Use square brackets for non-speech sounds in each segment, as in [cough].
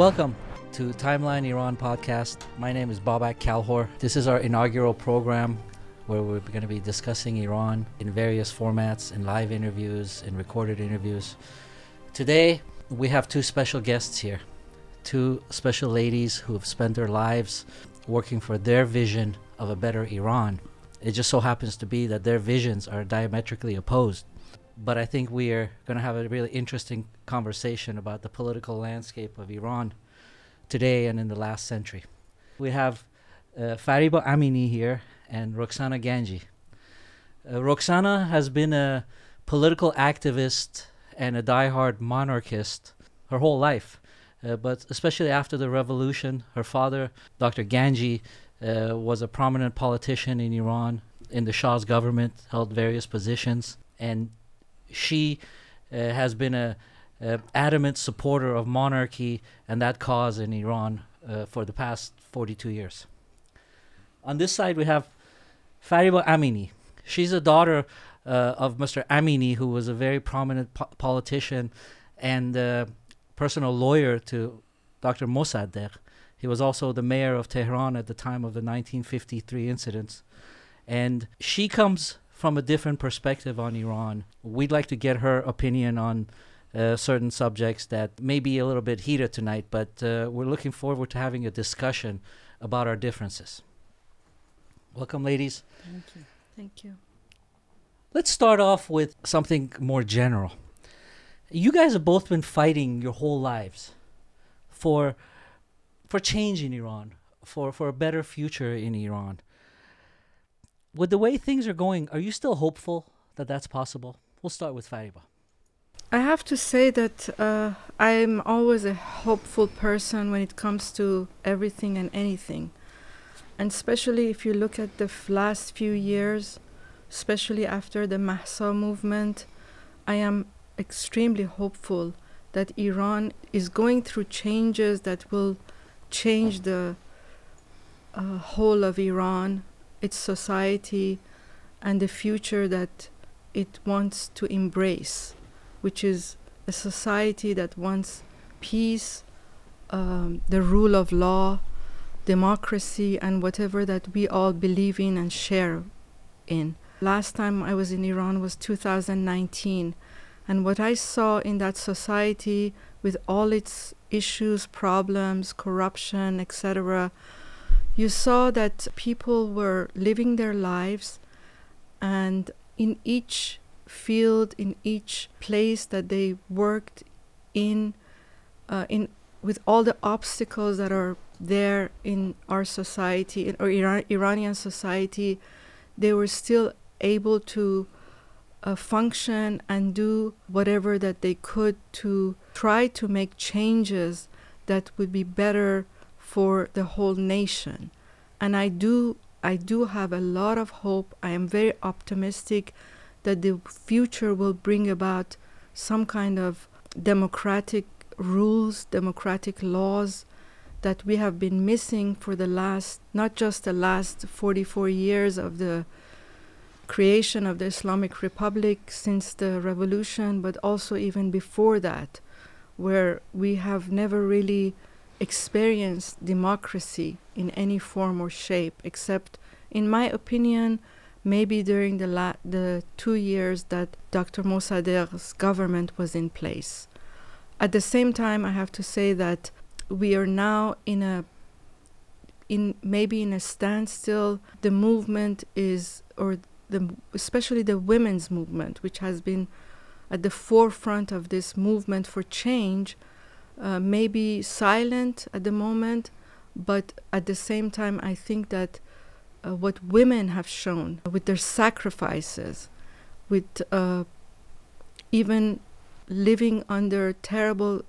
Welcome to Timeline Iran podcast. My name is Babak Kalhor. This is our inaugural program where we're going to be discussing Iran in various formats, in live interviews, in recorded interviews. Today, we have two special guests here. Two special ladies who have spent their lives working for their vision of a better Iran. It just so happens to be that their visions are diametrically opposed. But I think we are going to have a really interesting conversation about the political landscape of Iran today and in the last century. We have uh, Fariba Amini here and Roxana Ganji. Uh, Roxana has been a political activist and a die-hard monarchist her whole life. Uh, but especially after the revolution, her father, Dr. Ganji, uh, was a prominent politician in Iran in the Shah's government, held various positions, and she uh, has been a, a, adamant supporter of monarchy and that cause in Iran uh, for the past 42 years. On this side, we have Fariba Amini. She's a daughter uh, of Mr. Amini, who was a very prominent po- politician and uh, personal lawyer to Dr. Mossadegh. He was also the mayor of Tehran at the time of the 1953 incidents. And she comes from a different perspective on Iran. We'd like to get her opinion on uh, certain subjects that may be a little bit heated tonight, but uh, we're looking forward to having a discussion about our differences. Welcome, ladies. Thank you. Thank you. Let's start off with something more general. You guys have both been fighting your whole lives for for change in Iran, for, for a better future in Iran with the way things are going, are you still hopeful that that's possible? We'll start with Fariba. I have to say that uh, I'm always a hopeful person when it comes to everything and anything. And especially if you look at the f- last few years, especially after the Mahsa movement, I am extremely hopeful that Iran is going through changes that will change the uh, whole of Iran its society and the future that it wants to embrace, which is a society that wants peace, um, the rule of law, democracy, and whatever that we all believe in and share in. Last time I was in Iran was 2019, and what I saw in that society with all its issues, problems, corruption, etc., you saw that people were living their lives and in each field in each place that they worked in uh, in with all the obstacles that are there in our society in, or Iran, Iranian society they were still able to uh, function and do whatever that they could to try to make changes that would be better for the whole nation. And I do I do have a lot of hope. I am very optimistic that the future will bring about some kind of democratic rules, democratic laws that we have been missing for the last, not just the last 44 years of the creation of the Islamic Republic since the revolution, but also even before that, where we have never really experienced democracy in any form or shape, except, in my opinion, maybe during the, the two years that Dr. Mossadegh's government was in place. At the same time, I have to say that we are now in a in maybe in a standstill. The movement is, or the especially the women's movement, which has been at the forefront of this movement for change, uh, maybe silent at the moment, but at the same time, I think that uh, what women have shown with their sacrifices, with uh, even living under terrible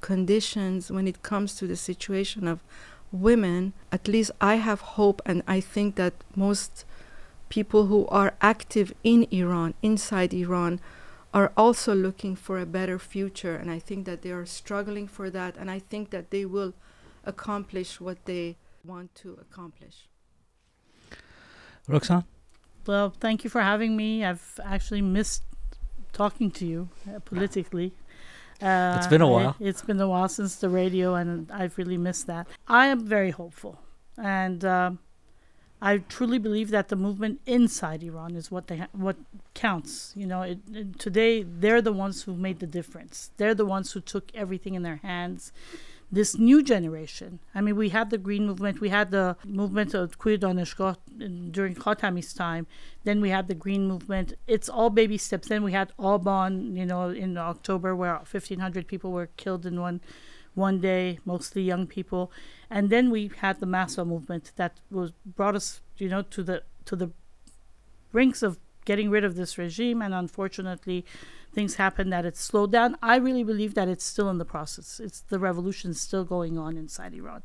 conditions when it comes to the situation of women, at least I have hope, and I think that most people who are active in Iran, inside Iran, are also looking for a better future. And I think that they are struggling for that. And I think that they will accomplish what they want to accomplish. Roxanne? Well, thank you for having me. I've actually missed talking to you uh, politically. Uh, It's been a while. It, has been a while since the radio, and I've really missed that. I am very hopeful, and um, I truly believe that the movement inside Iran is what they ha- what counts. You know, it, it, today they're the ones who made the difference. They're the ones who took everything in their hands. This new generation. I mean, we had the green movement. We had the movement of Kuy Daneshgah during Khatami's time. Then we had the green movement. It's all baby steps. Then we had Aban, you know, in October where 1,500 people were killed in one one day, mostly young people, and then we had the Mahsa movement that was brought us, you know, to the to the brinks of getting rid of this regime, and unfortunately, things happened that it slowed down. I really believe that it's still in the process. It's the revolution is still going on inside Iran,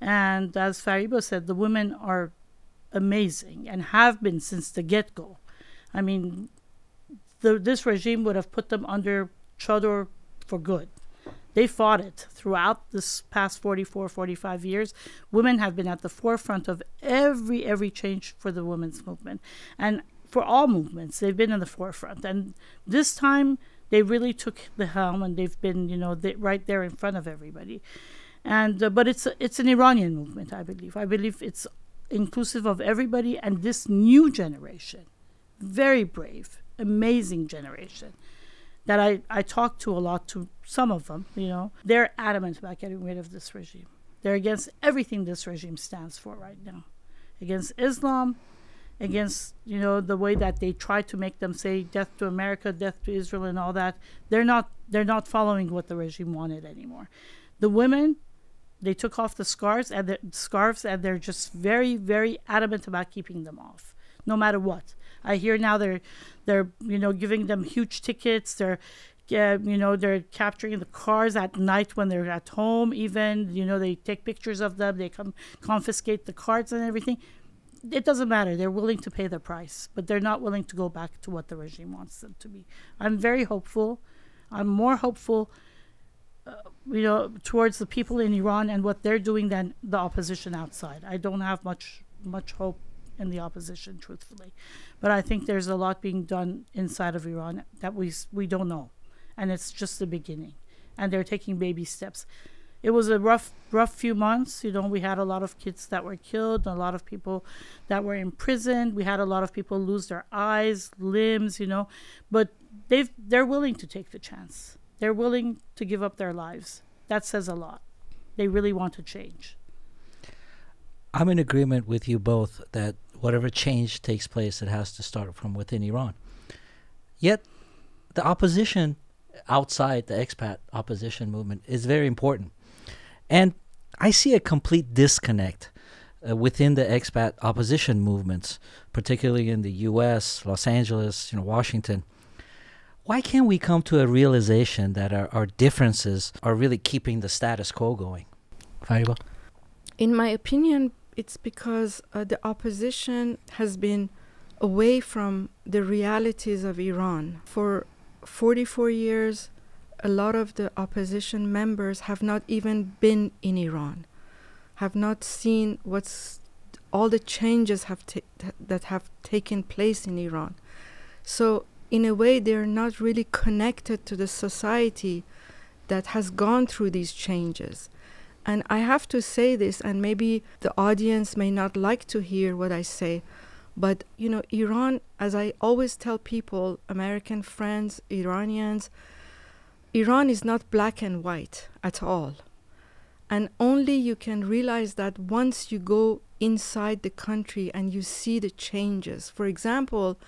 and as Fariba said, the women are amazing and have been since the get go. I mean, the, this regime would have put them under chador for good they fought it throughout this past 44, 45 years. Women have been at the forefront of every every change for the women's movement, and for all movements, they've been in the forefront. And this time, they really took the helm, and they've been, you know, they, right there in front of everybody. And uh, but it's it's an Iranian movement, I believe. I believe it's inclusive of everybody, and this new generation, very brave, amazing generation that I, I talk to a lot to some of them, you know, they're adamant about getting rid of this regime. They're against everything this regime stands for right now. Against Islam, against, you know, the way that they try to make them say death to America, death to Israel and all that. They're not they're not following what the regime wanted anymore. The women, they took off the scarves and the scarves and they're just very, very adamant about keeping them off, no matter what. I hear now they're they're you know giving them huge tickets. They're uh, you know they're capturing the cars at night when they're at home. Even you know they take pictures of them. They come confiscate the cards and everything. It doesn't matter. They're willing to pay the price, but they're not willing to go back to what the regime wants them to be. I'm very hopeful. I'm more hopeful. Uh, you know, towards the people in Iran and what they're doing than the opposition outside. I don't have much much hope in the opposition, truthfully. But I think there's a lot being done inside of Iran that we we don't know, and it's just the beginning. And they're taking baby steps. It was a rough rough few months. You know, we had a lot of kids that were killed, a lot of people that were imprisoned. We had a lot of people lose their eyes, limbs. You know, but they've they're willing to take the chance. They're willing to give up their lives. That says a lot. They really want to change. I'm in agreement with you both that whatever change takes place, it has to start from within Iran. Yet, the opposition outside the expat opposition movement is very important. And I see a complete disconnect uh, within the expat opposition movements, particularly in the US, Los Angeles, you know, Washington. Why can't we come to a realization that our, our differences are really keeping the status quo going? Fariba? In my opinion, it's because uh, the opposition has been away from the realities of Iran. For 44 years, a lot of the opposition members have not even been in Iran, have not seen what's all the changes have that have taken place in Iran. So, in a way, they're not really connected to the society that has gone through these changes. And I have to say this, and maybe the audience may not like to hear what I say, but you know, Iran, as I always tell people, American friends, Iranians, Iran is not black and white at all. And only you can realize that once you go inside the country and you see the changes. For example,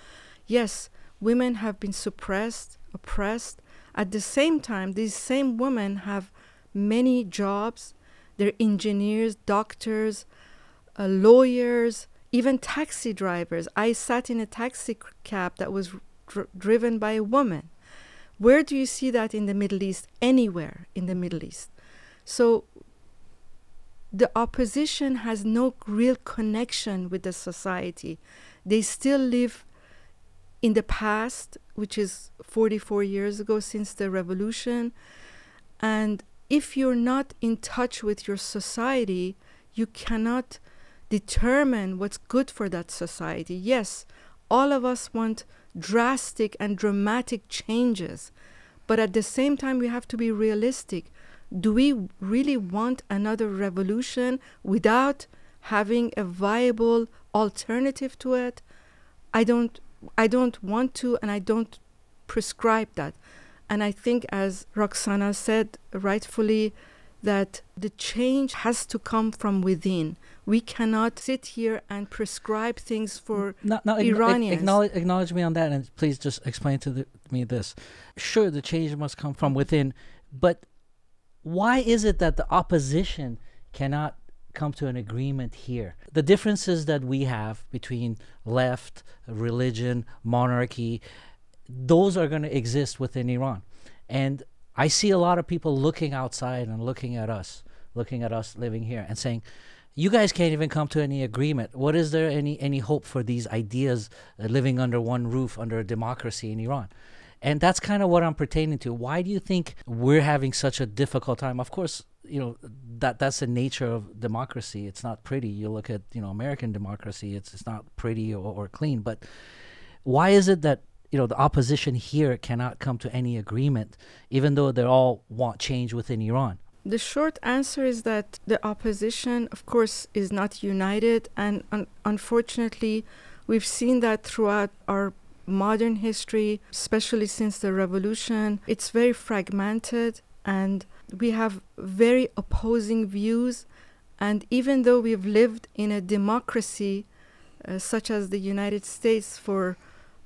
yes, women have been suppressed, oppressed. At the same time, these same women have many jobs, they're engineers, doctors, uh, lawyers, even taxi drivers. I sat in a taxi cab that was dr- driven by a woman. Where do you see that in the Middle East? Anywhere in the Middle East. So the opposition has no real connection with the society. They still live in the past, which is 44 years ago since the revolution, and if you're not in touch with your society, you cannot determine what's good for that society. Yes, all of us want drastic and dramatic changes, But at the same time, we have to be realistic. Do we really want another revolution without having a viable alternative to it? I don't I don't want to and I don't prescribe that. And I think as Roxana said rightfully that the change has to come from within. We cannot sit here and prescribe things for no, no, Iranians. Acknowledge, acknowledge me on that, and please just explain to the, me this. Sure, the change must come from within, but why is it that the opposition cannot come to an agreement here? The differences that we have between left, religion, monarchy, those are going to exist within Iran. And I see a lot of people looking outside and looking at us, looking at us living here and saying, you guys can't even come to any agreement. What is there any any hope for these ideas uh, living under one roof under a democracy in Iran? And that's kind of what I'm pertaining to. Why do you think we're having such a difficult time? Of course, you know that that's the nature of democracy. It's not pretty. You look at you know American democracy. It's it's not pretty or, or clean. But why is it that you know the opposition here cannot come to any agreement, even though they all want change within Iran? The short answer is that the opposition, of course, is not united, and un- unfortunately, we've seen that throughout our modern history, especially since the revolution. It's very fragmented, and we have very opposing views. And even though we've lived in a democracy uh, such as the United States for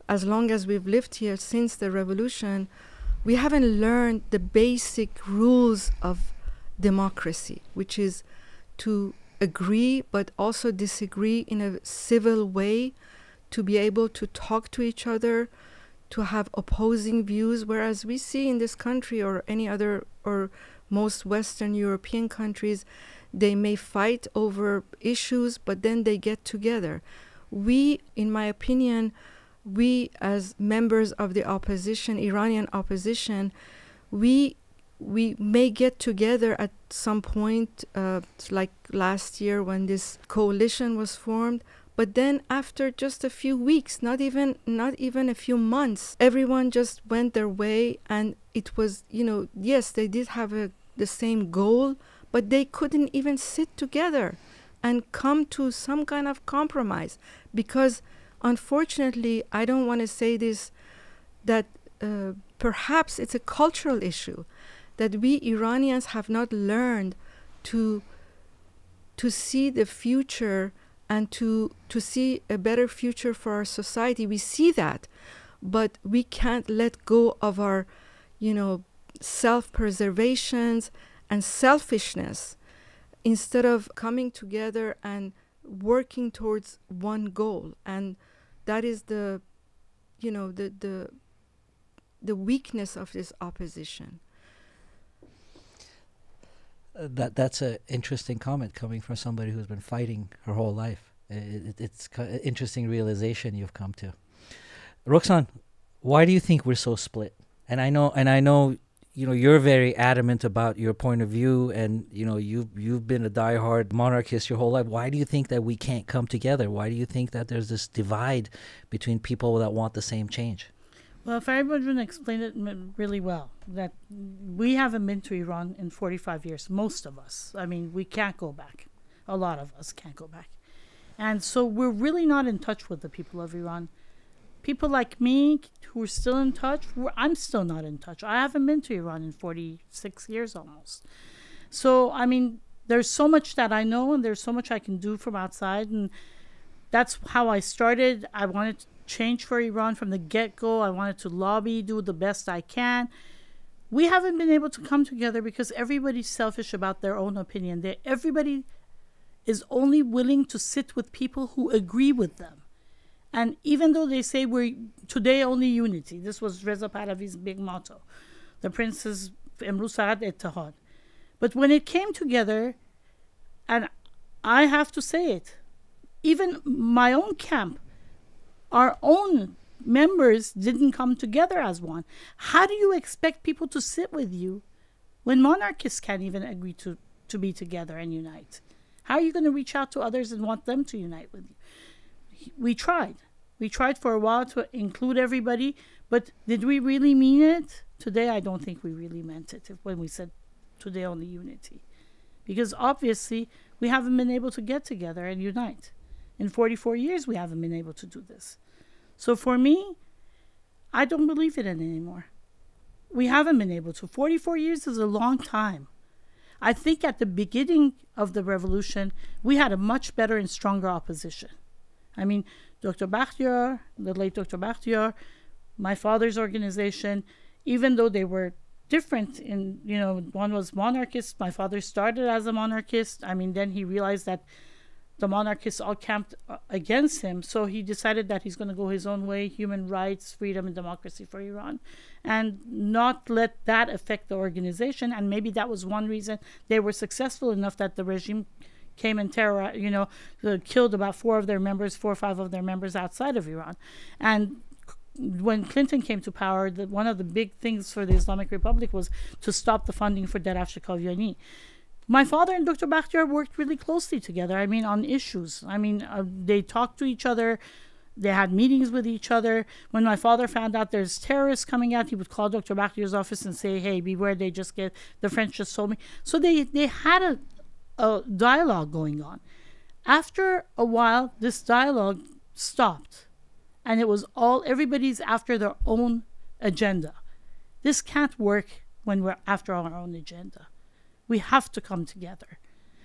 as long as we've lived here since the revolution, we haven't learned the basic rules of democracy, which is to agree but also disagree in a civil way, to be able to talk to each other, to have opposing views. Whereas we see in this country or any other or most Western European countries, they may fight over issues, but then they get together. We, in my opinion, we as members of the opposition, Iranian opposition, we we may get together at some point, uh, like last year when this coalition was formed. But then after just a few weeks, not even not even a few months, everyone just went their way, and it was you know yes they did have a, the same goal, but they couldn't even sit together and come to some kind of compromise because unfortunately I don't want to say this that uh, perhaps it's a cultural issue that we Iranians have not learned to to see the future and to to see a better future for our society. We see that, but we can't let go of our, you know, self-preservations and selfishness instead of coming together and working towards one goal and that is the you know the the the weakness of this opposition uh, that that's an interesting comment coming from somebody who's been fighting her whole life. It, it, it's interesting realization you've come to. Roxanne, why do you think we're so split? And I know, and I know, you know, you're very adamant about your point of view, and you know, you've you've been a diehard monarchist your whole life. Why do you think that we can't come together? Why do you think that there's this divide between people that want the same change? Well, Faribudrin explained it really well that we haven't been to Iran in 45 years, most of us. I mean, we can't go back. A lot of us can't go back. And so we're really not in touch with the people of Iran. People like me who are still in touch, I'm still not in touch. I haven't been to Iran in 46 years almost. So, I mean, there's so much that I know and there's so much I can do from outside. And that's how I started. I wanted to change for Iran from the get go. I wanted to lobby, do the best I can. We haven't been able to come together because everybody's selfish about their own opinion. They, everybody is only willing to sit with people who agree with them. And even though they say we're today only unity, this was Reza Pahlavi's big motto, the prince's Emruz Ittihad. But when it came together, and I have to say it, even my own camp our own members didn't come together as one. How do you expect people to sit with you when monarchists can't even agree to, to be together and unite? How are you going to reach out to others and want them to unite with you? We tried. We tried for a while to include everybody, But did we really mean it? Today, I don't think we really meant it when we said today only unity. Because obviously, we haven't been able to get together and unite. In 44 years, we haven't been able to do this. So for me, I don't believe in it anymore. We haven't been able to. 44 years is a long time. I think at the beginning of the revolution, we had a much better and stronger opposition. I mean, Dr. Bakhtiar, the late Dr. Bakhtiar, my father's organization, even though they were different in, you know, one was monarchist, my father started as a monarchist. I mean, then he realized that the monarchists all camped uh, against him. So he decided that he's going to go his own way human rights, freedom, and democracy for Iran and not let that affect the organization. And maybe that was one reason they were successful enough that the regime came and terror, you know, uh, killed about four of their members, four or five of their members outside of Iran. And when Clinton came to power, the, one of the big things for the Islamic Republic was to stop the funding for Derafsh Kaviani my father and Dr. Bakhtiar worked really closely together. I mean, on issues. I mean, uh, they talked to each other. They had meetings with each other. When my father found out there's terrorists coming out, he would call Dr. Bakhtiar's office and say, "Hey, beware! They just get the French just told me." So they they had a, a dialogue going on. After a while, this dialogue stopped, and it was all everybody's after their own agenda. This can't work when we're after our own agenda. We have to come together.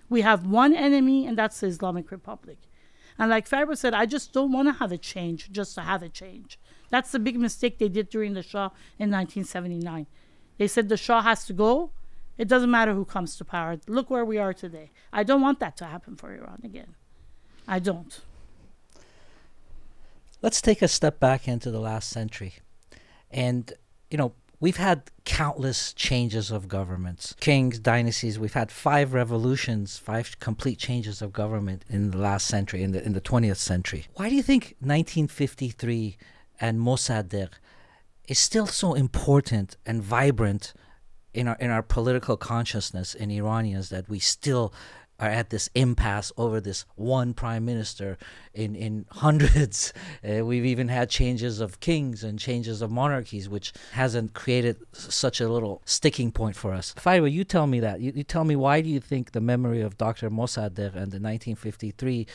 We have one enemy, and that's the Islamic Republic. And like Fariba said, I just don't want to have a change just to have a change. That's the big mistake they did during the Shah in 1979. They said the Shah has to go. It doesn't matter who comes to power. Look where we are today. I don't want that to happen for Iran again. I don't. Let's take a step back into the last century. And, you know, We've had countless changes of governments, kings, dynasties. We've had five revolutions, five complete changes of government in the last century, in the in the 20th century. Why do you think 1953 and Mossadegh is still so important and vibrant in our in our political consciousness in Iranians that we still are at this impasse over this one prime minister in, in [laughs] hundreds. Uh, we've even had changes of kings and changes of monarchies, which hasn't created such a little sticking point for us. Fariba, you tell me that. You, you tell me why do you think the memory of Dr. Mossadegh and the 1953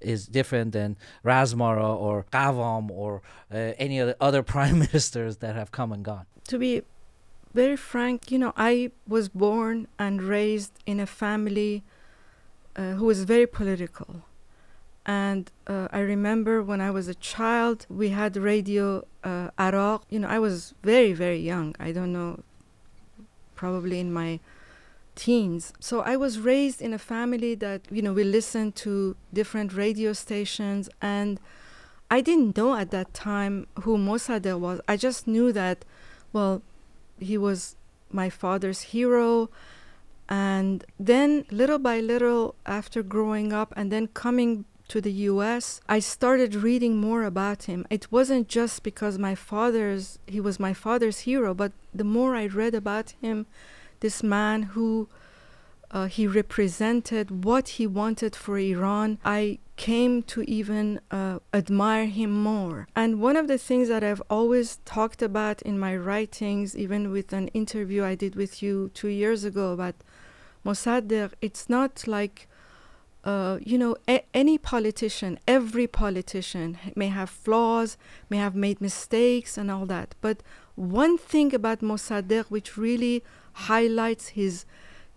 is different than Razmara or Qavam or uh, any of the other [laughs] prime ministers that have come and gone? To be very frank, you know, I was born and raised in a family uh, who was very political. And uh, I remember when I was a child, we had radio uh, Araq. You know, I was very, very young. I don't know, probably in my teens. So I was raised in a family that, you know, we listened to different radio stations. And I didn't know at that time who Mossadegh was. I just knew that, well, he was my father's hero and then, little by little, after growing up and then coming to the US, I started reading more about him. It wasn't just because my father's he was my father's hero, but the more I read about him, this man who uh, he represented what he wanted for Iran, I came to even uh, admire him more. And one of the things that I've always talked about in my writings, even with an interview I did with you two years ago about Mossadegh, it's not like, uh, you know, any politician, every politician may have flaws, may have made mistakes and all that. But one thing about Mossadegh which really highlights his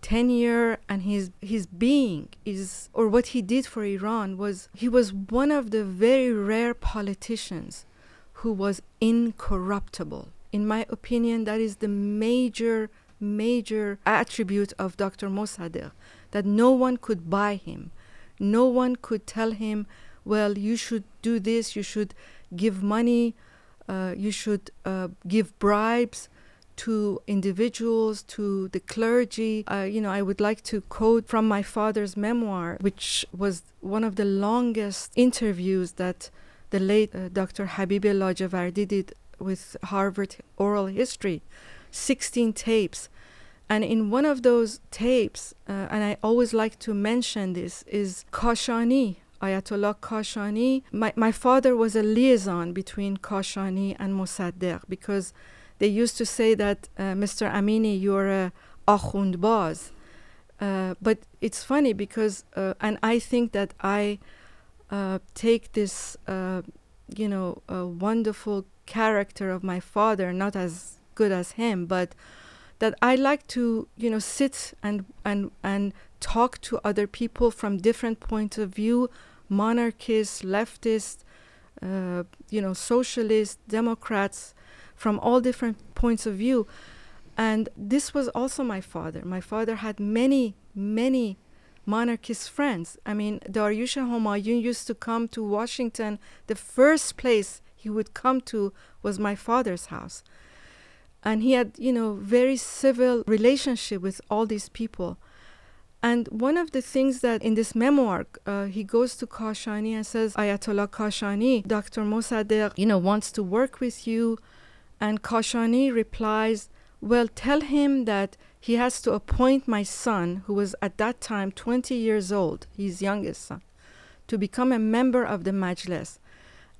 tenure and his his being is or what he did for Iran was he was one of the very rare politicians who was incorruptible. In my opinion, that is the major major attribute of Dr. Mossadegh that no one could buy him. No one could tell him, well, you should do this, you should give money, uh, you should uh, give bribes to individuals, to the clergy. Uh, you know, I would like to quote from my father's memoir, which was one of the longest interviews that the late uh, Dr. Habib Lajavardi did with Harvard Oral History. 16 tapes. And in one of those tapes, uh, and I always like to mention this, is Kashani, Ayatollah Kashani, my, my father was a liaison between Kashani and Mossadegh because they used to say that, uh, Mr. Amini, you're a Akhundbaz. Uh, but it's funny because, uh, and I think that I uh, take this, uh, you know, wonderful character of my father, not as good as him, but that I like to, you know, sit and and and talk to other people from different points of view, monarchists, leftists, uh, you know, socialists, Democrats, from all different points of view. And this was also my father. My father had many, many monarchist friends. I mean, Dariush Homayun used to come to Washington. The first place he would come to was my father's house. And he had, you know, very civil relationship with all these people. And one of the things that in this memoir, uh, he goes to Kashani and says, Ayatollah Kashani, Dr. Mossadegh, you know, wants to work with you. And Kashani replies, well, tell him that he has to appoint my son, who was at that time 20 years old, his youngest son, to become a member of the Majlis.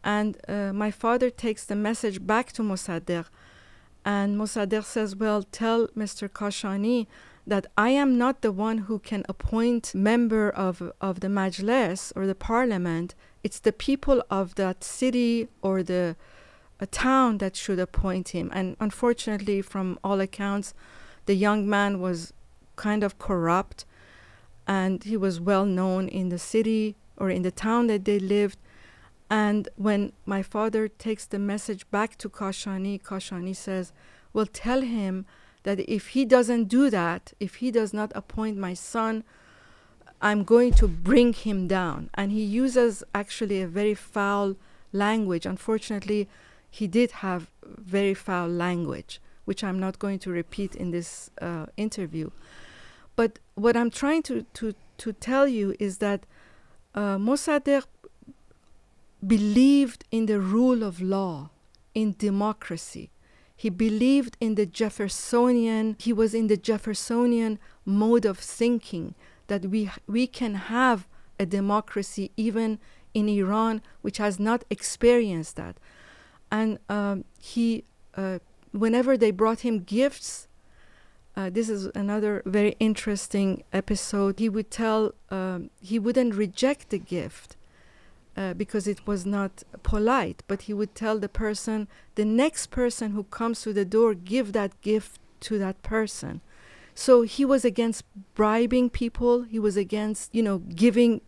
And uh, my father takes the message back to Mossadegh. And Mossadegh says, Well, tell Mr. Kashani that I am not the one who can appoint member of, of the Majlis or the parliament. It's the people of that city or the a town that should appoint him. And unfortunately, from all accounts, the young man was kind of corrupt and he was well known in the city or in the town that they lived. And when my father takes the message back to Kashani, Kashani says, Well, tell him that if he doesn't do that, if he does not appoint my son, I'm going to bring him down. And he uses actually a very foul language. Unfortunately, he did have very foul language, which I'm not going to repeat in this uh, interview. But what I'm trying to, to, to tell you is that uh, Mossadegh believed in the rule of law, in democracy. He believed in the Jeffersonian, he was in the Jeffersonian mode of thinking that we, we can have a democracy even in Iran, which has not experienced that and um, he uh, whenever they brought him gifts uh, this is another very interesting episode he would tell um, he wouldn't reject the gift uh, because it was not polite but he would tell the person the next person who comes to the door give that gift to that person. So he was against bribing people he was against you know giving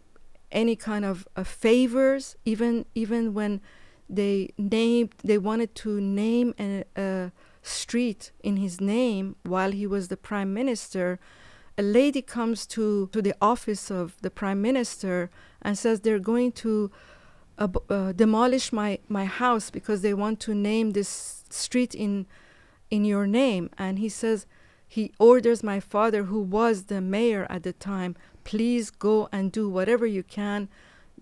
any kind of uh, favors even even when they named they wanted to name a, a street in his name while he was the prime minister. A lady comes to, to the office of the prime minister and says they're going to uh, uh, demolish my, my house because they want to name this street in in your name. And he says he orders my father who was the mayor at the time please go and do whatever you can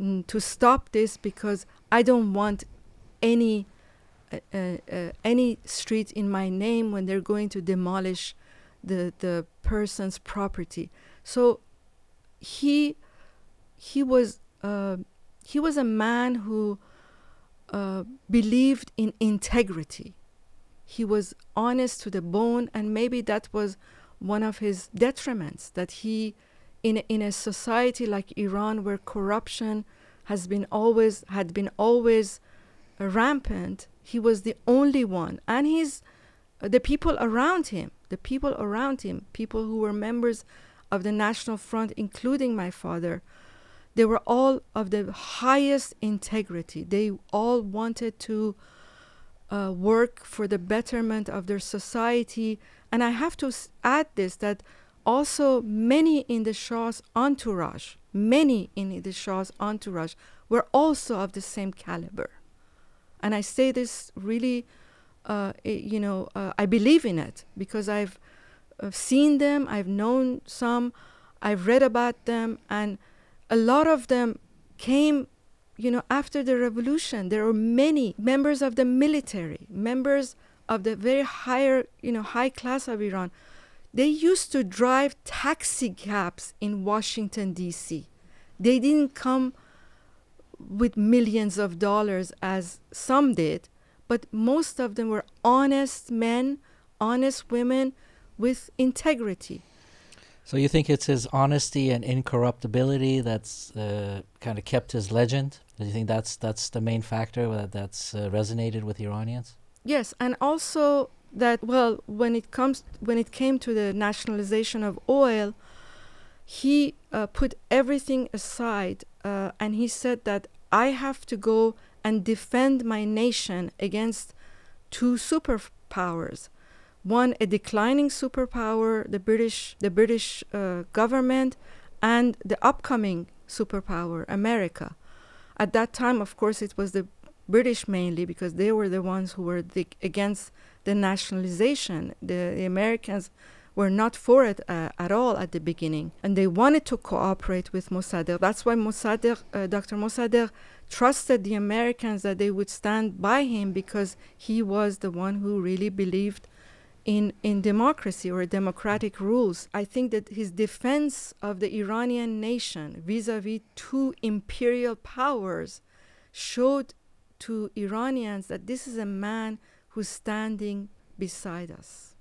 mm, to stop this because i don't want any uh, uh, uh, any street in my name when they're going to demolish the the person's property. So he he was uh, he was a man who uh, believed in integrity. He was honest to the bone, and maybe that was one of his detriments that he in in a society like Iran where corruption has been always had been always rampant, he was the only one. And he's uh, the people around him, the people around him, people who were members of the National Front, including my father, they were all of the highest integrity. They all wanted to uh, work for the betterment of their society. And I have to add this that also many in the Shah's entourage, many in the Shah's entourage were also of the same caliber. And I say this really, uh, you know, uh, I believe in it because I've uh, seen them, I've known some, I've read about them, and a lot of them came, you know, after the revolution. There were many members of the military, members of the very higher, you know, high class of Iran. They used to drive taxi cabs in Washington, D.C. They didn't come with millions of dollars as some did, but most of them were honest men, honest women with integrity. So you think it's his honesty and incorruptibility that's uh, kind of kept his legend? Do you think that's that's the main factor that that's uh, resonated with Iranians? Yes, and also that well, when it comes when it came to the nationalization of oil, he uh, put everything aside uh, and he said that I have to go and defend my nation against two superpowers one a declining superpower, the British, the British uh, government, and the upcoming superpower, America. At that time, of course, it was the British mainly because they were the ones who were the, against the nationalization. The, the, Americans were not for it uh, at all at the beginning, and they wanted to cooperate with Mossadegh. That's why Mossadegh, uh, Dr. Mossadegh trusted the Americans that they would stand by him because he was the one who really believed in, in democracy or democratic rules. I think that his defense of the Iranian nation vis a vis two imperial powers showed to Iranians that this is a man who's standing beside us.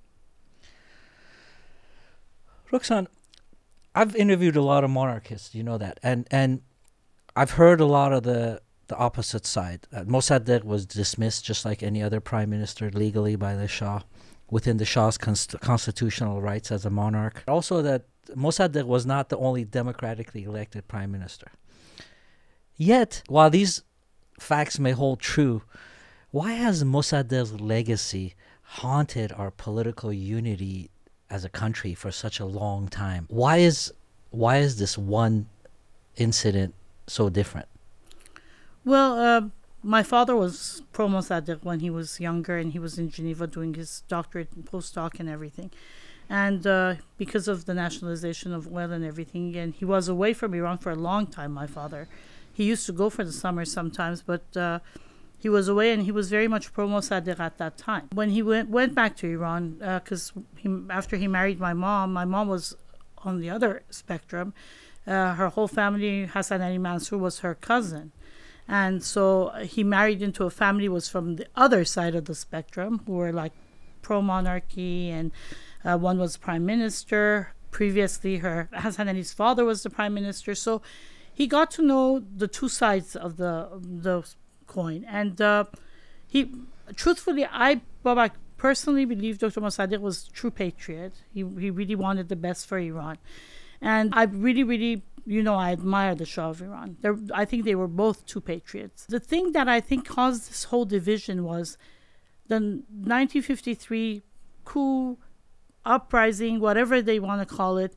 Roxanne, I've interviewed a lot of monarchists, you know that, and and I've heard a lot of the the opposite side. Uh, Mossadegh was dismissed just like any other prime minister legally by the Shah within the Shah's const- constitutional rights as a monarch. Also, that Mossadegh was not the only democratically elected prime minister. Yet, while these facts may hold true, why has Mossadegh's legacy haunted our political unity as a country for such a long time? Why is why is this one incident so different? Well, uh, my father was pro Mossadegh when he was younger, and he was in Geneva doing his doctorate and postdoc and everything. And uh, because of the nationalization of oil and everything, and he was away from Iran for a long time. My father, he used to go for the summer sometimes, but uh, he was away, and he was very much pro Mossadegh at that time. When he went went back to Iran, because uh, after he married my mom, my mom was on the other spectrum. Uh, her whole family, Hassan Ali Mansour, was her cousin and so he married into a family was from the other side of the spectrum who were like pro monarchy and uh, one was prime minister previously her Hassan Ali's father was the prime minister so he got to know the two sides of the the coin and uh, he truthfully I Babak personally believe Dr. Mossadegh was a true patriot he, he really wanted the best for Iran and I really really you know, I admire the Shah of Iran. They're, I think they were both two patriots. The thing that I think caused this whole division was the 1953 coup, uprising, whatever they want to call it,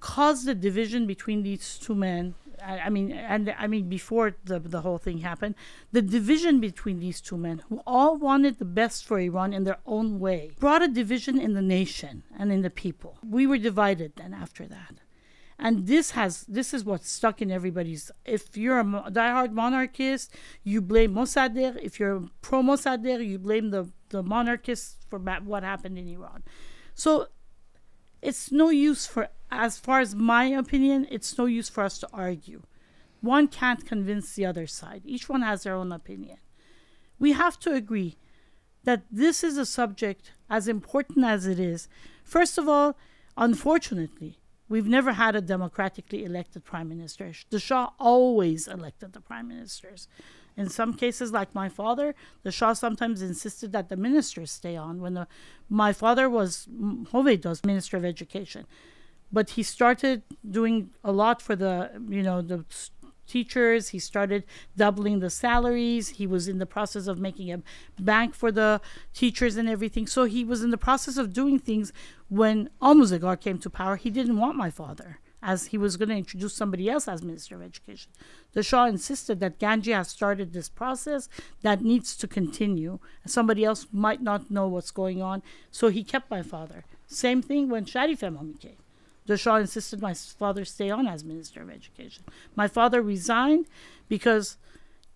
caused the division between these two men. I, mean, and I mean, before the, the whole thing happened, the division between these two men, who all wanted the best for Iran in their own way, brought a division in the nation and in the people. We were divided then after that. And this has this is what's stuck in everybody's if you're a diehard monarchist you blame Mossadegh. If you're pro Mossadegh you blame the the monarchists for what happened in Iran. So it's no use for as far as my opinion it's no use for us to argue one can't convince the other side each one has their own opinion we have to agree that this is a subject as important as it is first of all unfortunately We've never had a democratically elected prime minister. The Shah always elected the prime ministers. In some cases, like my father, the Shah sometimes insisted that the ministers stay on. When the, my father was Hoveyda's minister of education, but he started doing a lot for the you know the teachers. He started doubling the salaries. He was in the process of making a bank for the teachers and everything. So he was in the process of doing things when Amouzegar came to power. He didn't want my father as he was going to introduce somebody else as Minister of Education. The Shah insisted that Ganji has started this process that needs to continue. Somebody else might not know what's going on, so he kept my father. Same thing when Sharif Emami came. The Shah insisted my father stay on as Minister of Education. My father resigned because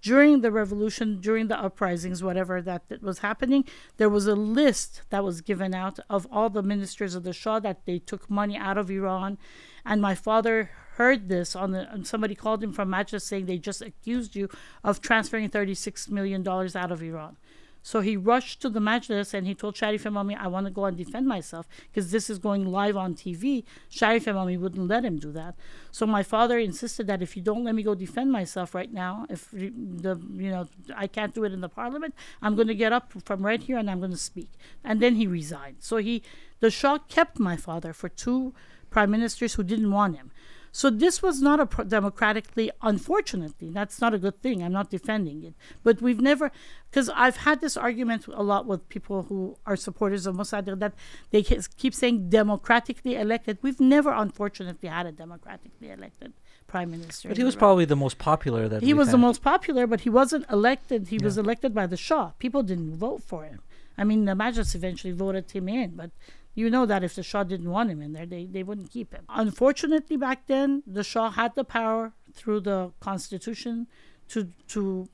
during the revolution, during the uprisings, whatever that, that was happening, there was a list that was given out of all the ministers of the Shah that they took money out of Iran. And my father heard this on the and somebody called him from Majlis saying they just accused you of transferring 36 million dollars out of Iran. So he rushed to the Majlis and he told Sharif Emami, I want to go and defend myself because this is going live on TV. Sharif Emami wouldn't let him do that. So my father insisted that if you don't let me go defend myself right now, if the you know I can't do it in the parliament, I'm going to get up from right here and I'm going to speak. And then he resigned. So he the Shah kept my father for two prime ministers who didn't want him. So this was not a pro- democratically, unfortunately, that's not a good thing. I'm not defending it, but we've never, because I've had this argument a lot with people who are supporters of Mossadegh that they keep saying democratically elected. We've never, unfortunately, had a democratically elected prime minister. But he was probably the most popular that he was had. the most popular, but he wasn't elected. He yeah. was elected by the Shah. People didn't vote for him. I mean, the Majlis eventually voted him in, but you know that if the Shah didn't want him in there, they, they wouldn't keep him. Unfortunately, back then, the Shah had the power through the constitution to to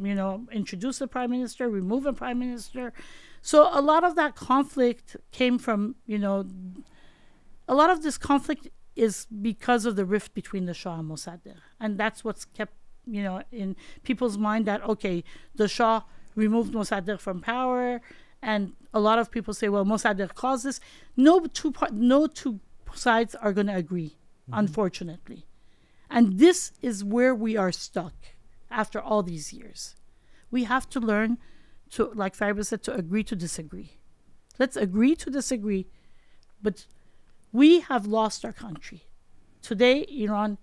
you know introduce the prime minister, remove a prime minister. So a lot of that conflict came from you know a lot of this conflict is because of the rift between the Shah and Mossadegh, and that's what's kept you know in people's mind that okay, the Shah removed Mossadegh from power and a lot of people say, well, Mossadegh caused this. No two part, no two sides are going to agree, mm-hmm. unfortunately, and this is where we are stuck after all these years. We have to learn to, like Fariba said, to agree to disagree. Let's agree to disagree, but we have lost our country. Today, Iran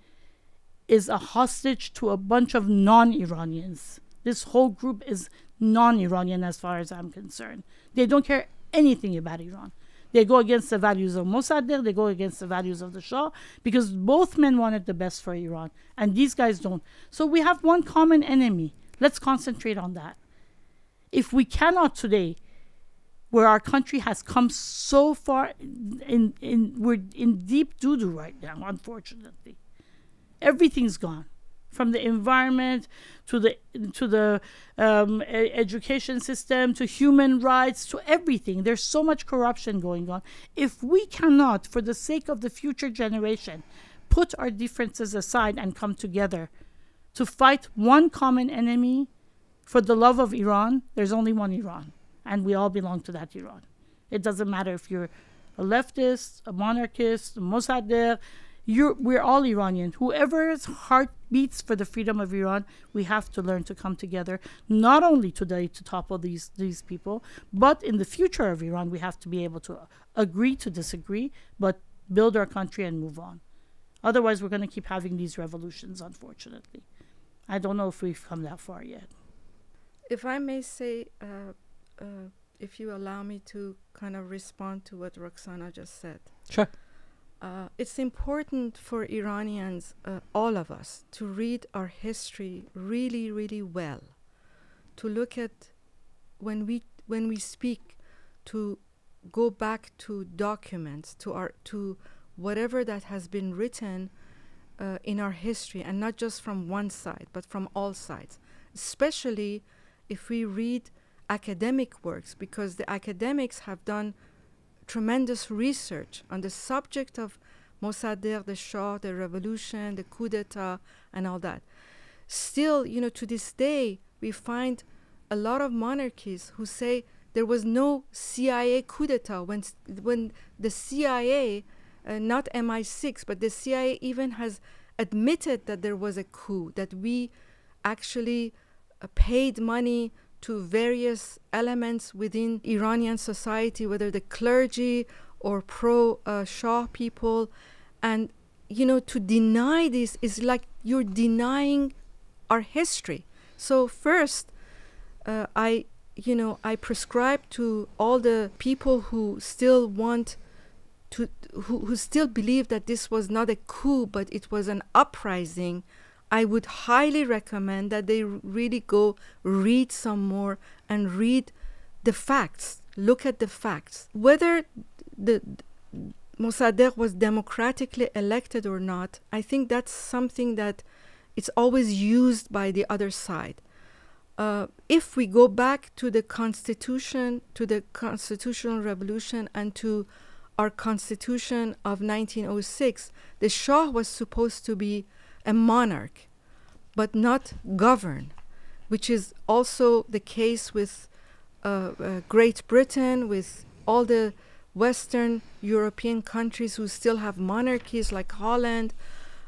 is a hostage to a bunch of non Iranians. This whole group is non Iranian as far as I'm concerned. They don't care anything about Iran. They go against the values of Mossadegh, they go against the values of the Shah, because both men wanted the best for Iran, and these guys don't. So we have one common enemy. Let's concentrate on that. If we cannot today, where our country has come so far, in, in we're in deep doo doo right now, unfortunately. Everything's gone from the environment to the to the um, education system to human rights to everything. There's so much corruption going on. If we cannot, for the sake of the future generation, put our differences aside and come together to fight one common enemy for the love of Iran, there's only one Iran, and we all belong to that Iran. It doesn't matter if you're a leftist, a monarchist, a Mossadegh, you're, we're all Iranian. Whoever's heart beats for the freedom of Iran, we have to learn to come together, not only today to topple these, these people, but in the future of Iran, we have to be able to agree to disagree, but build our country and move on. Otherwise, we're going to keep having these revolutions, unfortunately. I don't know if we've come that far yet. If I may say, uh, uh, if you allow me to kind of respond to what Roxana just said. Sure uh, it's important for Iranians, uh, all of us, to read our history really, really well. To look at when we when we speak, to go back to documents, to our to whatever that has been written uh, in our history, and not just from one side, but from all sides. Especially if we read academic works, because the academics have done tremendous research on the subject of Mossadegh, the Shah, the revolution, the coup d'etat, and all that. Still, you know, to this day, we find a lot of monarchies who say there was no CIA coup d'etat when when the CIA, uh, not MI6, but the CIA even has admitted that there was a coup, that we actually uh, paid money to various elements within Iranian society, whether the clergy or pro uh, Shah people. And, you know, to deny this is like you're denying our history. So, first, uh, I, you know, I prescribe to all the people who still want to, who, who still believe that this was not a coup, but it was an uprising I would highly recommend that they really go read some more and read the facts. Look at the facts. Whether the Mossadegh was democratically elected or not, I think that's something that it's always used by the other side. uh, if we go back to the constitution, to the constitutional revolution, and to our constitution of 1906, the Shah was supposed to be a monarch, but not govern, which is also the case with uh, uh, Great Britain, with all the Western European countries who still have monarchies, like Holland,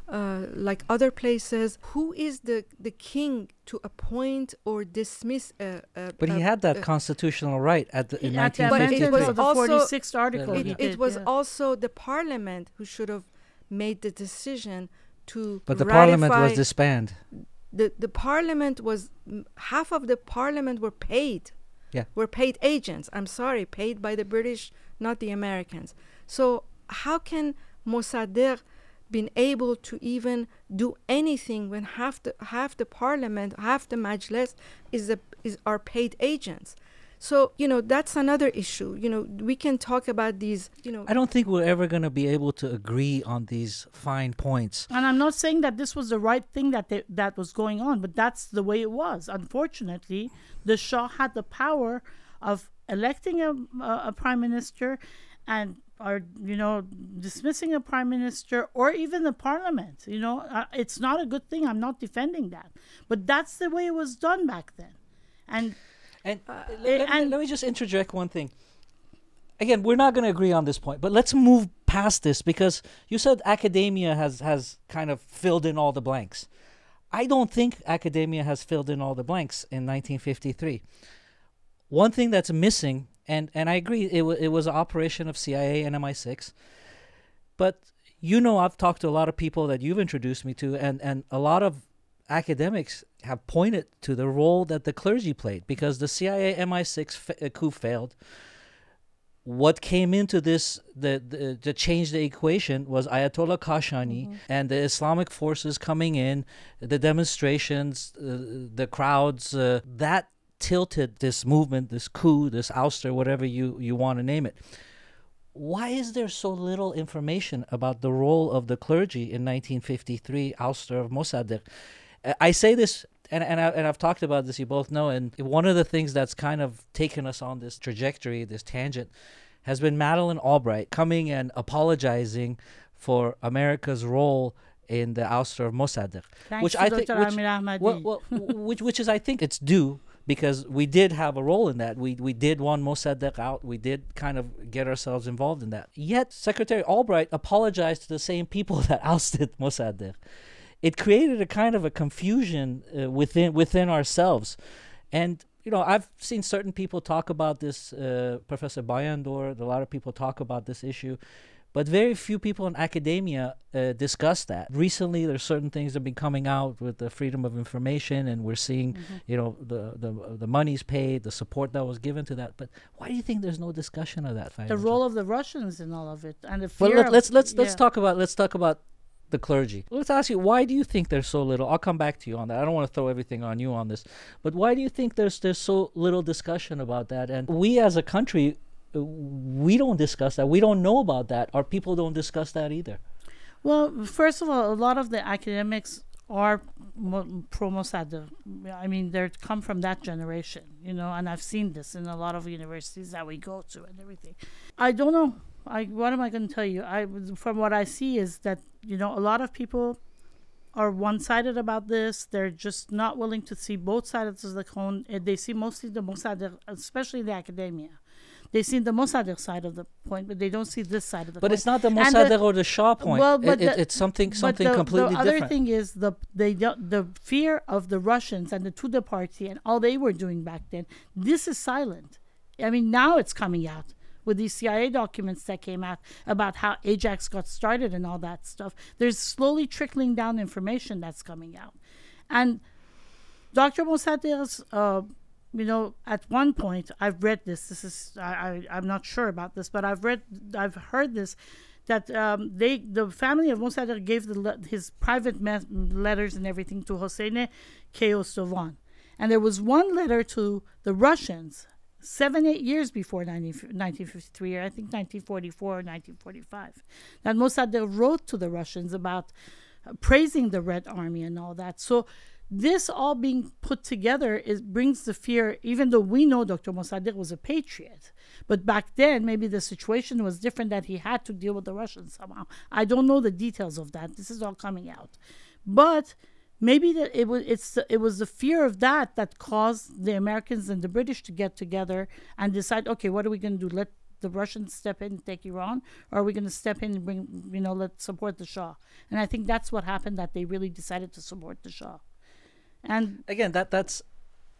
uh, like other places. Who is the, the king to appoint or dismiss a, a But he had that a- constitutional right at the, in At the But it was amendment of the also- 46th article. It, it was yeah. also the parliament who should have made the decision to But the parliament was disbanded. the the parliament was half of the parliament were paid Yeah. were paid agents i'm sorry paid by the british not the americans so how can mossadegh been able to even do anything when half the half the parliament half the majlis is the is are paid agents so you know that's another issue. You know we can talk about these you know I don't think we're ever going to be able to agree on these fine points. And I'm not saying that this was the right thing that they, that was going on, but that's the way it was. Unfortunately, the Shah had the power of electing a, a, a prime minister and or you know dismissing a prime minister or even the parliament you know? Uh, it's not a good thing. I'm not defending that. But that's the way it was done back then. And And Uh, let, let me, let me just interject one thing. Again, we're not going to agree on this point, but let's move past this because you said academia has has kind of filled in all the blanks. I don't think academia has filled in all the blanks in 1953. One thing that's missing, and and I agree, it wa it was an operation of CIA and MI6, but you know I've talked to a lot of people that you've introduced me to, and and a lot of academics have pointed to the role that the clergy played because the CIA MI6 fa- uh, coup failed. What came into this the, the to change the equation was Ayatollah Kashani and the Islamic forces coming in, the demonstrations, uh, the crowds. Uh, that tilted this movement, this coup, this ouster, whatever you you want to name it why is there so little information about the role of the clergy in 1953 ouster of Mossadegh? Uh, I say this, and and, I, and I've talked about this. You both know, and one of the things that's kind of taken us on this trajectory, this tangent, has been Madeleine Albright coming and apologizing for America's role in the ouster of Mossadegh, thanks which I think, which, well, well, [laughs] which which is I think it's due because we did have a role in that. We we did want Mossadegh out. We did kind of get ourselves involved in that. Yet Secretary Albright apologized to the same people [laughs] that ousted Mossadegh. It created a kind of a confusion uh, within within ourselves, and you know I've seen certain people talk about this. Uh, Professor Bayandor, a lot of people talk about this issue. But very few people in academia uh, discuss that. Recently, there's certain things that have been coming out with the freedom of information, and we're seeing, Mm-hmm. you know, the the the monies paid, the support that was given to that. But why do you think there's no discussion of that? the role of the russians in all of it and the Well, let, of- let's let's let's yeah. talk about let's talk about the clergy. Let's ask you why do you think there's so little? I'll come back to you on that. I don't want to throw everything on you on this, but why do you think there's there's so little discussion about that? And we as a country, uh, we don't discuss that. We don't know about that. Our people don't discuss that either. Well, first of all, a lot of the academics are pro Mossadegh. I mean, they come from that generation, you know, and I've seen this in a lot of universities that we go to and everything. I don't know. I what am I going to tell you? I from what I see is that you know a lot of people are one-sided about this. They're just not willing to see both sides of the coin. They see mostly the Mossadegh, especially the academia. They see the Mossadegh side of the point, but they don't see this side of the point. But coin. it's not the Mossadegh or the Shah point. Well, but it- the- it's something something the, completely different. the other different. thing is the they the fear of the Russians and the Tudeh party and all they were doing back then. This is silent. I mean, now it's coming out with these CIA documents that came out about how Ajax got started and all that stuff. There's slowly trickling down information that's coming out, and Dr. Mossadegh's, uh, you know, at one point I've read this. This is I, I I'm not sure about this, but I've read I've heard this that um, they the family of Mossadegh gave the, his private letters and everything to Hossein Keostovan, and there was one letter to the Russians seven eight years before 19, 1953 or I think 1944 or 1945 that Mossadegh wrote to the Russians about uh, praising the Red Army and all that. So this all being put together is brings the fear. Even though we know Dr. Mossadegh was a patriot, but back then maybe the situation was different that he had to deal with the Russians somehow. I don't know the details of that. This is all coming out, but maybe that it was it's it was the fear of that that caused the Americans and the British to get together and decide, okay, what are we going to do? Let the Russians step in and take Iran, or are we going to step in and bring, you know, let's support the Shah? And I think that's what happened that they really decided to support the Shah. And again, that that's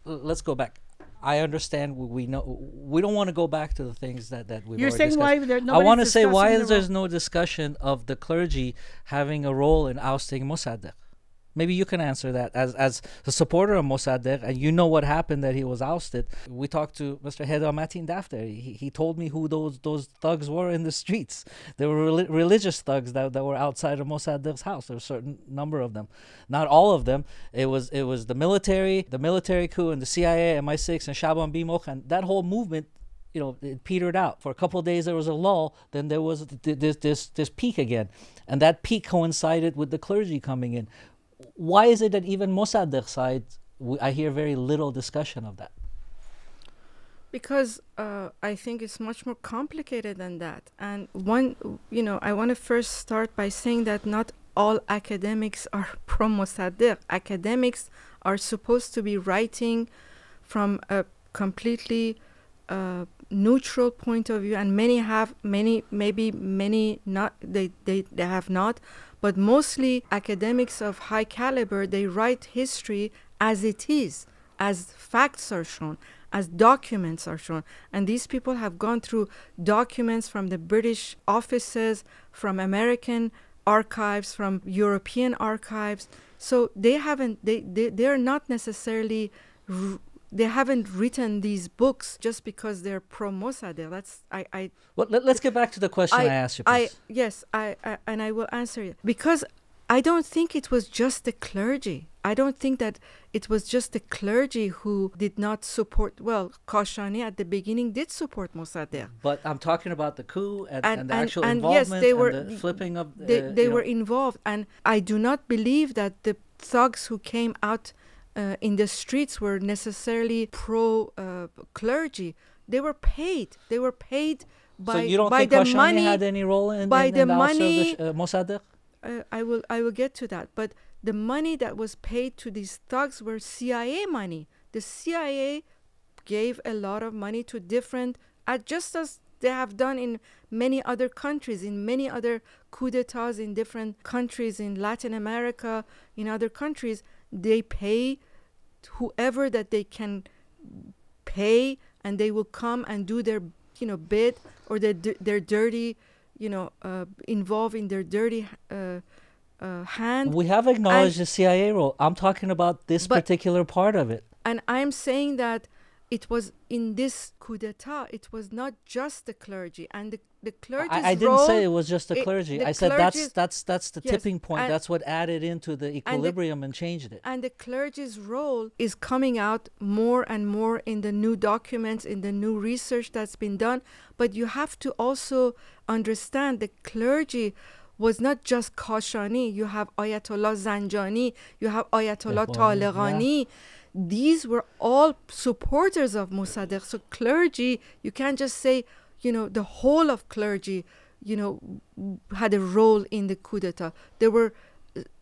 let's go back. I understand we know we don't want to go back to the things that that we've. You're saying discussed. why there, I want to say why the there's no discussion of the clergy having a role in ousting Mossadegh. Maybe you can answer that as as a supporter of Mossadegh, and you know what happened that he was ousted. We talked to Mr. Hedayat Matin Daftary. He, he told me who those those thugs were in the streets. They were religious thugs that, that were outside of Mossadegh's house. There were a certain number of them, not all of them. It was it was the military, the military coup, and the CIA, MI6, and Shaban Bimokh, and that whole movement you know, it petered out. For a couple of days, there was a lull. Then there was this this this peak again, and that peak coincided with the clergy coming in why is it that even Mossadegh side, I hear very little discussion of that? Because uh, I think it's much more complicated than that. And one, you know, I want to first start by saying that not all academics [laughs] are pro Mossadegh. Academics are supposed to be writing from a completely uh, neutral point of view, and many have, many, maybe many not, they, they, they have not but mostly academics of high caliber, they write history as it is, as facts are shown, as documents are shown. And these people have gone through documents from the British offices, from American archives, from European archives. So they haven't, they, they, they're not necessarily they haven't written these books just because they're pro Mossadegh. That's I. I well, let, us get back to the question I, I asked you. Please. I yes, I, I and I will answer you because I don't think it was just the clergy. I don't think that it was just the clergy who did not support. Well, Kashani at the beginning did support Mossadegh. But I'm talking about the coup and, and, and the and, actual and involvement yes, they were, and the flipping of. They, uh, they were know. involved, and I do not believe that the thugs who came out uh, in the streets were necessarily pro uh, clergy. They were paid. They were paid by so you don't by think the Kashani money had any role in, by in, the in money. The, uh, Mossadegh? Uh, I will I will get to that. But the money that was paid to these thugs were CIA money. The CIA gave a lot of money to different, uh, just as they have done in many other countries, in many other coups d'etats in different countries in Latin America, in other countries. They pay whoever that they can pay and they will come and do their you know bid or their their dirty you know uh, involved in their dirty uh, uh, hand. We have acknowledged and the cia role. I'm talking about this particular part of it. And i'm saying that it was in this coup d'etat. It was not just the clergy and the the clergy I, I, didn't say it was just the clergy. I said that's that's that's the yes, tipping point. That's what added into the equilibrium and, the, and, changed it. And the clergy's role is coming out more and more in the new documents, in the new research that's been done. But you have to also understand the clergy was not just Kashani. You have Ayatollah Zanjani. You have Ayatollah Taleghani. Yeah these were all supporters of Mossadegh. So clergy, you can't just say, you know, the whole of clergy, you know, had a role in the coup d'etat. There were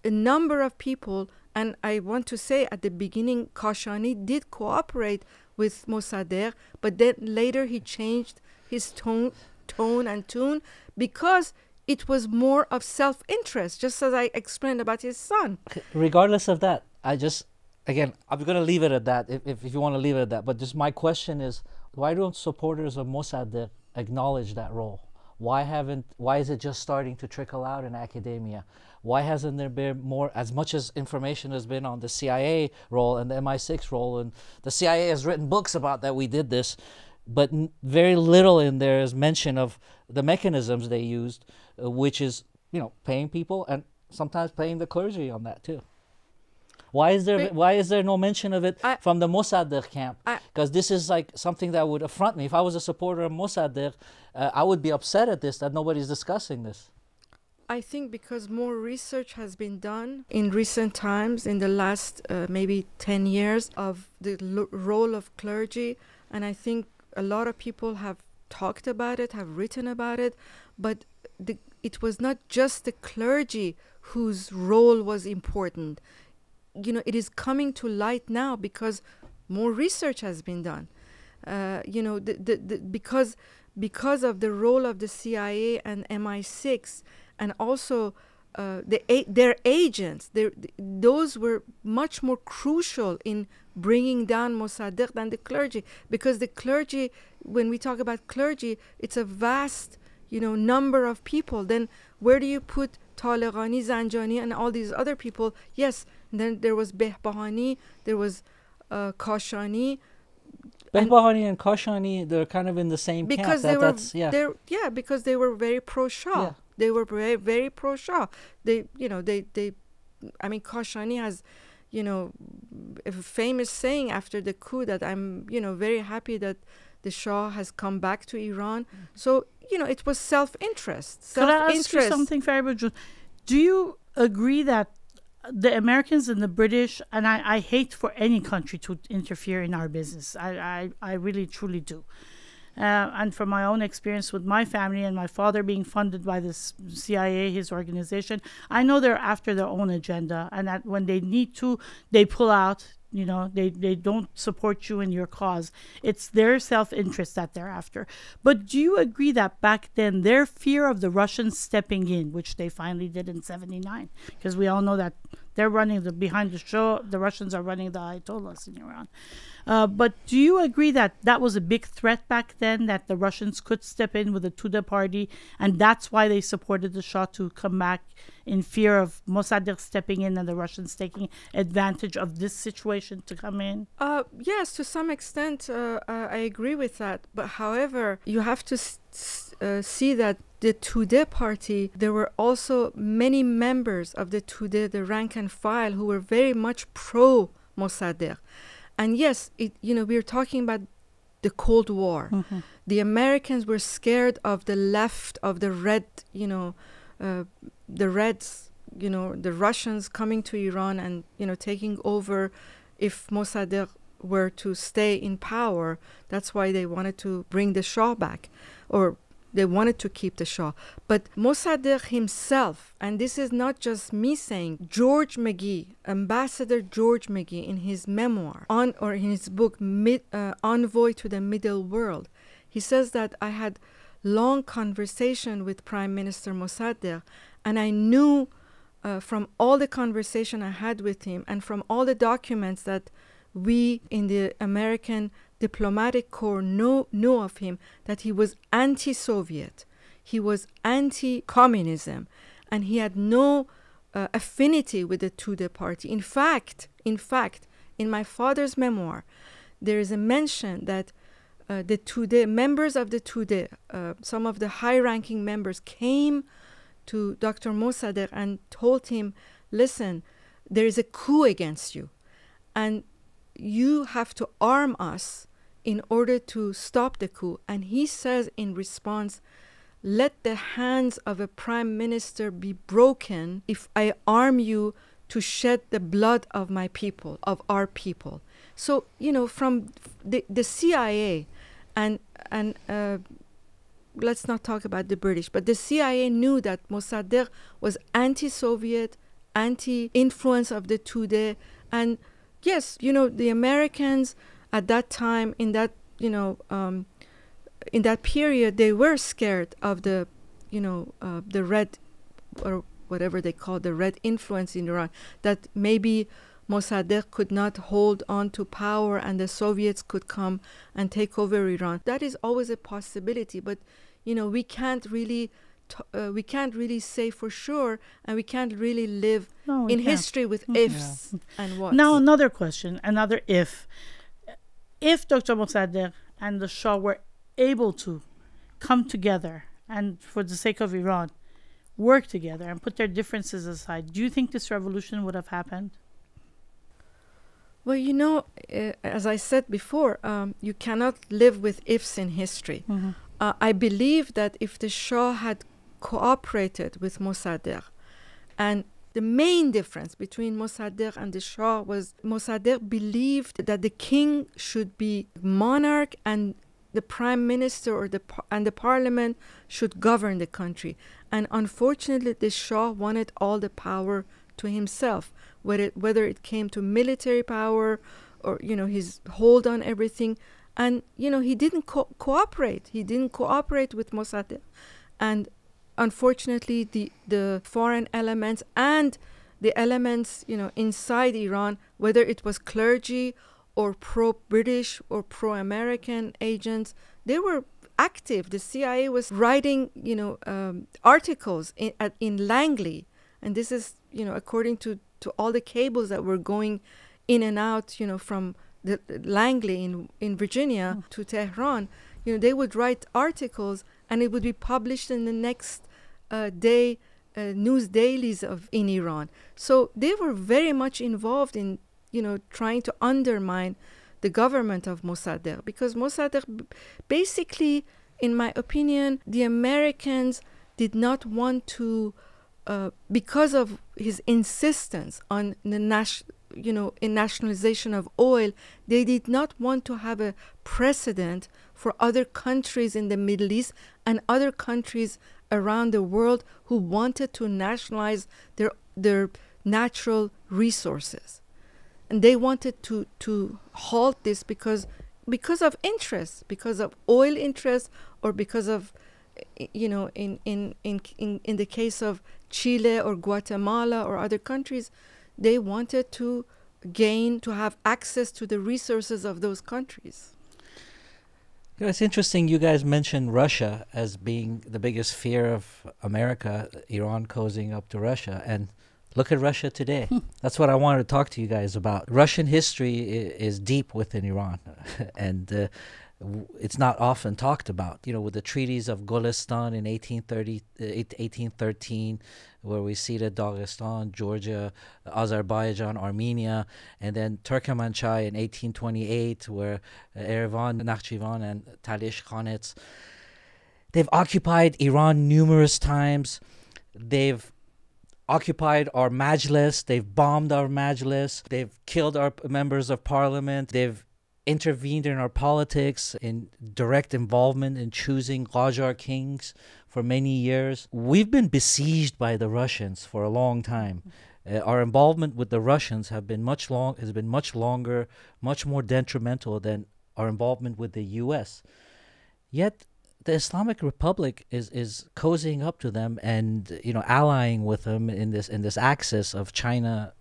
a number of people, and I want to say at the beginning, Kashani did cooperate with Mossadegh, but then later he changed his tone, tone and tune because it was more of self-interest, just as I explained about his son. Regardless of that, I just again, I'm going to leave it at that if, if, if you want to leave it at that. But just my question is, why don't supporters of Mossadegh acknowledge that role? Why haven't? Why is it just starting to trickle out in academia? Why hasn't there been more? As much as information has been on the CIA role and the MI6 role, and the CIA has written books about that we did this, but very little in there is mention of the mechanisms they used, uh, which is you know paying people and sometimes paying the clergy on that too. Why is there why is there no mention of it I, from the Mossadegh camp? Because this is like something that would affront me. If I was a supporter of Mossadegh, uh, I would be upset at this that nobody's discussing this. I think because more research has been done in recent times, in the last uh, maybe 10 years, of the role of clergy. And I think a lot of people have talked about it, have written about it, but the, it was not just the clergy whose role was important. You know, it is coming to light now because more research has been done. Uh, you know, the, the, the, because because of the role of the CIA and MI6, and also uh, the their agents, their, th- those were much more crucial in bringing down Mossadegh than the clergy, because the clergy, when we talk about clergy, it's a vast, you know, number of people. Then where do you put Taleghani, Zanjani, and all these other people? Yes, then there was Behbahani, there was uh, Kashani, and- Behbahani and Kashani, they're kind of in the same because camp. they That, were that's yeah. yeah because they were very pro Shah. Yeah. They were very very pro Shah. They you know they they, I mean Kashani has, you know, a famous saying after the coup that I'm you know very happy that the Shah has come back to Iran. So you know it was self interest. Mm-hmm. Could I ask you something, Faribajun? Do you agree that the Americans and the British, and I, I hate for any country to interfere in our business. I, I, I really, truly do. Uh, and from my own experience with my family and my father being funded by the CIA, his organization, I know they're after their own agenda, and that when they need to, they pull out. You know, they, they don't support you in your cause. It's their self interest that they're after. But do you agree that back then their fear of the Russians stepping in, which they finally did in '79, because we all know that they're running the behind the show, the Russians are running the Ayatollahs in Iran. Uh, but do you agree that that was a big threat back then, that the Russians could step in with the Tudeh party, and that's why they supported the Shah to come back in fear of Mossadegh stepping in and the Russians taking advantage of this situation to come in? Uh, yes, to some extent, uh, I agree with that. But however, you have to uh, see that the Tudeh party, there were also many members of the Tudeh, the rank and file, who were very much pro Mossadegh. And yes, it, you know, we're talking about the Cold War. The Americans were scared of the left, of the red, you know, uh, the Reds, you know, the Russians coming to Iran and, you know, taking over if Mossadegh were to stay in power. That's why they wanted to bring the Shah back, or they wanted to keep the Shah. But Mossadegh himself, and this is not just me saying, George McGhee, Ambassador George McGhee, in his memoir on or in his book Mid, uh, Envoy to the Middle World, he says that I had long conversation with Prime Minister Mossadegh, and I knew uh, from all the conversation I had with him and from all the documents that we in the American diplomatic corps know, know of him that he was anti Soviet, he was anti communism, and he had no uh, affinity with the Tudeh party. In fact, in fact, in my father's memoir, there is a mention that uh, the Tudeh members of the Tudeh, uh, some of the high-ranking members, came to Dr. Mossadegh and told him, "Listen, there is a coup against you, and you have to arm us in order to stop the coup." And he says in response, "Let the hands of a prime minister be broken if I arm you to shed the blood of my people, of our people." So you know, from the the CIA and and uh, let's not talk about the British, but the CIA knew that Mossadegh was anti-Soviet, anti-influence of the Tudeh, and yes, you know the Americans at that time in that you know um, in that period they were scared of the you know uh, the red or whatever they call the red influence in Iran that maybe Mossadegh could not hold on to power and the Soviets could come and take over Iran. That is always a possibility, but you know we can't really t- uh, we can't really say for sure, and we can't really live No, we in can't. history with ifs and what. Now, another question, another if. If Dr. Mossadegh and the Shah were able to come together and, for the sake of Iran, work together and put their differences aside, do you think this revolution would have happened? Well, you know, uh, as I said before, um, you cannot live with ifs in history. Uh, I believe that if the Shah had cooperated with Mossadegh. And the main difference between Mossadegh and the Shah was Mossadegh believed that the king should be monarch and the prime minister or the and the parliament should govern the country. And unfortunately, the Shah wanted all the power to himself, whether it, whether it came to military power or you know his hold on everything. And you know he didn't co- cooperate. He didn't cooperate with Mossadegh, and unfortunately, the the foreign elements and the elements you know inside Iran, whether it was clergy or pro-British or pro-American agents, they were active. The CIA was writing, you know, um, articles in, at, in Langley, and this is, you know, according to, to all the cables that were going in and out, you know, from the, Langley in in Virginia mm. to Tehran. You know, they would write articles, and it would be published in the next uh, day. Uh, news dailies of in Iran, so they were very much involved in you know, trying to undermine the government of Mossadegh because Mossadegh basically, in my opinion, the Americans did not want to, uh, because of his insistence on the national, you know, in nationalization of oil, they did not want to have a precedent for other countries in the Middle East and other countries around the world who wanted to nationalize their their natural resources. And they wanted to to halt this because because of interest because of oil interest or because of you know in in in in, in the case of Chile or Guatemala or other countries they wanted to gain to have access to the resources of those countries you know, it's interesting you guys mentioned Russia as being the biggest fear of America, Iran cozying up to Russia. And Look at Russia today. [laughs] That's what I wanted to talk to you guys about. Russian history is deep within Iran, [laughs] and uh, it's not often talked about. You know, with the treaties of Golestan in 1830, uh, 1813, where we ceded Dagestan, Georgia, Azerbaijan, Armenia, and then Turkmenchai in 1828, where uh, Erevan, Nakhchivan, and Talish Khanates. They've occupied Iran numerous times. They've occupied our majlis, they've bombed our majlis, they've killed our members of parliament, they've intervened in our politics in direct involvement in choosing Qajar kings for many years. We've been besieged by the Russians for a long time. Uh, our involvement with the Russians have been much long has been much longer, much more detrimental than our involvement with the U.S. Yet the Islamic Republic is is cozying up to them and you know allying with them in this in this axis of China,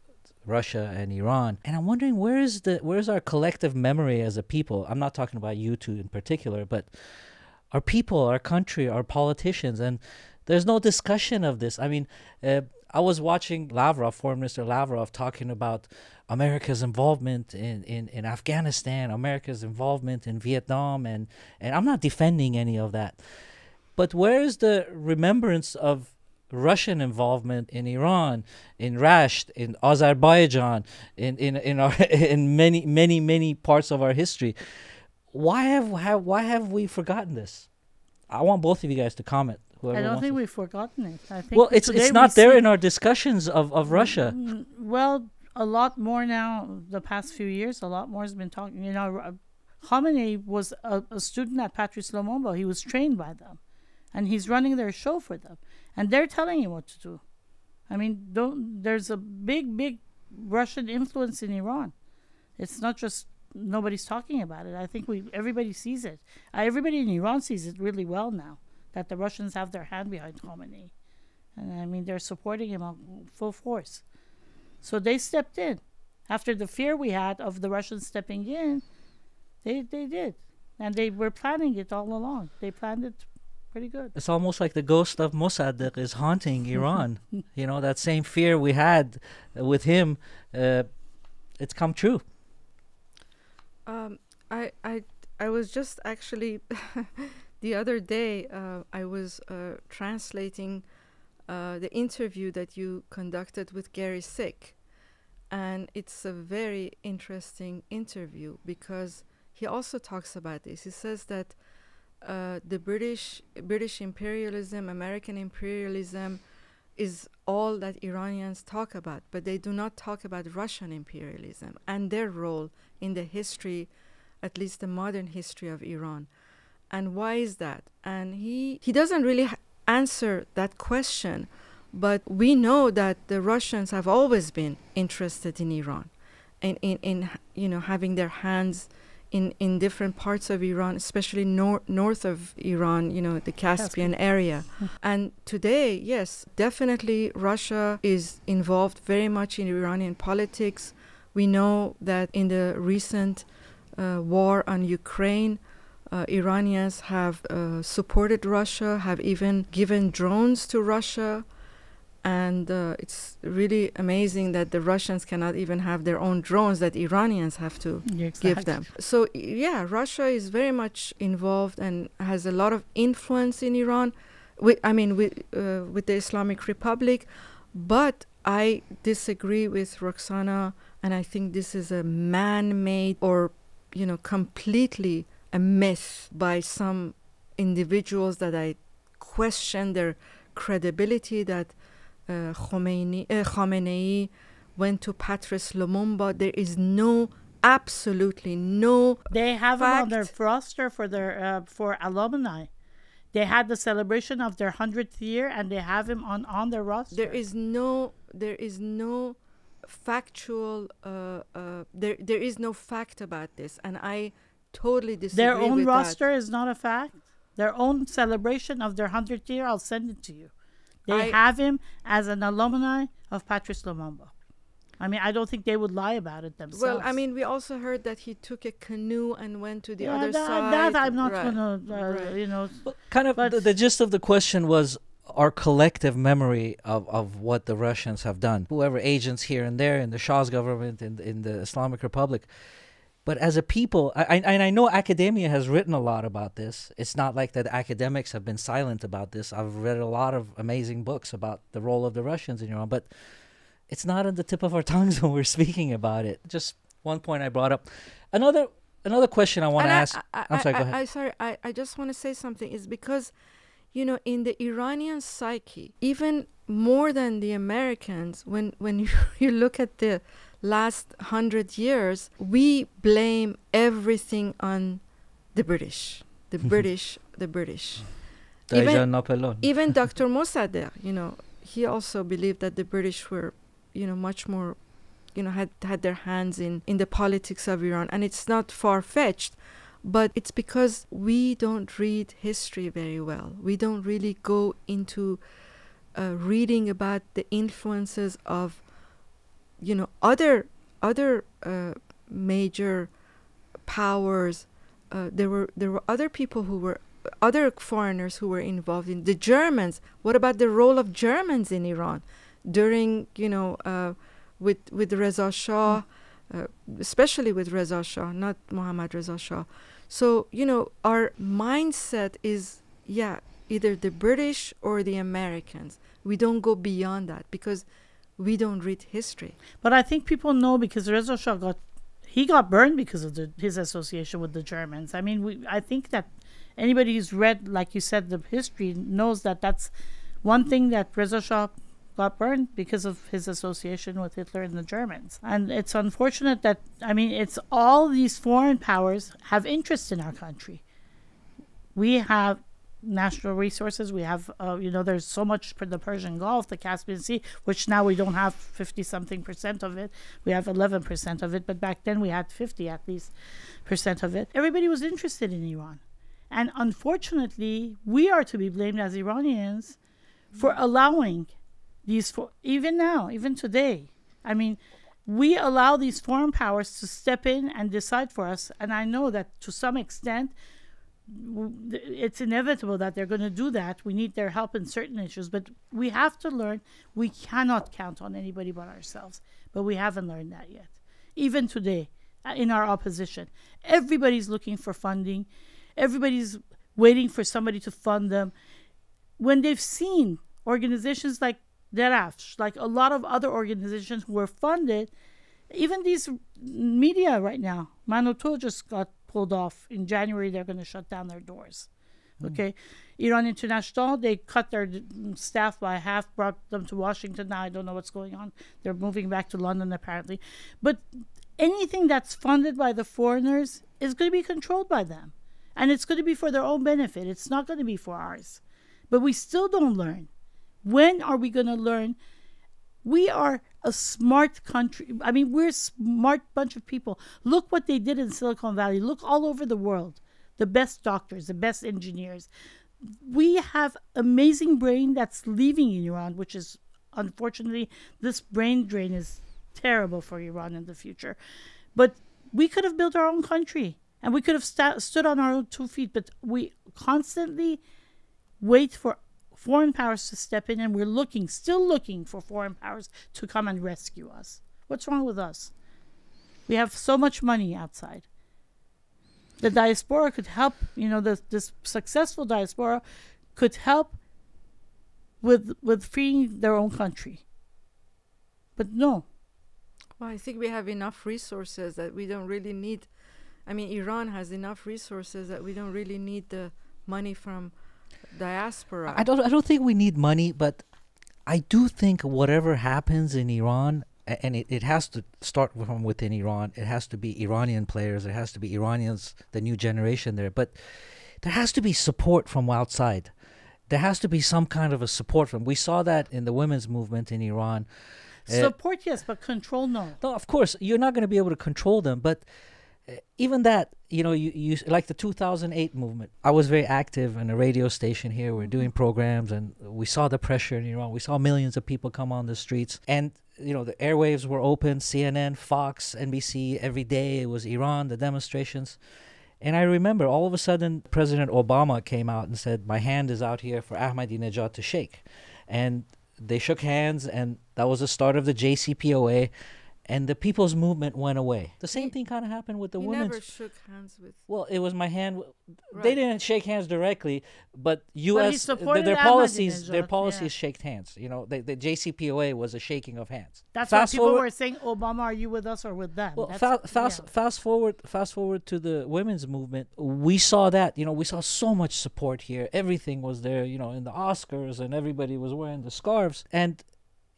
Russia, and Iran. And I'm wondering where is the where's our collective memory as a people? I'm not talking about you two in particular, but our people, our country, our politicians, and there's no discussion of this. I mean, uh, I was watching Lavrov, Foreign Minister Lavrov, talking about America's involvement in, in, in Afghanistan, America's involvement in Vietnam, and, and I'm not defending any of that. But where is the remembrance of Russian involvement in Iran, in Rasht, in Azerbaijan, in, in, in, our, [laughs] in many, many, many parts of our history? Why have, have, why have we forgotten this? I want both of you guys to comment. I don't think to. we've forgotten it. I think well, it's it's not there in our discussions of, of Russia. Mm, well, a lot more now. The past few years, a lot more has been talking. You know, Khamenei was a, a student at Patrice Lumumba. He was trained by them, and he's running their show for them, and they're telling him what to do. I mean, don't. There's a big, big Russian influence in Iran. It's not just nobody's talking about it. I think we everybody sees it. Uh, everybody in Iran sees it really well now that the Russians have their hand behind Khamenei, and I mean they're supporting him on full force. So they stepped in. After the fear we had of the Russians stepping in, they, they did. And they were planning it all along. They planned it pretty good. It's almost like the ghost of Mossadegh is haunting [laughs] Iran. you know, that same fear we had with him, uh, it's come true. Um, I, I, I was just actually [laughs] the other day, uh, I was uh, translating uh, the interview that you conducted with Gary Sick. And it's a very interesting interview because he also talks about this. He says that uh, the British British imperialism, American imperialism, is all that Iranians talk about, but they do not talk about Russian imperialism and their role in the history, at least the modern history of Iran. And why is that? And he he doesn't really answer that question, but we know that the Russians have always been interested in Iran, in in, in you know having their hands in, in different parts of Iran, especially nor- north of Iran, you know, the Caspian, Caspian. area. and today, yes, definitely Russia is involved very much in Iranian politics. We know that in the recent uh, war on Ukraine, uh, Iranians have uh, supported Russia, have even given drones to Russia and uh, it's really amazing that the Russians cannot even have their own drones that Iranians have to exactly. give them. So yeah, Russia is very much involved and has a lot of influence in Iran. With, I mean, with uh, with the Islamic Republic, but I disagree with Roxana, and I think this is a man-made or you know completely a myth by some individuals that I question their credibility that uh, Khomeini, uh, Khamenei went to Patrice Lumumba. There is no, absolutely no. They have fact. their roster for their uh, for alumni. They had the celebration of their hundredth year, and they have him on on their roster. There is no, there is no factual. Uh, uh, there there is no fact about this, and I totally disagree. Their own roster that. is not a fact. Their own celebration of their hundredth year. I'll send it to you. They I, have him as an alumni of Patrice Lumumba. I mean, I don't think they would lie about it themselves. Well, I mean, we also heard that he took a canoe and went to the yeah, other that, side. That I'm not right. gonna, uh, right. you know. But kind of the, the gist of the question was our collective memory of, of what the Russians have done. Whoever agents here and there in the Shah's government, in, in the Islamic Republic, but as a people, I, and I know academia has written a lot about this. It's not like that academics have been silent about this. I've read a lot of amazing books about the role of the Russians in Iran, but it's not on the tip of our [laughs] tongues when we're speaking about it. Just one point I brought up. Another another question I want to ask. I, am sorry. Go ahead. I, sorry. I, I just want to say something. Is because, you know, in the Iranian psyche, even more than the Americans, when when you, [laughs] you look at the last hundred years, we blame everything on the British, the [laughs] British, the British. Even, even [laughs] Dr. Mossadegh, you know, he also believed that the British were, you know, much more, you know, had had their hands in in the politics of Iran, and it's not far fetched. But it's because we don't read history very well. We don't really go into uh, reading about the influences of you know other other uh, major powers uh, there were there were other people who were other foreigners who were involved in the Germans. What about the role of Germans in Iran? During you know uh, with with Reza Shah uh, especially with Reza Shah not Mohammad Reza Shah. So you know our mindset is yeah either the British or the Americans. We don't go beyond that because we don't read history. But I think people know because Reza Shah got he got burned because of the, his association with the Germans. I mean, we I think that anybody who's read, like you said, the history knows that that's one thing that Reza Shah got burned because of his association with Hitler and the Germans. And it's unfortunate that I mean, it's all these foreign powers have interest in our country. We have national resources. We have, uh, you know, there's so much for the Persian Gulf, the Caspian Sea, which now we don't have 50 something percent of it. We have 11 percent of it, but back then we had 50 at least percent of it. Everybody was interested in Iran. And unfortunately, we are to be blamed as Iranians for allowing these, for, even now, even today. I mean, we allow these foreign powers to step in and decide for us. And I know that to some extent, it's inevitable that they're going to do that. We need their help in certain issues, but we have to learn we cannot count on anybody but ourselves. But we haven't learned that yet. Even today, uh, in our opposition, everybody's looking for funding, everybody's waiting for somebody to fund them. When they've seen organizations like Darafsh, like a lot of other organizations who were funded, even these media right now, Manoto just got pulled off. In January, they're going to shut down their doors. Hmm. Okay, Iran International they cut their staff by half, brought them to Washington. Now I don't know what's going on. They're moving back to London apparently, but anything that's funded by the foreigners is going to be controlled by them, and it's going to be for their own benefit. It's not going to be for ours. But we still don't learn. When are we going to learn? We are a smart country. I mean, we're a smart bunch of people. Look what they did in Silicon Valley. Look all over the world. The best doctors, the best engineers. We have amazing brain that's leaving in Iran, which is unfortunately this brain drain is terrible for Iran in the future. But we could have built our own country and we could have sta- stood on our own two feet, but we constantly wait for foreign powers to step in, and we're looking, still looking for foreign powers to come and rescue us. What's wrong with us? We have so much money outside. The diaspora could help, you know, the, this successful diaspora could help with with freeing their own country. But no. Well, I think we have enough resources that we don't really need. I mean, Iran has enough resources that we don't really need the money from diaspora. I don't. I don't think we need money, but I do think whatever happens in Iran, and it, it has to start from within Iran. It has to be Iranian players. It has to be Iranians, the new generation there. But there has to be support from outside. There has to be some kind of a support from. We saw that in the women's movement in Iran. Uh, support, yes, but control, no. No, of course you're not going to be able to control them, but Uh, even that, you know, you, you like the 2008 movement. I was very active in a radio station here. We are doing mm-hmm. programs, and we saw the pressure in Iran. We saw millions of people come on the streets, and you know, the airwaves were open. CNN, Fox, NBC, every day it was Iran. The demonstrations. And I remember all of a sudden President Obama came out and said, My hand is out here for Ahmadinejad to shake. And they shook hands, and that was the start of the JCPOA and the people's movement went away. The same thing kind of happened with the women. never shook hands with. Well, it was my hand. Right. They didn't shake hands directly, but U.S. Uh, supported their policies, their yeah. policies shaked hands. You know, the, the JCPOA was a shaking of hands. That's fast why people forward, were saying, Obama, are you with us or with them? well, fa- fast, yeah. fast forward, fast forward to the women's movement. We saw that. You know, we saw so much support here. Everything was there. You know, in the Oscars, and everybody was wearing the scarves, and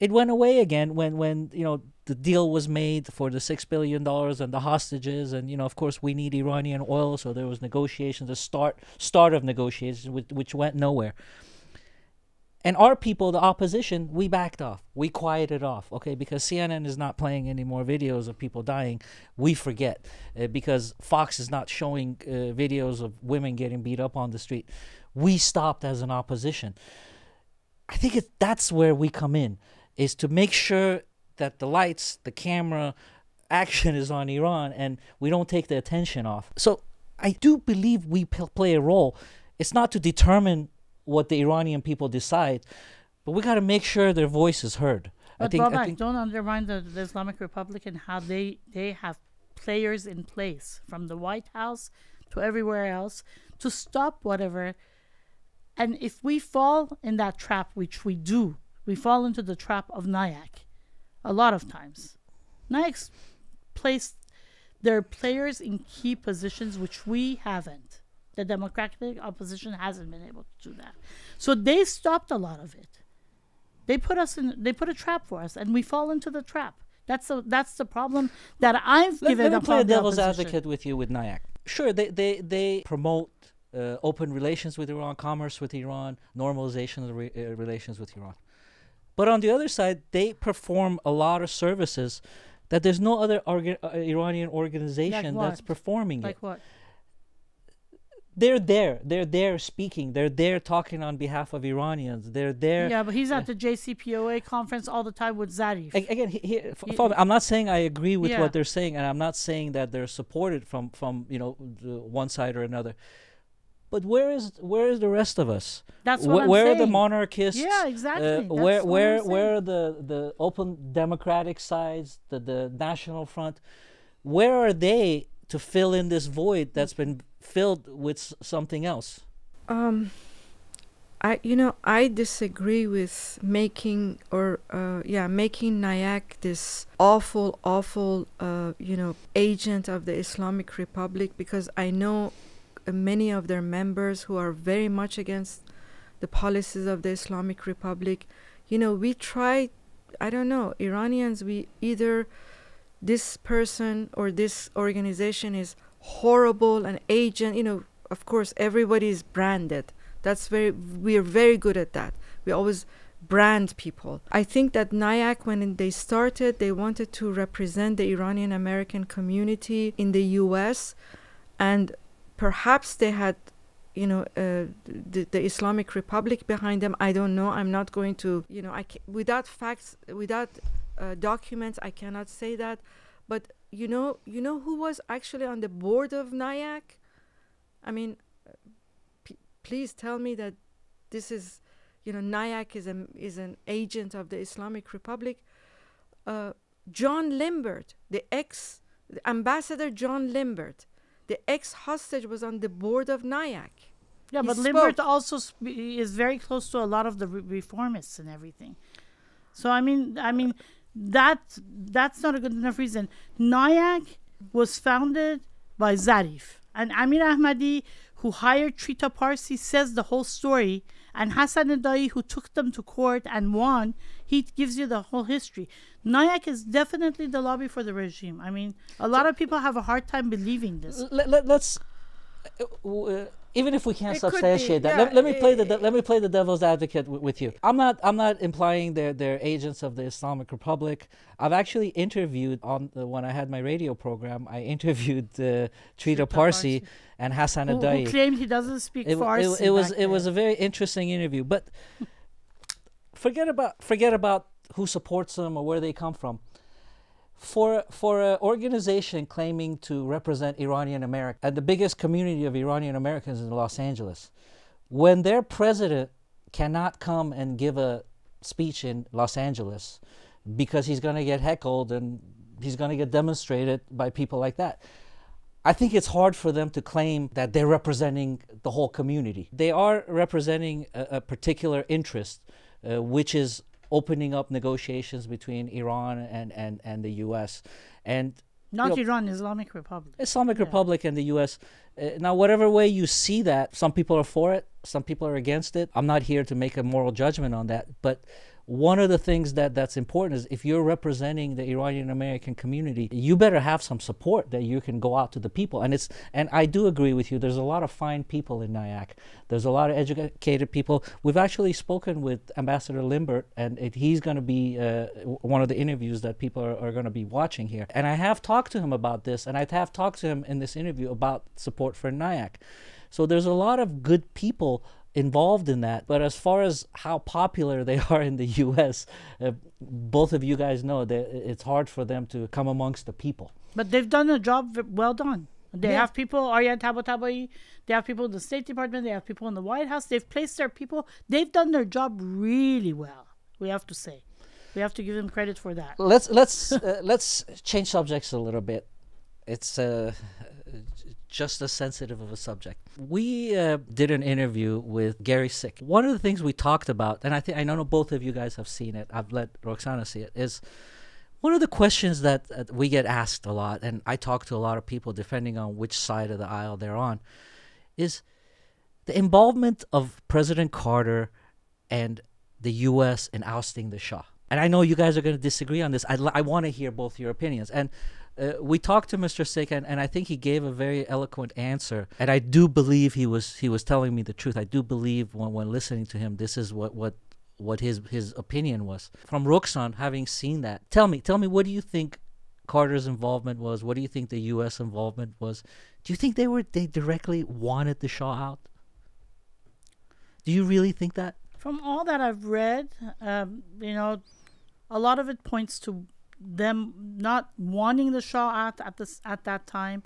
it went away again when when you know the deal was made for the six billion dollars and the hostages, and you know, of course, we need Iranian oil, so there was negotiations, the start start of negotiations, which, which went nowhere. And our people, the opposition, we backed off. We quieted off, okay? Because CNN is not playing any more videos of people dying. We forget uh, because Fox is not showing uh, videos of women getting beat up on the street. We stopped as an opposition. I think it, that's where we come in, is to make sure that the lights, the camera, action is on Iran, and we don't take the attention off. So I do believe we p- play a role. It's not to determine what the Iranian people decide, but we got to make sure their voice is heard. I But think, I think don't undermine the, the Islamic Republic and how they, they have players in place from the White House to everywhere else to stop whatever. And if we fall in that trap, which we do, we fall into the trap of NIAC a lot of times. NIAC's placed their players in key positions which we haven't. The Democratic opposition hasn't been able to do that. So they stopped a lot of it. They put us in. They put a trap for us, and we fall into the trap. That's the that's the problem that I've let, given let me play the devil's opposition. advocate with you with Nyack. Sure, they they they promote uh, open relations with Iran, commerce with Iran, normalization of re- uh, relations with Iran. But on the other side, they perform a lot of services that there's no other orga- uh, Iranian organization that's what? performing it. Like what? They're there. They're there speaking. They're there talking on behalf of Iranians. They're there. Yeah, but he's at the JCPOA conference all the time with Zarif. Again, he, he, f- Ye- follow me, I'm not saying I agree with Yeah. what they're saying, and I'm not saying that they're supported from from you know the one side or another. But where is where is the rest of us? That's Wh- what I'm where are the monarchists? Yeah, exactly. Uh, where where where are the the open democratic sides, the the National Front? Where are they to fill in this void that's been filled with something else? Um, I you know I disagree with making or uh, yeah making NIAC this awful awful uh, you know agent of the Islamic Republic because I know many of their members who are very much against the policies of the Islamic Republic. You know, we try, I don't know, Iranians, we either this person or this organization is horrible, an agent, you know, of course, everybody is branded. That's very, we are very good at that. We always brand people. I think that NIAC, when they started, they wanted to represent the Iranian American community in the US, and perhaps they had you know uh, the, the Islamic Republic behind them. I don't know. I'm not going to you know I without facts, without uh, documents, I cannot say that. But you know, you know who was actually on the board of NIAC? I mean, please tell me that this is, you know, NIAC is a, is an agent of the Islamic Republic. Uh, John Limbert, the ex ambassador John Limbert, the ex hostage was on the board of NIAC. Yeah, He but Limbert also sp- is very close to a lot of the re- reformists and everything. So I mean, I mean that that's not a good enough reason. NIAC was founded by Zarif and Amir Ahmadi, who hired Trita Parsi, says the whole story. And Hassan Dai, who took them to court and won, he gives you the whole history. NIAC is definitely the lobby for the regime. I mean, a lot of people have a hard time believing this. let, let, us uh, uh, even if we can't It could be, substantiate that yeah, let, let me play the let me play the devil's advocate w- with you i'm not i'm not implying they're they're agents of the islamic republic i've actually interviewed on the, when i had my radio program i interviewed uh, trita Trita parsi Parsi. and hassan Who, who claimed he doesn't speak it, Farsi. it, it was back it was a very interesting interview but forget about forget about who supports them or where they come from for for an organization claiming to represent Iranian America and the biggest community of Iranian Americans in Los Angeles, when their president cannot come and give a speech in Los Angeles because he's going to get heckled and he's going to get demonstrated by people like that. I think it's hard for them to claim that they're representing the whole community. They are representing a, a particular interest, uh, which is opening up negotiations between Iran and, and, and the U.S. And Not know- Iran, Islamic Republic. Islamic Yeah. Republic and the U.S. Uh, now, whatever way you see that, some people are for it, some people are against it. I'm not here to make a moral judgment on that, but one of the things that that's important is if you're representing the Iranian American community, you better have some support that you can go out to the people. And it's and I do agree with you. There's a lot of fine people in NIAC. There's a lot of educated people. We've actually spoken with Ambassador Limbert, and it, he's going to be uh, one of the interviews that people are, are going to be watching here. And I have talked to him about this, and I have talked to him in this interview about support for NIAC. So there's a lot of good people involved in that. But as far as how popular they [laughs] are in the U.S., uh, both of you guys know that it's hard for them to come amongst the people. But they've done a job well done. They Yeah. have people, Ariane Tabatabai, they have people in the State Department, they have people in the White House. They've placed their people. They've done their job really well, we have to say. We have to give them credit for that. Let's let's [laughs] uh, let's change subjects a little bit. It's uh, just as sensitive of a subject. We uh, did an interview with Gary Sick. One of the things we talked about, and I think I know both of you guys have seen it. I've let Roxana see it. Is one of the questions that uh, we get asked a lot, and I talk to a lot of people, depending on which side of the aisle they're on, is the involvement of President Carter and the U.S. in ousting the Shah. And I know you guys are going to disagree on this. I, I want to hear both your opinions. And uh, we talked to Mr. Sick, and, and I think he gave a very eloquent answer. And I do believe he was he was telling me the truth. I do believe when, when listening to him, this is what what what his his opinion was. From Roxanne, having seen that, tell me, tell me, what do you think Carter's involvement was? What do you think the U.S. involvement was? Do you think they were they directly wanted the Shah out? Do you really think that? From all that I've read, um, you know, a lot of it points to them not wanting the Shah out at this at that time,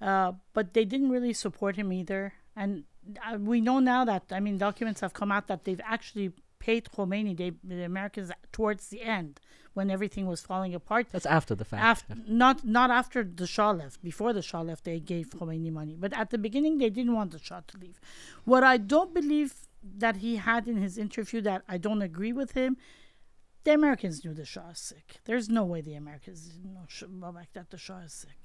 uh, but they didn't really support him either. And uh, we know now that I mean documents have come out that they've actually paid Khomeini, they, the Americans, towards the end when everything was falling apart. That's after the fact. After, not not after the Shah left. Before the Shah left, they gave Khomeini money. But at the beginning, they didn't want the Shah to leave. What I don't believe that he had in his interview that I don't agree with him, the Americans knew the Shah is sick. There's no way the Americans didn't know Sh- that the Shah is sick.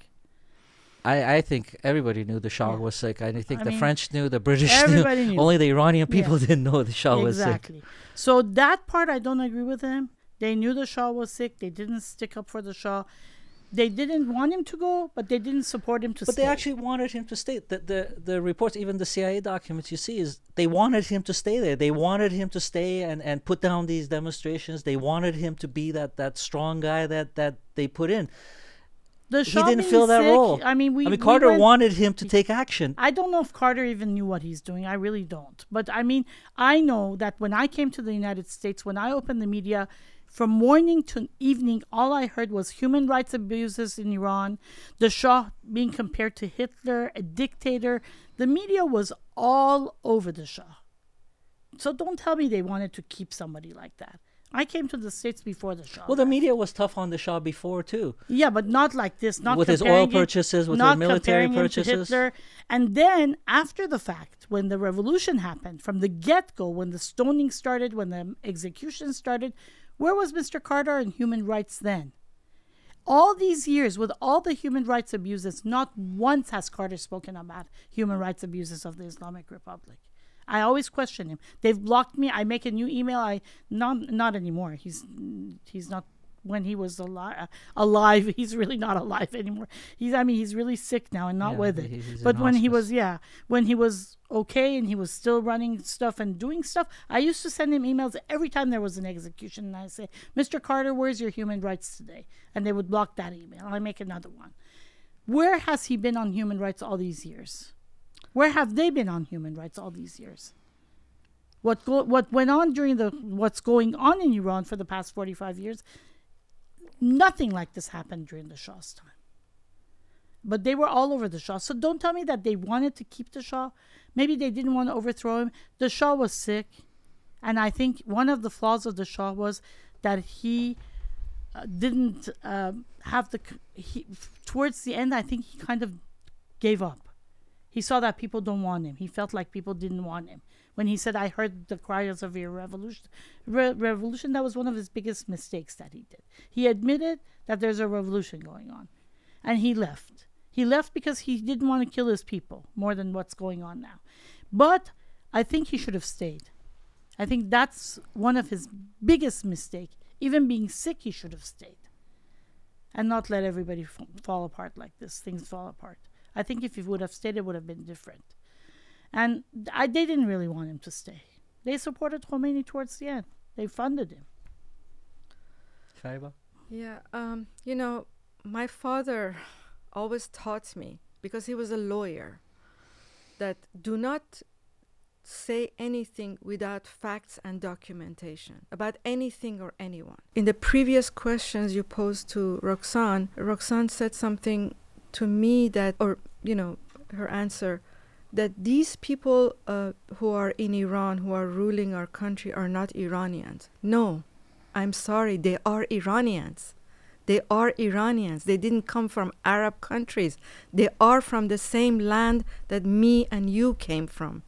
I, I think everybody knew the Shah Yeah. was sick. I think I the mean, French knew, the British knew. Knew. [laughs] Only the Iranian Yeah. people [laughs] didn't know the Shah was sick. exactly. So that part I don't agree with him. They knew the Shah was sick. They didn't stick up for the Shah. They didn't want him to go, but they didn't support him to But stay. they actually wanted him to stay. The, the the reports, even the CIA documents you see, is they wanted him to stay there. They wanted him to stay and, and put down these demonstrations. They wanted him to be that, that strong guy that, that they put in. the He didn't fill that sick, role. I mean, we. I mean, we Carter went- wanted him to take action. I don't know if Carter even knew what he's doing. I really don't. But I mean, I know that when I came to the United States, when I opened the media, from morning to evening, all I heard was human rights abuses in Iran, the Shah being compared to Hitler, a dictator. The media was all over the Shah. So don't tell me they wanted to keep somebody like that. I came to the States before the Shah. Well, the media was tough on the Shah before, too. Yeah, but not like this. Not With his oil purchases, with his not military comparing him to purchases. Hitler. And then after the fact, when the revolution happened, from the get-go, when the stoning started, when the execution started, where was Mr. Carter and human rights then? All these years, with all the human rights abuses, not once has Carter spoken about human rights abuses of the Islamic Republic. I always question him. They've blocked me. I make a new email. I not not anymore. He's he's not when he was alive. Alive, [laughs] he's really not alive anymore. He's I mean he's really sick now and not Yeah, with it. but when he was yeah, when he was okay and he was still running stuff and doing stuff, I used to send him emails every time there was an execution, and I say, "Mr. Carter, where's your human rights today?" And they would block that email. I make another one. Where has he been on human rights all these years? Where have they been on human rights all these years? What go, what went on during the what's going on in Iran for the past 45 years? Nothing like this happened during the Shah's time. But they were all over the Shah. So don't tell me that they wanted to keep the Shah. Maybe they didn't want to overthrow him. The Shah was sick. And I think one of the flaws of the Shah was that he uh, didn't um have the. He, towards the end, I think he kind of gave up. He saw that people don't want him. He felt like people didn't want him. When he said, I heard the cries of your revolution, re- revolution, that was one of his biggest mistakes that he did. He admitted that there's a revolution going on. And he left. He left because he didn't want to kill his people more than what's going on now. But I think he should have stayed. I think that's one of his biggest mistake. Even being sick, he should have stayed, and not let everybody f- fall apart like this. Things fall apart. I think if he would have stayed, it would have been different. And I, they didn't really want him to stay. They supported Khomeini towards the end. They funded him. Fariba? Yeah, um, you know, my father always taught me because he was a lawyer that do not say anything without facts and documentation about anything or anyone. In the previous questions you posed to Roxanne, Roxanne said something to me that, or, you know, her answer that these people uh, who are in Iran, who are ruling our country, are not Iranians. No, I'm sorry, they are Iranians. They are Iranians. They didn't come from Arab countries. They are from the same land that me and you came from.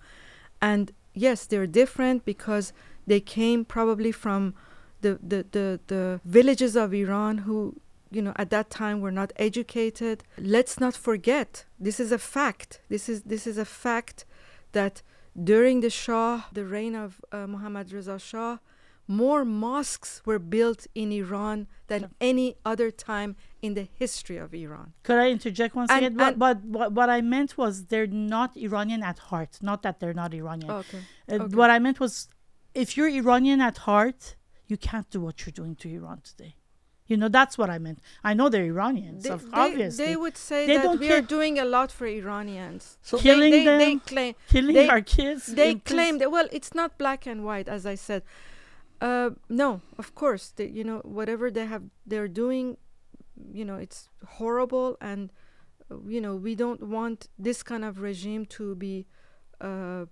And yes, they're different because they came probably from the, the, the, the villages of Iran who, you know, at that time we were not educated. Let's not forget, this is a fact. This is, this is a fact that during the Shah, the reign of uh, Muhammad Reza Shah, more mosques were built in Iran than any other time in the history of Iran. Could I interject one second? And- second? But, but what, what I meant was they're not Iranian at heart. Not that they're not Iranian. Okay. Uh, okay. What I meant was, if you're Iranian at heart, you can't do what you're doing to Iran today. You know, that's what I meant. I know they're Iranians, They, of- they- obviously. they would say They that don't we care- are doing a lot for Iranians. So- Killing they, they, them, claim Killing they- our kids. they claim that well, it's not black and white, as I said. Uh, no, of course, they, you know whatever they have, they're doing. You know, it's horrible, and uh, you know we don't want this kind of regime to be uh,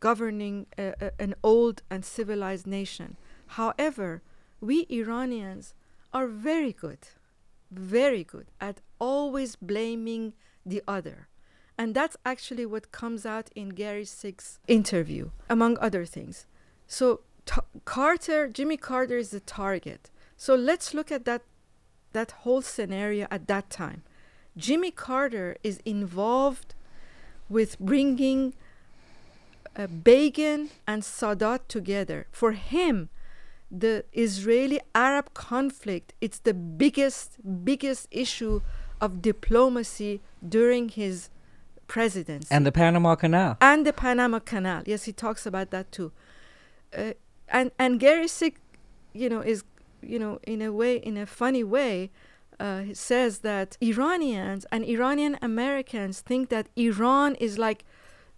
governing a, a, an old and civilized nation. However, we Iranians are very good, very good at always blaming the other. And that's actually what comes out in Gary Sick's interview, among other things. So Carter, Jimmy Carter is the target. So let's look at that, that whole scenario at that time. Jimmy Carter is involved with bringing uh, Begin and Sadat together. For him, the Israeli Arab conflict it's the biggest biggest issue of diplomacy during his presidency And the Panama Canal. and the Panama Canal. Yes, he talks about that too. Uh, and and Gary Sick, you know, is you know in a way, in a funny way, uh, he says that Iranians and Iranian Americans think that Iran is like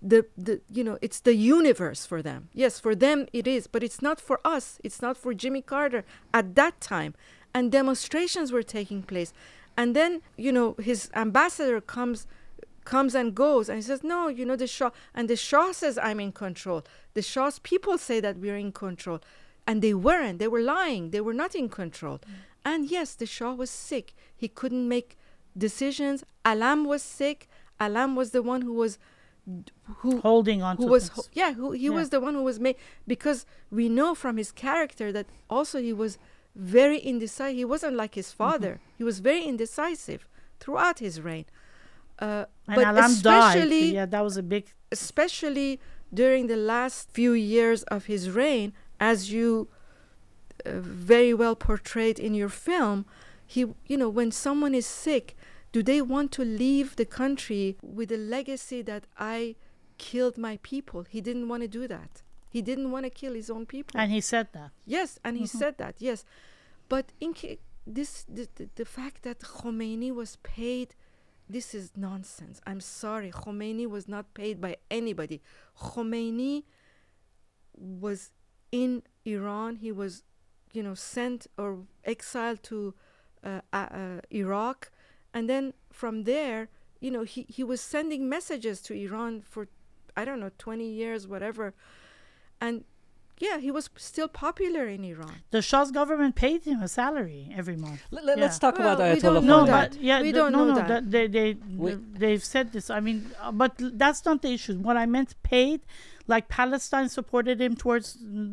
the the you know it's the universe for them. Yes, for them it is, but it's not for us. It's not for Jimmy Carter at that time. And demonstrations were taking place. And then you know his ambassador comes comes and goes and he says no you know the shah and the shah says i'm in control. The shah's people say that we're in control. And they weren't. They were lying. They were not in control. Mm. And yes the shah was sick. He couldn't make decisions. Alam was sick. Alam was the one who was who Holding on who to was ho- yeah who he Yeah. was the one who was made because we know from his character that also he was very indecisive he wasn't like his father he was very indecisive throughout his reign uh, and but Alam died. especially Yeah, that was a big. especially during the last few years of his reign, as you uh, very well portrayed in your film, he, you know, when someone is sick, do they want to leave the country with a legacy that I killed my people? He didn't want to do that. He didn't want to kill his own people. And he said that. Yes, and he said that. Yes, but in this, the, the, the fact that Khomeini was paid, this is nonsense. I'm sorry, Khomeini was not paid by anybody. Khomeini was in Iran. He was, you know, sent or exiled to uh, uh, uh, Iraq, and then from there, you know, he he was sending messages to Iran for, I don't know, 20 years, whatever, and yeah, he was still popular in Iran. The Shah's government paid him a salary every month. Let, let, us Yeah. talk about Well, we Ayatollah don't No, know that. but yeah, We the- don't no, know no, that. they they We- they've said this. I mean, uh, but l- that's not the issue. What I meant paid, like Palestine supported him towards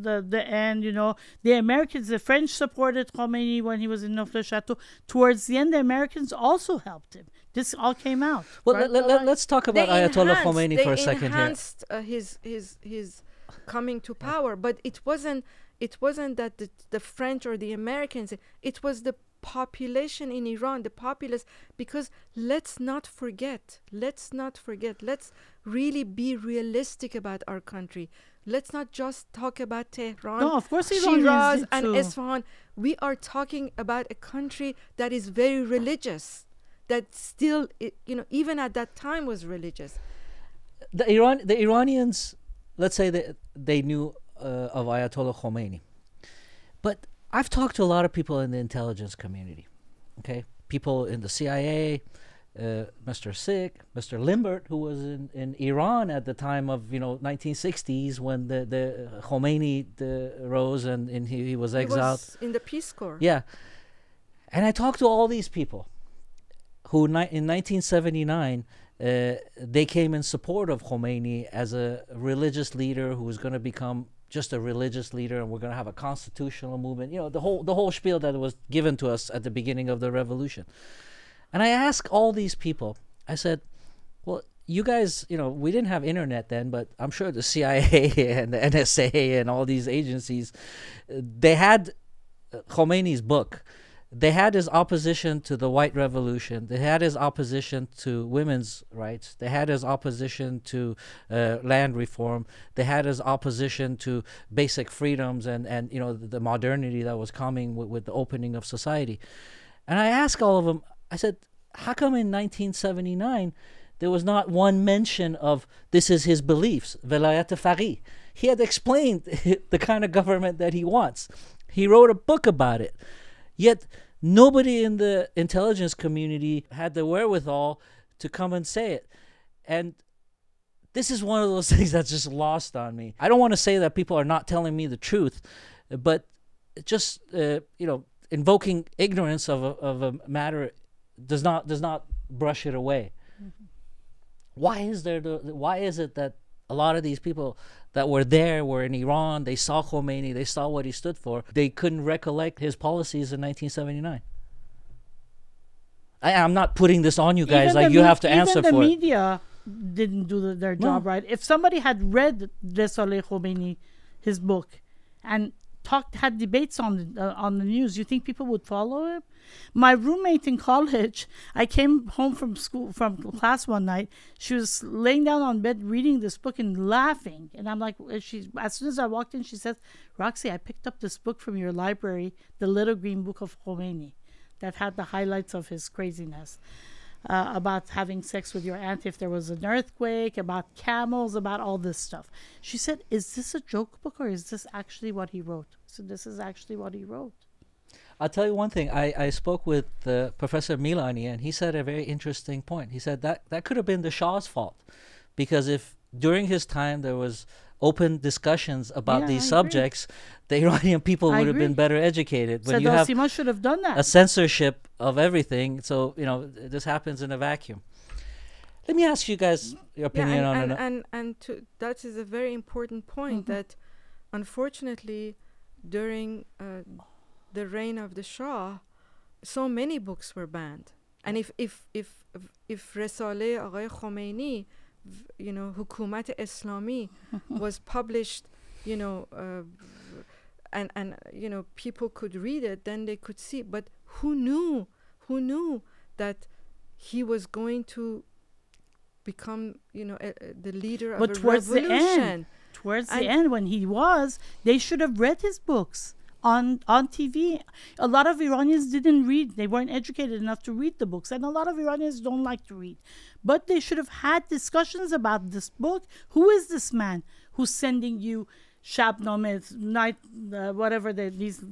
the the end. You know, the Americans, the French supported Khomeini when he was in Neuf Chateau. Towards the end, the Americans also helped him. This all came out. Well, right? let, let, us talk about Ayatollah Khomeini for a second here. They enhanced uh, his his his coming to power, but it wasn't it wasn't that the, the French or the Americans. It was the population in Iran, the populace. Because let's not forget, let's not forget. Let's really be realistic about our country. Let's not just talk about Tehran, No, of course Iran Shiraz, and too. Isfahan. We are talking about a country that is very religious. That still, you know, even at that time was religious. the Iran, the Iranians, let's say that they knew uh, of Ayatollah Khomeini, but I've talked to a lot of people in the intelligence community. Okay, people in the CIA, uh, Mr. Sick, Mr. Limbert, who was in, in Iran at the time of you know 1960s when the the Khomeini the, rose and, and he, he was He exiled. was in the Peace Corps. Yeah. And I talked to all these people who in 1979 uh, they came in support of Khomeini as a religious leader who was going to become just a religious leader and we're going to have a constitutional movement you know the whole the whole spiel that was given to us at the beginning of the revolution and i asked all these people i said well you guys you know we didn't have internet then but i'm sure the cia [laughs] and the nsa and all these agencies uh, they had uh, Khomeini's book. They had his opposition to the white revolution. They had his opposition to women's rights. They had his opposition to uh, land reform. They had his opposition to basic freedoms and, and you know the, the modernity that was coming with, with the opening of society. And I asked all of them. I said, "How come in 1979 there was not one mention of this is his beliefs, velayat faqih? He had explained [laughs] the kind of government that he wants. He wrote a book about it. Yet nobody in the intelligence community had the wherewithal to come and say it. And this is one of those [laughs] things that's just lost on me. I don't want to say that people are not telling me the truth, but just uh, you know, invoking ignorance of a, of a matter does not does not brush it away. Why is there the why is it that a lot of these people that were there were in Iran, they saw Khomeini, they saw what he stood for, they couldn't recollect his policies in 1979? I, I'm not putting this on you guys. Even like you have to answer the for it. media didn't do the, their job No. right. If somebody had read Resaleh Khomeini, his book, and talked had debates on the uh, on the news, you think people would follow him? My roommate in college, I came home from school from class one night. She was laying down on bed reading this book and laughing, and I'm like, she. As soon as I walked in, she says, "Roxy, I picked up this book from your library, the Little Green Book of Khomeini." That had the highlights of his craziness uh, about having sex with your aunt if there was an earthquake, about camels, about all this stuff. She said, Is this a joke book or is this actually what he wrote? So, this is actually what he wrote. I'll tell you one thing. I, I spoke with uh, Professor Milani, and he said a very interesting point. He said that that could have been the Shah's fault, because if during his time there was open discussions about Yeah, these I agree. subjects, the Iranian [laughs] people I would have been better educated. When Said you have Osima should have done that. a censorship of everything, so you know this happens in a vacuum. Let me ask you guys your opinion yeah, on and, it. and, and, and to, that is a very important point Mhm. that unfortunately during uh, the reign of the Shah, so many books were banned. And if if if if, if Resale Aghay Khomeini, v- you know, Hukumat Islami [laughs] was published, you know, uh, and and you know people could read it, then they could see. But who knew? Who knew that he was going to become, you know, a, a- the leader But of a towards the end, revolution? Towards the end, when he was, they should have read his books on on TV. A lot of Iranians didn't read; they weren't educated enough to read the books, and a lot of Iranians don't like to read. But they should have had discussions about this book. Who is this man who's sending you Shabnam, night, uh, whatever the, these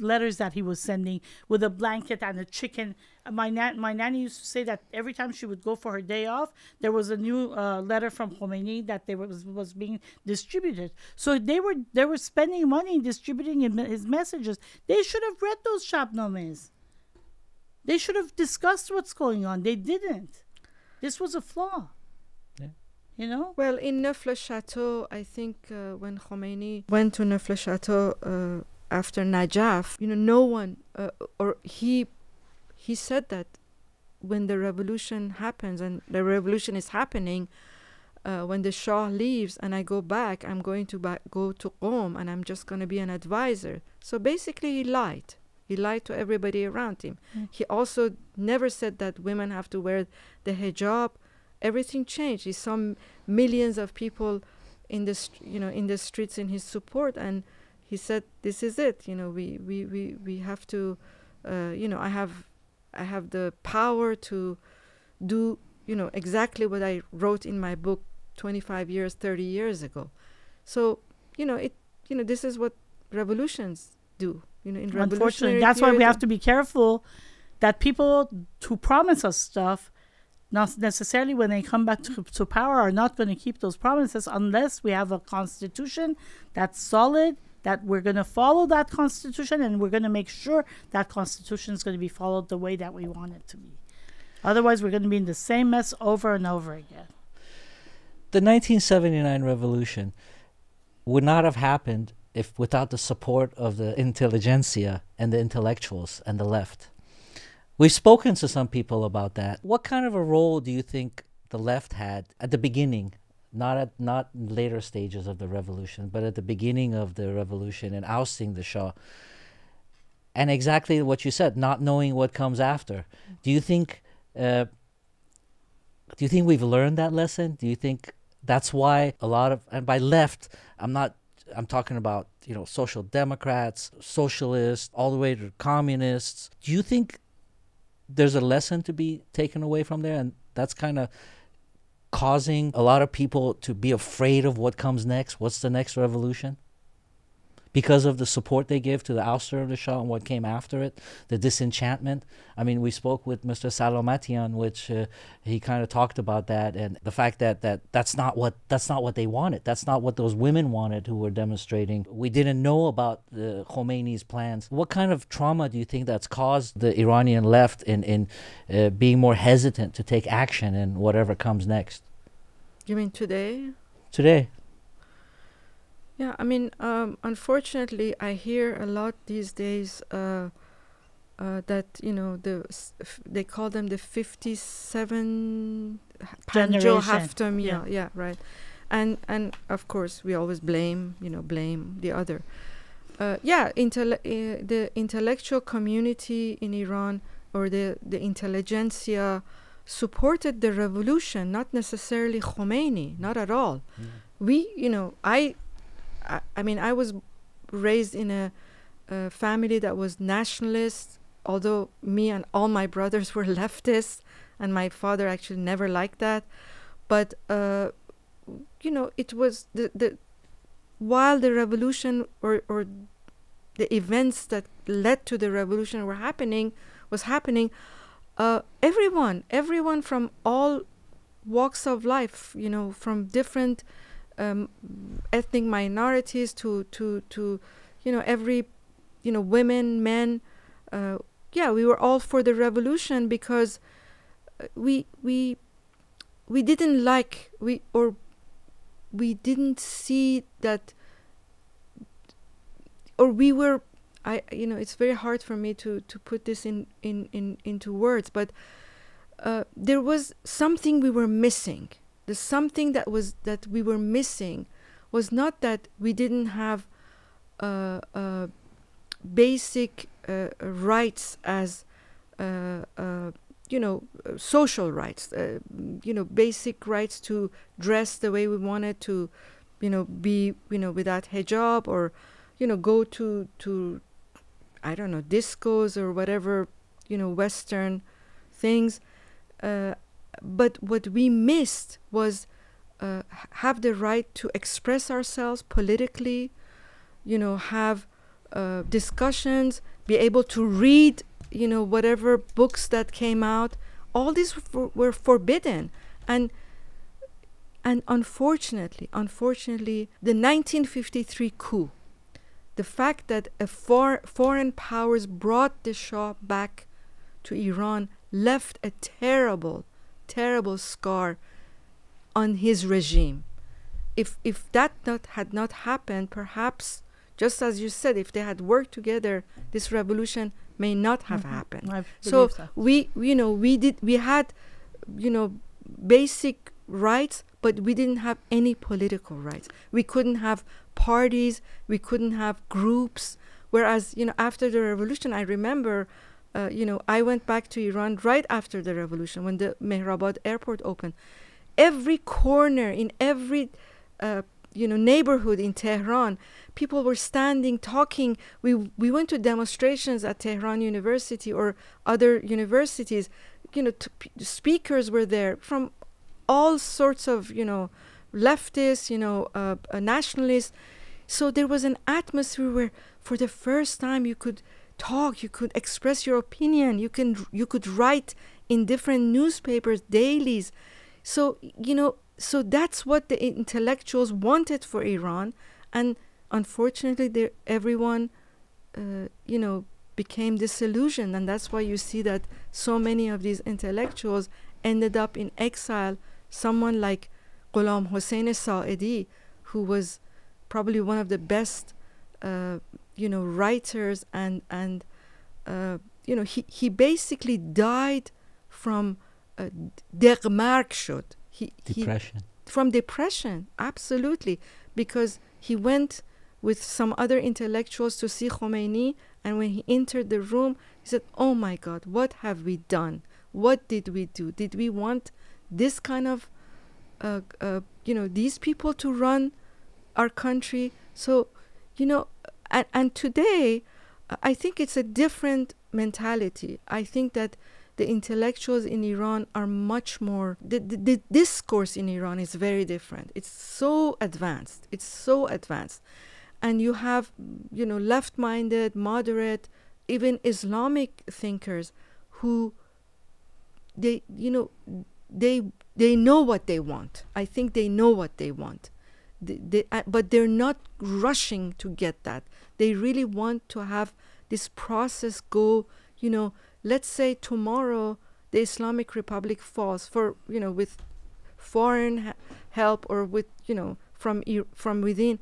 letters that he was sending with a blanket and a chicken. Uh, My nan- my nanny used to say that every time she would go for her day off, there was a new uh, letter from Khomeini that they was was being distributed. So they were they were spending money distributing his messages. They should have read those Shabnames. They should have discussed what's going on. They didn't. This was a flaw. Yeah. You know. Well, in Neauphle-le-Château, I think uh, when Khomeini went to Neauphle-le-Château uh, after Najaf, you know, no one, uh, or he, he said that when the revolution happens and the revolution is happening, uh, when the Shah leaves and I go back, I'm going to ba- go to Qom and I'm just going to be an advisor. So basically, he lied. He lied to everybody around him. Mm. He also never said that women have to wear the hijab. Everything changed. He saw m- millions of people in the st- you know in the streets in his support, and he said, "This is it. You know, we we we, we have to, uh, you know, I have I have the power to do you know exactly what I wrote in my book 25 years, 30 years ago. So you know it. You know, this is what revolutions do. You know, in Unfortunately, that's why we have to be careful that people who promise us stuff, not necessarily when they come back to, to power, are not going to keep those promises unless we have a constitution that's solid. That we're going to follow that constitution, and we're going to make sure that constitution is going to be followed the way that we want it to be. Otherwise, we're going to be in the same mess over and over again. the 1979 revolution would not have happened if without the support of the intelligentsia and the intellectuals and the left. We've spoken to some people about that. What kind of a role do you think the left had at the beginning, not at not later stages of the revolution, but at the beginning of the revolution and ousting the Shah? And exactly what you said, not knowing what comes after. Do you think? Uh, do you think we've learned that lesson? Do you think that's why a lot of and by left, I'm not I'm talking about, you know, social democrats, socialists, all the way to communists. Do you think there's a lesson to be taken away from there and that's kind of causing a lot of people to be afraid of what comes next? What's the next revolution? Because of the support they give to the ouster of the Shah and what came after it, the disenchantment. I mean, we spoke with Mr. Salamatian, which uh, he kind of talked about that and the fact that, that that's not what that's not what they wanted. That's not what those women wanted who were demonstrating. We didn't know about the Khomeini's plans. What kind of trauma do you think that's caused the Iranian left in in uh, being more hesitant to take action in whatever comes next You mean today? today? Yeah, I mean, um, unfortunately, I hear a lot these days uh, uh, that you know the s- f- they call them the 57 Panjo Generation. Haftam Yeah. yeah yeah right and and of course we always blame you know blame the other uh, yeah intelle- uh, the intellectual community in Iran or the the intelligentsia supported the revolution not necessarily Khomeini not at all we you know I, I i mean i was raised in a, a family that was nationalist although me and all my brothers [laughs] were leftists and my father actually never liked that. But uh, you know it was the, the while the revolution or, or the events that led to the revolution were happening was happening uh, everyone everyone from all walks of life you know from different um, ethnic minorities to to to you know every you know women men uh, yeah we were all for the revolution because uh, we we we didn't like we or we didn't see that or we were i you know it's very hard for me to to put this in in, in into words but uh, there was something we were missing the something that was that we were missing was not that we didn't have uh, uh, basic uh, rights as uh, uh, you know social rights uh, you know basic rights to dress the way we wanted to you know be you know without hijab or you know go to to I don't know discos or whatever you know western things but what we missed was uh, have the right to express ourselves politically you know have uh, discussions be able to read you know whatever books that came out. All these w- were forbidden. And and unfortunately unfortunately the 1953 coup the fact that a for, foreign powers brought the shah back to iran left a terrible terrible scar on his regime if if that not had not happened perhaps just as you said if they had worked together this revolution may not have Mhm. happened I so so. we you know we did we had you know basic rights but we didn't have any political rights we couldn't have parties we couldn't have groups whereas you know after the revolution i remember uh, you know i went back to iran right after the revolution when the mehrabad airport opened. Every corner in every uh, you know neighborhood in tehran people were standing talking. We we went to demonstrations at tehran university or other universities. You know speakers were there from all sorts of you know leftists you know uh, uh, nationalists. So there was an atmosphere where for the first time you could talk you could express your opinion you can you could write in different newspapers dailies. So you know so that's what the intellectuals wanted for iran and unfortunately there everyone uh, you know became disillusioned and that's why you see that so many of these intellectuals ended up in exile. Someone like Ghulam Hussein Saedi who was probably one of the best uh, you know writers and and uh, you know he he basically died from uh, der depression he, from depression absolutely because he went with some other intellectuals to see Khomeini and when he entered the room he said oh my god what have we done? What did we do? Did we want this kind of uh, uh, you know these people to run our country? So you know and, and today i think it's a different mentality i think that the intellectuals in Iran are much more the, the, the discourse in Iran is very different. It's so advanced. It's so advanced. And you have you know left-minded, moderate, even Islamic thinkers who they you know they they know what they want. I think they know what they want. Uh, but they're not rushing to get that. They really want to have this process go, you know, let's say tomorrow the Islamic Republic falls for you know with foreign help or with you know from from within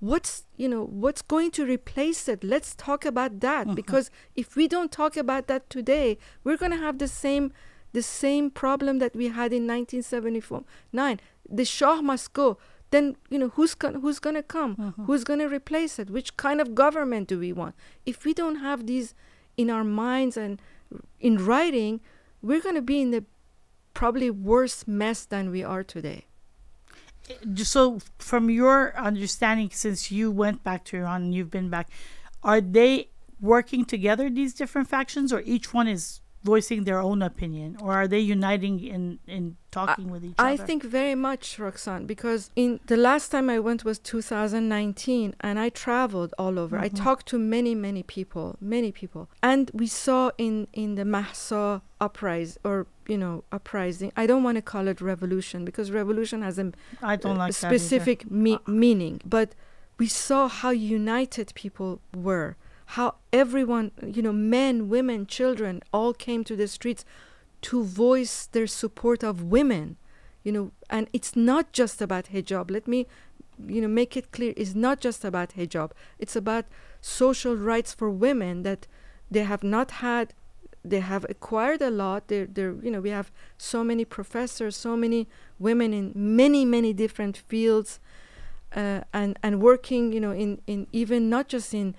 what's you know what's going to replace it? Let's talk about that mm-hmm. because if we don't talk about that today we're going to have the same the same problem that we had in 1979 the shah must go then you know who's going who's going to come mm-hmm. who's going to replace it? Which kind of government do we want? If we don't have these in our minds and in writing we're going to be in the probably worse mess than we are today. Eh, so from your understanding since you went back to iran and you've been back are they working together these different factions or each one is voicing their own opinion or are they uniting in in talking with each I other i think very much, Roxanne, because in the last time I went was 2019, and I traveled all over. I mm-hmm. talked to many, many people, many people, and we saw in in the Mahsa uprising or you know uprising. I don't want to call it revolution because revolution has a i don't a like either. specific me- ah. meaning, but we saw how united people were, how everyone, you know, men, women, children, all came to the streets to voice their support of women, you know, and it's not just about hijab. Let me, you know, make it clear. It's not just about hijab. It's about social rights for women that they have not had. They have acquired a lot. They're, they're, you know, we have so many professors, so many women in many, many different fields, uh, and and working, you know, in in even not just in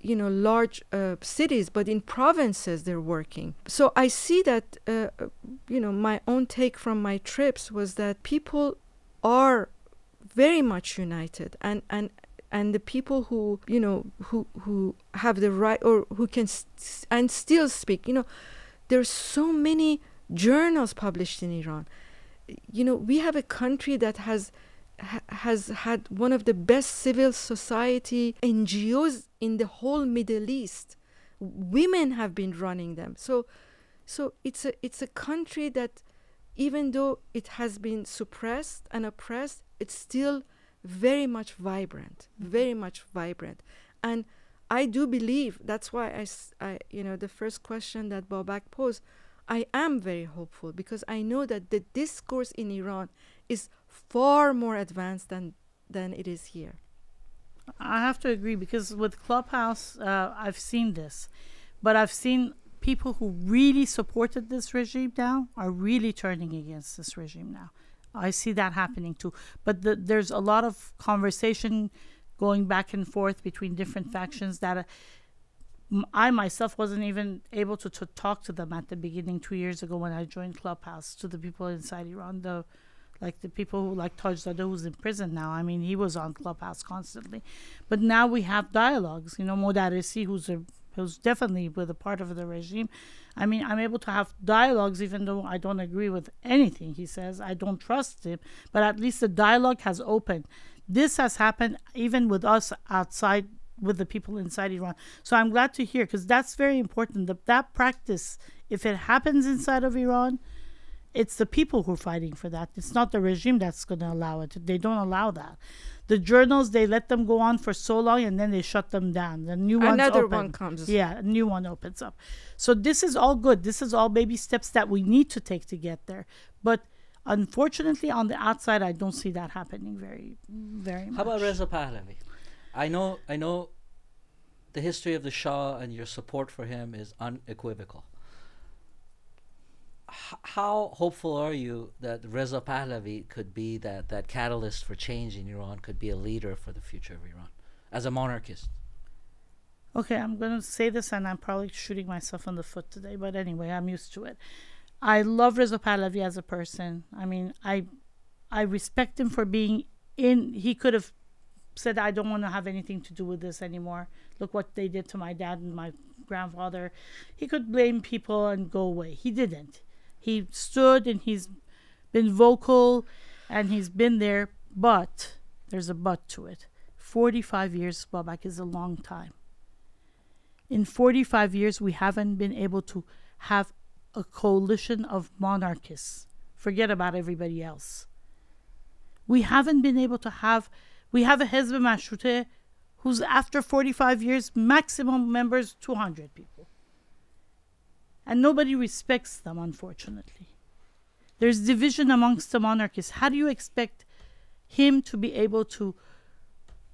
you know large uh, cities but in provinces they're working. So i see that uh, uh, you know my own take from my trips was that people are very much united and and and the people who you know who who have the right or who can and still speak you know there's so many journals published in iran. You know we have a country that has ha- has had one of the best civil society NGOs in the whole Middle East. Women have been running them. So so it's a it's a country that even though it has been suppressed and oppressed, it's still very much vibrant, mm-hmm. very much vibrant. And I do believe that's why I, I- you know the first question that Bobak posed, I am very hopeful because I know that the discourse in Iran is far more advanced than than it is here. I have to agree because with Clubhouse, uh, I've seen this, but I've seen people who really supported this regime now are really turning against this regime now. I see that happening too. But the, there's a lot of conversation going back and forth between different factions that uh, I myself wasn't even able to, to talk to them at the beginning two years ago when I joined Clubhouse to the people inside Iran. The like the people who like Taj Tajzadeh who's in prison now. I mean, he was on Clubhouse constantly, but now we have dialogues. You know, Modarisi, who's a who's definitely with a part of the regime. I mean, I'm able to have dialogues even though I don't agree with anything he says. I don't trust him, but at least the dialogue has opened. This has happened even with us outside with the people inside Iran. So I'm glad to hear because that's very important. That that practice, if it happens inside of Iran, it's the people who are fighting for that. It's not the regime that's going to allow it. They don't allow that. The journals they let them go on for so long and then they shut them down. The new ones Another open. one comes. Yeah, a new one opens up. So this is all good. This is all baby steps that we need to take to get there. But unfortunately, on the outside, I don't see that happening very, very much. How about Reza Pahlavi? I know, I know, the history of the Shah and your support for him is unequivocal. How hopeful are you that Reza Pahlavi could be that, that catalyst for change in Iran, could be a leader for the future of Iran as a monarchist? Okay, I'm going to say this and I'm probably shooting myself in the foot today, but anyway, I'm used to it. I love Reza Pahlavi as a person. I mean, I I respect him for being in he could have said I don't want to have anything to do with this anymore. Look what they did to my dad and my grandfather. He could blame people and go away. He didn't. He stood and he's been vocal and he's been there, but there's a but to it. 45 years, Bobak, is a long time. In 45 years we haven't been able to have a coalition of monarchists. Forget about everybody else. We haven't been able to have we have a Hezb who's after 45 years maximum members 200 people and nobody respects them unfortunately. There's division amongst the monarchists. How do you expect him to be able to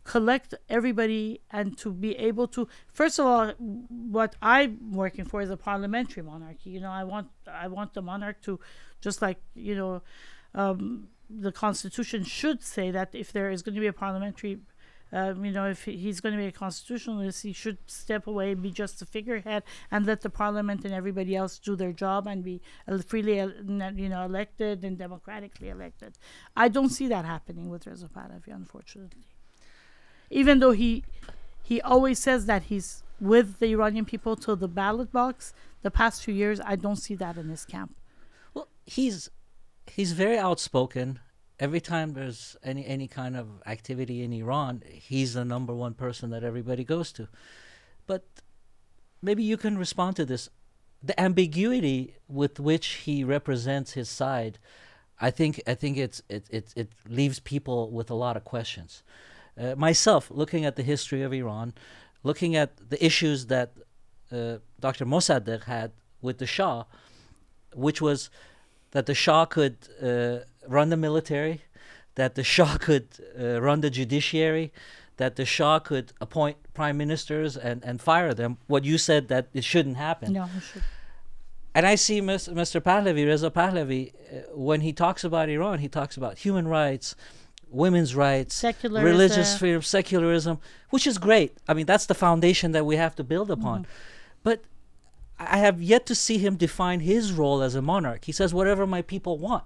collect everybody and to be able to first of all what i'm working for is a parliamentary monarchy. You know i want i want the monarch to just like you know um, the constitution should say that if there is going to be a parliamentary um, you know, if he's going to be a constitutionalist, he should step away and be just a figurehead and let the parliament and everybody else do their job and be freely, you know, elected and democratically elected. I don't see that happening with Reza Pahlavi, unfortunately. Even though he he always says that he's with the Iranian people till the ballot box, the past few years, I don't see that in his camp. Well, he's he's very outspoken every time there's any any kind of activity in Iran, he's the number one person that everybody goes to. But maybe you can respond to this. The ambiguity with which he represents his side, I think I think it's it it, it leaves people with a lot of questions. Uh, myself, looking at the history of Iran, looking at the issues that uh, Dr. Mossadegh had with the Shah, which was that the Shah could uh, run the military, that the Shah could uh, run the judiciary, that the Shah could appoint prime ministers and, and fire them. What you said that it shouldn't happen. No, it should. And I see Mr. Pahlavi, Reza Pahlavi, uh, when he talks about Iran, he talks about human rights, women's rights, religious freedom, secularism, which is great. I mean, that's the foundation that we have to build upon. Mm. But I have yet to see him define his role as a monarch. He says, whatever my people want.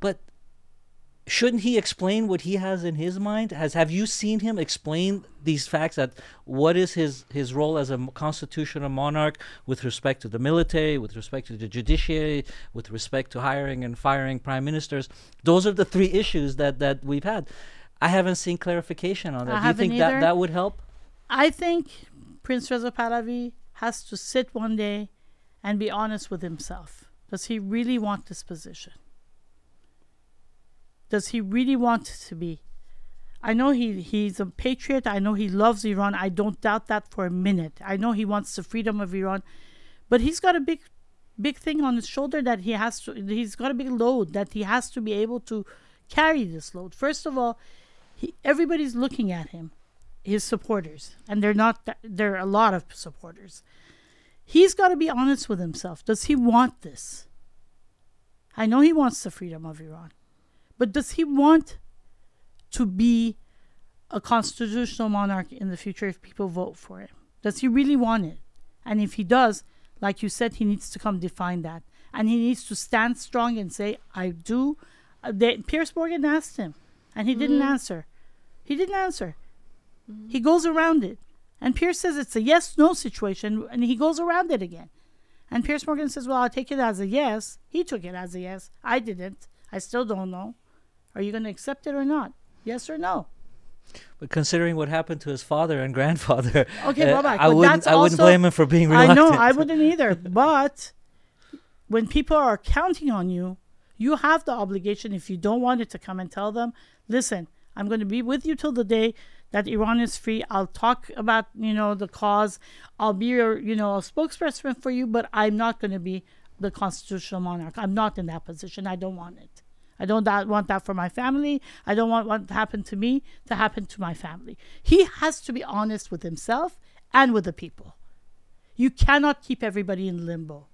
But shouldn't he explain what he has in his mind? Has have you seen him explain these facts that what is his his role as a constitutional monarch with respect to the military, with respect to the judiciary, with respect to hiring and firing prime ministers? Those are the three issues that that we've had. I haven't seen clarification on that. I Do you think either. that that would help? I think Prince Reza Pahlavi has to sit one day and be honest with himself. Does he really want this position? Does he really want to be? I know he, he's a patriot. I know he loves Iran. I don't doubt that for a minute. I know he wants the freedom of Iran. But he's got a big big thing on his shoulder that he has to he's got a big load that he has to be able to carry this load. First of all, he, everybody's looking at him, his supporters, and they're not there are a lot of supporters. He's got to be honest with himself. Does he want this? I know he wants the freedom of Iran. But does he want to be a constitutional monarch in the future if people vote for him? Does he really want it? And if he does, like you said, he needs to come define that. And he needs to stand strong and say, I do. Uh, they, Piers Morgan asked him, and he mm-hmm. didn't answer. He didn't answer. Mm-hmm. He goes around it. And Piers says it's a yes no situation, and he goes around it again. And Piers Morgan says, Well, I'll take it as a yes. He took it as a yes. I didn't. I still don't know. Are you going to accept it or not? Yes or no? But considering what happened to his father and grandfather, [laughs] okay, uh, I wouldn't. I wouldn't blame him for being reluctant. I know I wouldn't either. [laughs] but when people are counting on you, you have the obligation. If you don't want it, to come and tell them, listen, I'm going to be with you till the day that Iran is free. I'll talk about you know the cause. I'll be your you know a spokesperson for you, but I'm not going to be the constitutional monarch. I'm not in that position. I don't want it. I don't want that for my family. I don't want what happened to me to happen to my family. He has to be honest with himself and with the people. You cannot keep everybody in limbo.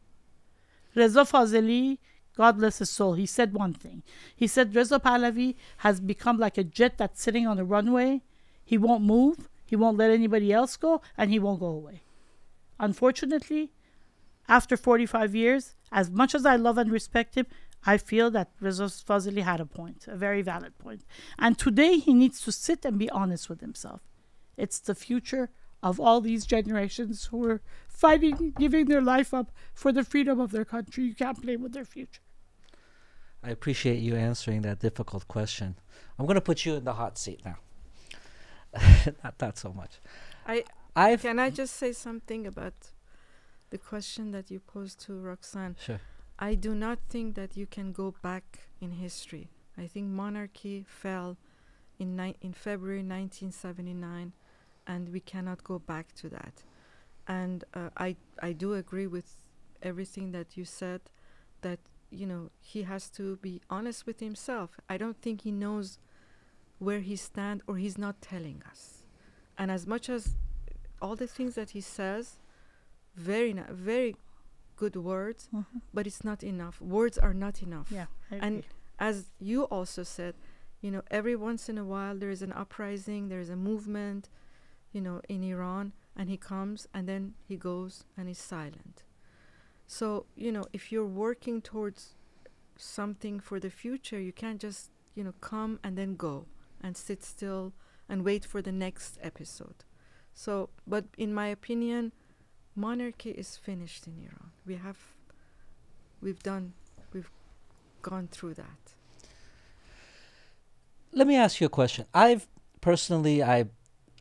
Reza Fazeli, God bless his soul, he said one thing. He said Reza Pahlavi has become like a jet that's sitting on a runway. He won't move, he won't let anybody else go, and he won't go away. Unfortunately, after 45 years, as much as I love and respect him, I feel that Reza Fazeli had a point, a very valid point. And today he needs to sit and be honest with himself. It's the future of all these generations who are fighting, giving their life up for the freedom of their country. You can't play with their future. I appreciate you answering that difficult question. I'm going to put you in the hot seat now. [laughs] not that so much. I I've can I just say something about the question that you posed to Roxanne? Sure. I do not think that you can go back in history. I think monarchy fell in, in February 1979, and we cannot go back to that. And uh, I, I do agree with everything that you said, that, you know, he has to be honest with himself. I don't think he knows where he stands or he's not telling us. And as much as all the things that he says, very very good words, Mhm. but it's not enough. Words are not enough. Yeah. And as you also said, you know, every once in a while there is an uprising, there is a movement, you know, in Iran, and he comes and then he goes and he's silent. So, you know, if you're working towards something for the future, you can't just, you know, come and then go and sit still and wait for the next episode. So, but in my opinion, monarchy is finished in Iran. We have, we've done, we've gone through that. Let me ask you a question. I've personally, I,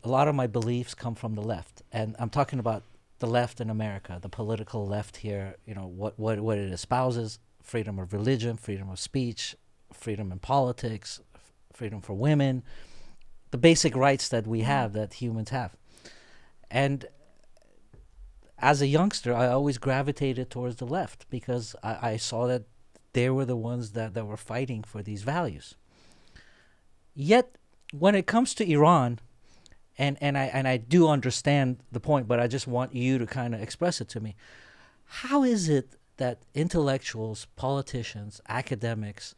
a lot of my beliefs come from the left, and I'm talking about the left in America, the political left here. You know what what what it espouses: freedom of religion, freedom of speech, freedom in politics, f- freedom for women, the basic rights that we mm-hmm. have that humans have. And as a youngster, I always gravitated towards the left because I, I saw that they were the ones that, that were fighting for these values. Yet, when it comes to Iran, and, and I and I do understand the point, but I just want you to kind of express it to me. How is it that intellectuals, politicians, academics,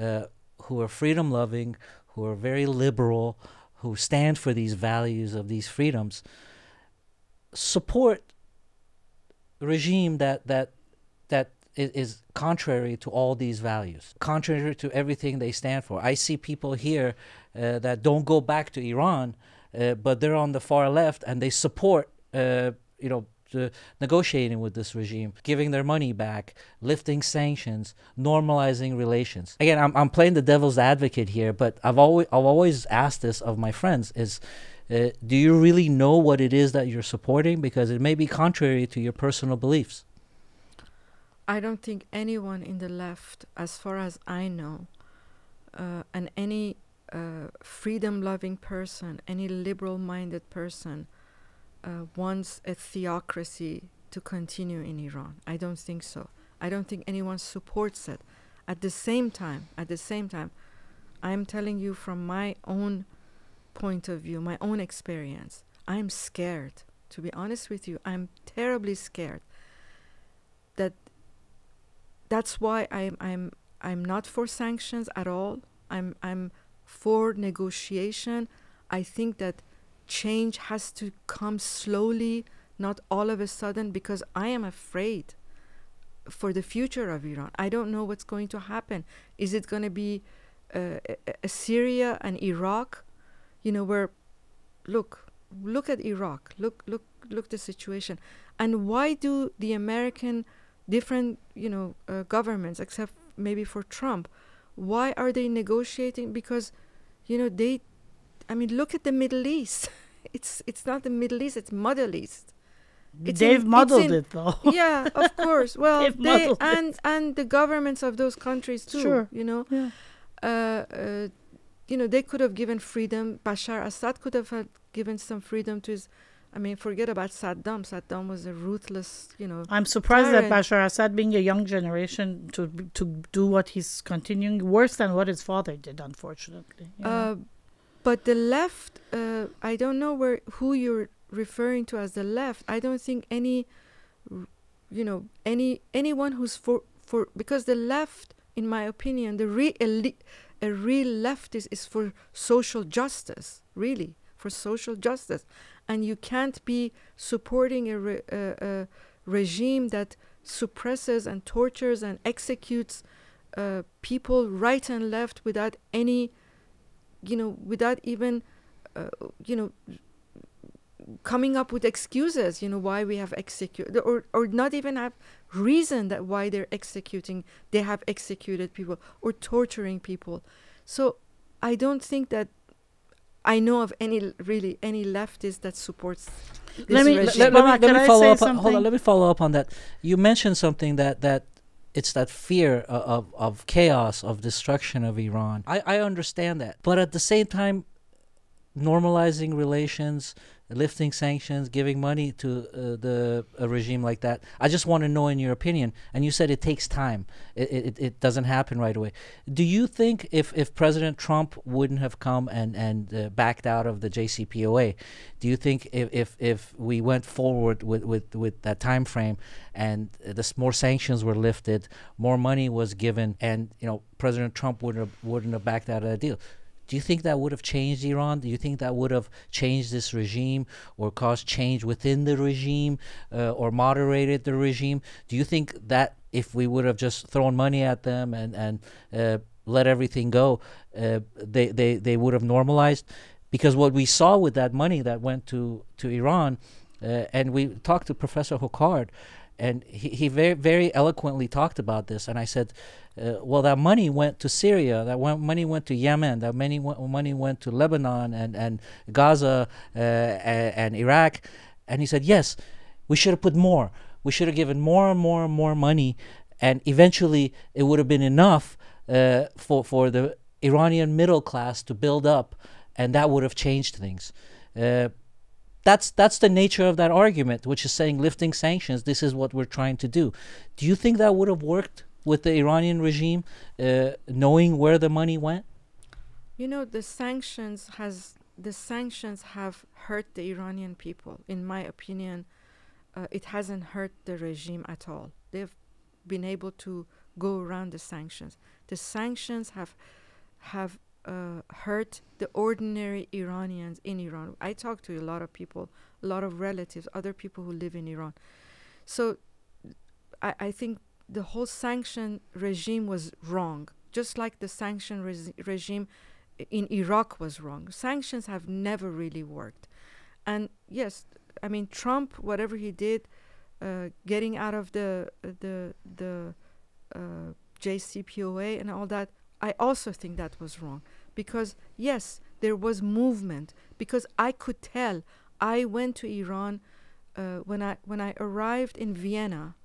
uh, who are freedom loving, who are very liberal, who stand for these values of these freedoms, support regime that that that is, contrary to all these values, contrary to everything they stand for. I see people here uh, that don't go back to Iran, uh, but they're on the far left and they support, uh, you know, negotiating with this regime, giving their money back, lifting sanctions, normalizing relations. Again, I'm, I'm playing the devil's advocate here, but I've always I've always asked this of my friends: is uh, do you really know what it is that you're supporting? Because it may be contrary to your personal beliefs. I don't think anyone in the left, as far as I know, uh, and any uh, freedom loving person, any liberal minded person, uh, wants a theocracy to continue in Iran. I don't think so. I don't think anyone supports it. At the same time, at the same time, I'm telling you from my own point of view, my own experience, I'm scared. To be honest with you, I'm terribly scared that that's why I'm I'm I'm not for sanctions at all. I'm I'm for negotiation. I think that change has to come slowly, not all of a sudden, because I am afraid for the future of Iran. I don't know what's going to happen. Is it going to be uh, a, a Syria and Iraq? You know, where look, look at Iraq. Look, look, look the situation. And why do the American different, you know, uh, governments, except maybe for Trump, why are they negotiating? Because, you know, they, I mean, look at the Middle East. [laughs] it's it's not the Middle East. It's Middle East. It's They've in- it's muddled in- it though. [laughs] yeah, of [laughs] course. Well, They've they muddled it. and and the governments of those countries too. Sure. You know, yeah. uh, uh, you know, they could have given freedom. Bashar Assad could have had given some freedom to his. I mean, forget about Saddam. Saddam was a ruthless, you know. I'm surprised that Bashar Assad, being a young generation, to to do what he's continuing worse than what his father did, unfortunately. Uh, but the left, uh, I don't know where who you're referring to as the left. I don't think any, you know, any anyone who's for for because the left, in my opinion, the real a real leftist is for social justice, really for social justice, and you can't be supporting a, re- a, a regime that suppresses and tortures and executes uh, people right and left without any you know, without even, uh, you know, coming up with excuses, you know, why we have executed, or, or not even have reason that why they're executing, they have executed people or torturing people. So I don't think that I know of any really any leftist that supports Let me- regime. let, let Mama, me, let me follow up. On, hold on. Let me follow up on that. You mentioned something that that it's that fear of, of, of chaos, of destruction of Iran. I, I understand that, but at the same time, normalizing relations, lifting sanctions, giving money to uh, the a regime like that. I just want to know, in your opinion, and you said it takes time. It, it, it doesn't happen right away. Do you think if, if President Trump wouldn't have come and and uh, backed out of the JCPOA, do you think if, if, if we went forward with, with, with that time frame and the more sanctions were lifted, more money was given, and you know President Trump wouldn't have, wouldn't have backed out of the deal? Do you think that would have changed Iran? Do you think that would have changed this regime or caused change within the regime uh, or moderated the regime? Do you think that if we would have just thrown money at them and, and uh, let everything go, uh, they, they, they would have normalized? Because what we saw with that money that went to, to Iran, uh, and we talked to Professor Hocard, and he, he very very eloquently talked about this. And i said uh, well that money went to syria that went, money went to yemen that money went, money went to lebanon and, and gaza uh, and, and iraq. And he said yes we should have put more. We should have given more and more and more money. And eventually it would have been enough uh, for, for the iranian middle class to build up. And that would have changed things. Uh, that's that's the nature of that argument, which is saying lifting sanctions. This is what we're trying to do. Do you think that would have worked with the Iranian regime, uh, knowing where the money went? You know, the sanctions has the sanctions have hurt the Iranian people. In my opinion, uh, it hasn't hurt the regime at all. They've been able to go around the sanctions. The sanctions have have uh, hurt the ordinary Iranians in Iran. I talk to a lot of people, a lot of relatives, other people who live in Iran. So I, I think the whole sanction regime was wrong, just like the sanction regime in Iraq was wrong. Sanctions have never really worked. And yes, I mean Trump, whatever he did, uh, getting out of the the the uh, JCPOA and all that, I also think that was wrong because yes, there was movement because I could tell. I went to Iran uh, when I when I arrived in Vienna.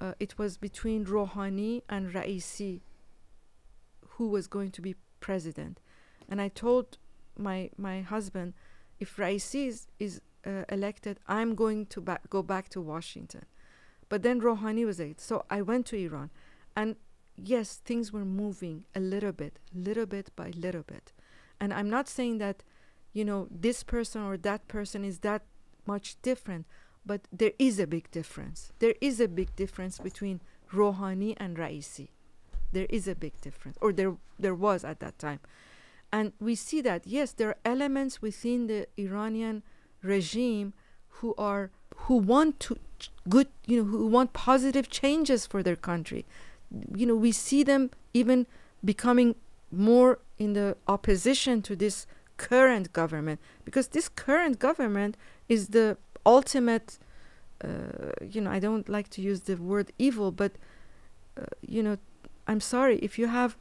Uh, it was between Rouhani and Raisi, who was going to be president, and I told my my husband, if Raisi is, is uh, elected, I'm going to ba- go back to Washington. But then Rouhani was elected, so I went to Iran, and yes, things were moving a little bit, little bit by little bit. And I'm not saying that, you know, this person or that person is that much different, but there is a big difference. There is a big difference between Rouhani and Raisi. There is a big difference, or there there was at that time. And we see that yes, there are elements within the Iranian regime who are who want to good, you know, who want positive changes for their country you know, we see them even becoming more in the opposition to this current government because this current government is the ultimate uh, you know i don't like to use the word evil but uh, you know i'm sorry if you have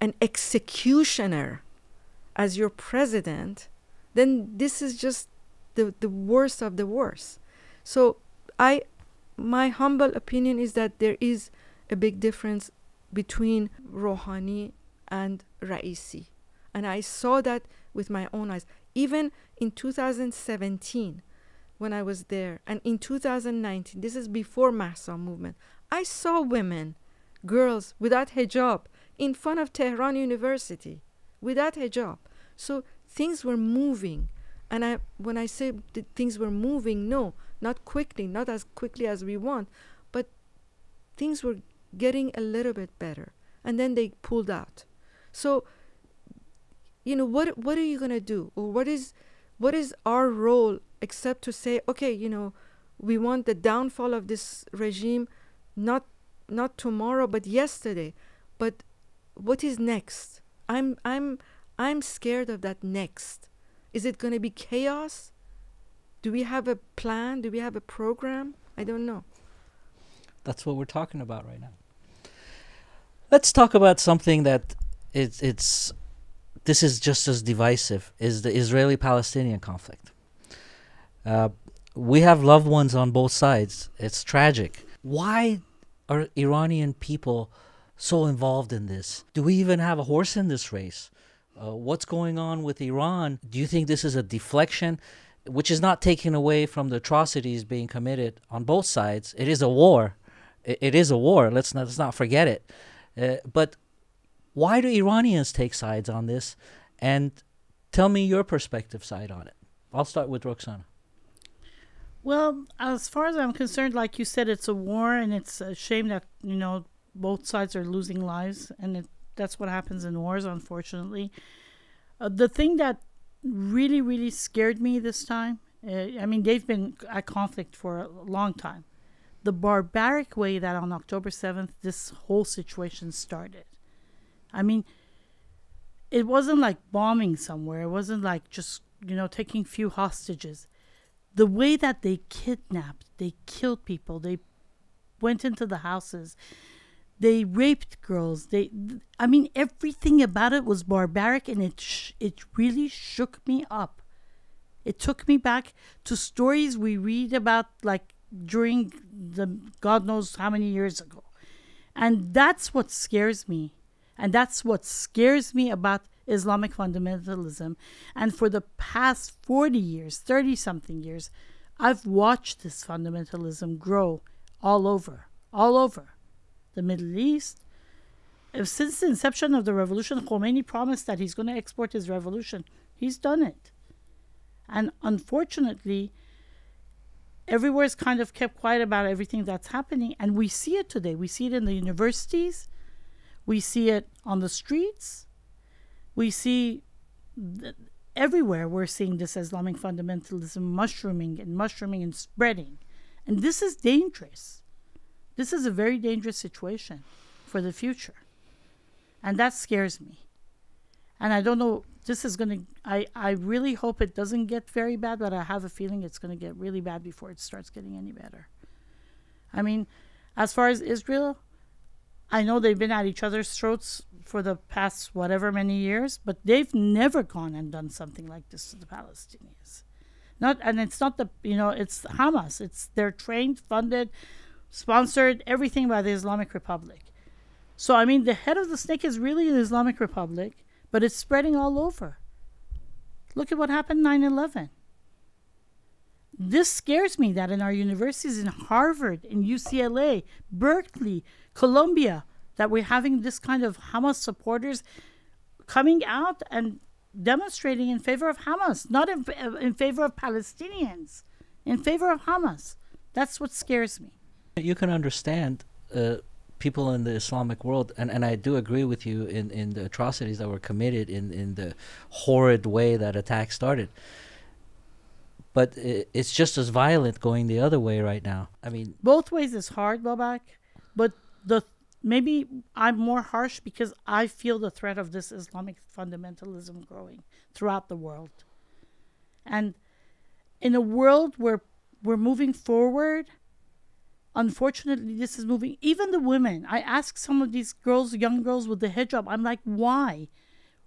an executioner as your president then this is just the the worst of the worst. So i my humble opinion is that there is a big difference between Rouhani and Raisi. And I saw that with my own eyes. Even in 2017, when I was there, and in 2019, this is before Mahsa movement, I saw women, girls without hijab in front of Tehran University without hijab. So things were moving. And I, when I say things were moving, no, not quickly, not as quickly as we want, but things were getting a little bit better. And then they pulled out. So you know what what are you going to do? Or what is what is our role except to say okay you know we want the downfall of this regime not not tomorrow but yesterday. But what is next? I'm i'm i'm scared of that next. Is it going to be chaos? Do we have a plan? Do we have a program? I don't know. That's what we're talking about right now. Let's talk about something that it's it's this is just as divisive is the Israeli-Palestinian conflict. Uh, we have loved ones on both sides. It's tragic. Why are Iranian people so involved in this? Do we even have a horse in this race? Uh, what's going on with Iran? Do you think this is a deflection? which is not taken away from the atrocities being committed on both sides. It is a war. It, it is a war. Let's not let's not forget it. Uh, but why do Iranians take sides on this? And tell me your perspective side on it. I'll start with Roxana. Well, as far as I'm concerned, like you said, it's a war, and it's a shame that you know both sides are losing lives, and it, that's what happens in wars, unfortunately. Uh, the thing that really, really scared me this time. Uh, I mean, they've been at conflict for a long time. The barbaric way that on October 7th this whole situation started. I mean, it wasn't like bombing somewhere. It wasn't like just, you know, taking few hostages. The way that they kidnapped, they killed people, they went into the houses, they raped girls. They, I mean, everything about it was barbaric, and it sh- it really shook me up. It took me back to stories we read about, like during the God knows how many years ago, and that's what scares me, and that's what scares me about Islamic fundamentalism. And for the past forty years, thirty something years, I've watched this fundamentalism grow all over, all over the Middle East. Since the inception of the revolution, Khomeini promised that he's going to export his revolution. He's done it. And unfortunately, everywhere's kind of kept quiet about everything that's happening. And we see it today. We see it in the universities, we see it on the streets, we see everywhere we're seeing this Islamic fundamentalism mushrooming and mushrooming and spreading. And this is dangerous. This is a very dangerous situation for the future. And that scares me. And I don't know, this is going to, I, I really hope it doesn't get very bad, but I have a feeling it's going to get really bad before it starts getting any better. I mean, as far as Israel, I know they've been at each other's throats for the past whatever many years, but they've never gone and done something like this to the Palestinians. Not, and it's not the, you know, it's Hamas. It's they're trained, funded, sponsored everything by the Islamic Republic. So, I mean, the head of the snake is really the Islamic Republic, but it's spreading all over. Look at what happened 9 11. This scares me that in our universities in Harvard, in UCLA, Berkeley, Columbia, that we're having this kind of Hamas supporters coming out and demonstrating in favor of Hamas, not in, in favor of Palestinians, in favor of Hamas. That's what scares me you can understand uh, people in the Islamic world, and, and I do agree with you in, in the atrocities that were committed in, in the horrid way that attack started. But it's just as violent going the other way right now. I mean, both ways is hard, Bobak. But the maybe I'm more harsh because I feel the threat of this Islamic fundamentalism growing throughout the world. And in a world where we're moving forward unfortunately this is moving. Even the women i ask some of these girls young girls with the hijab i'm like why?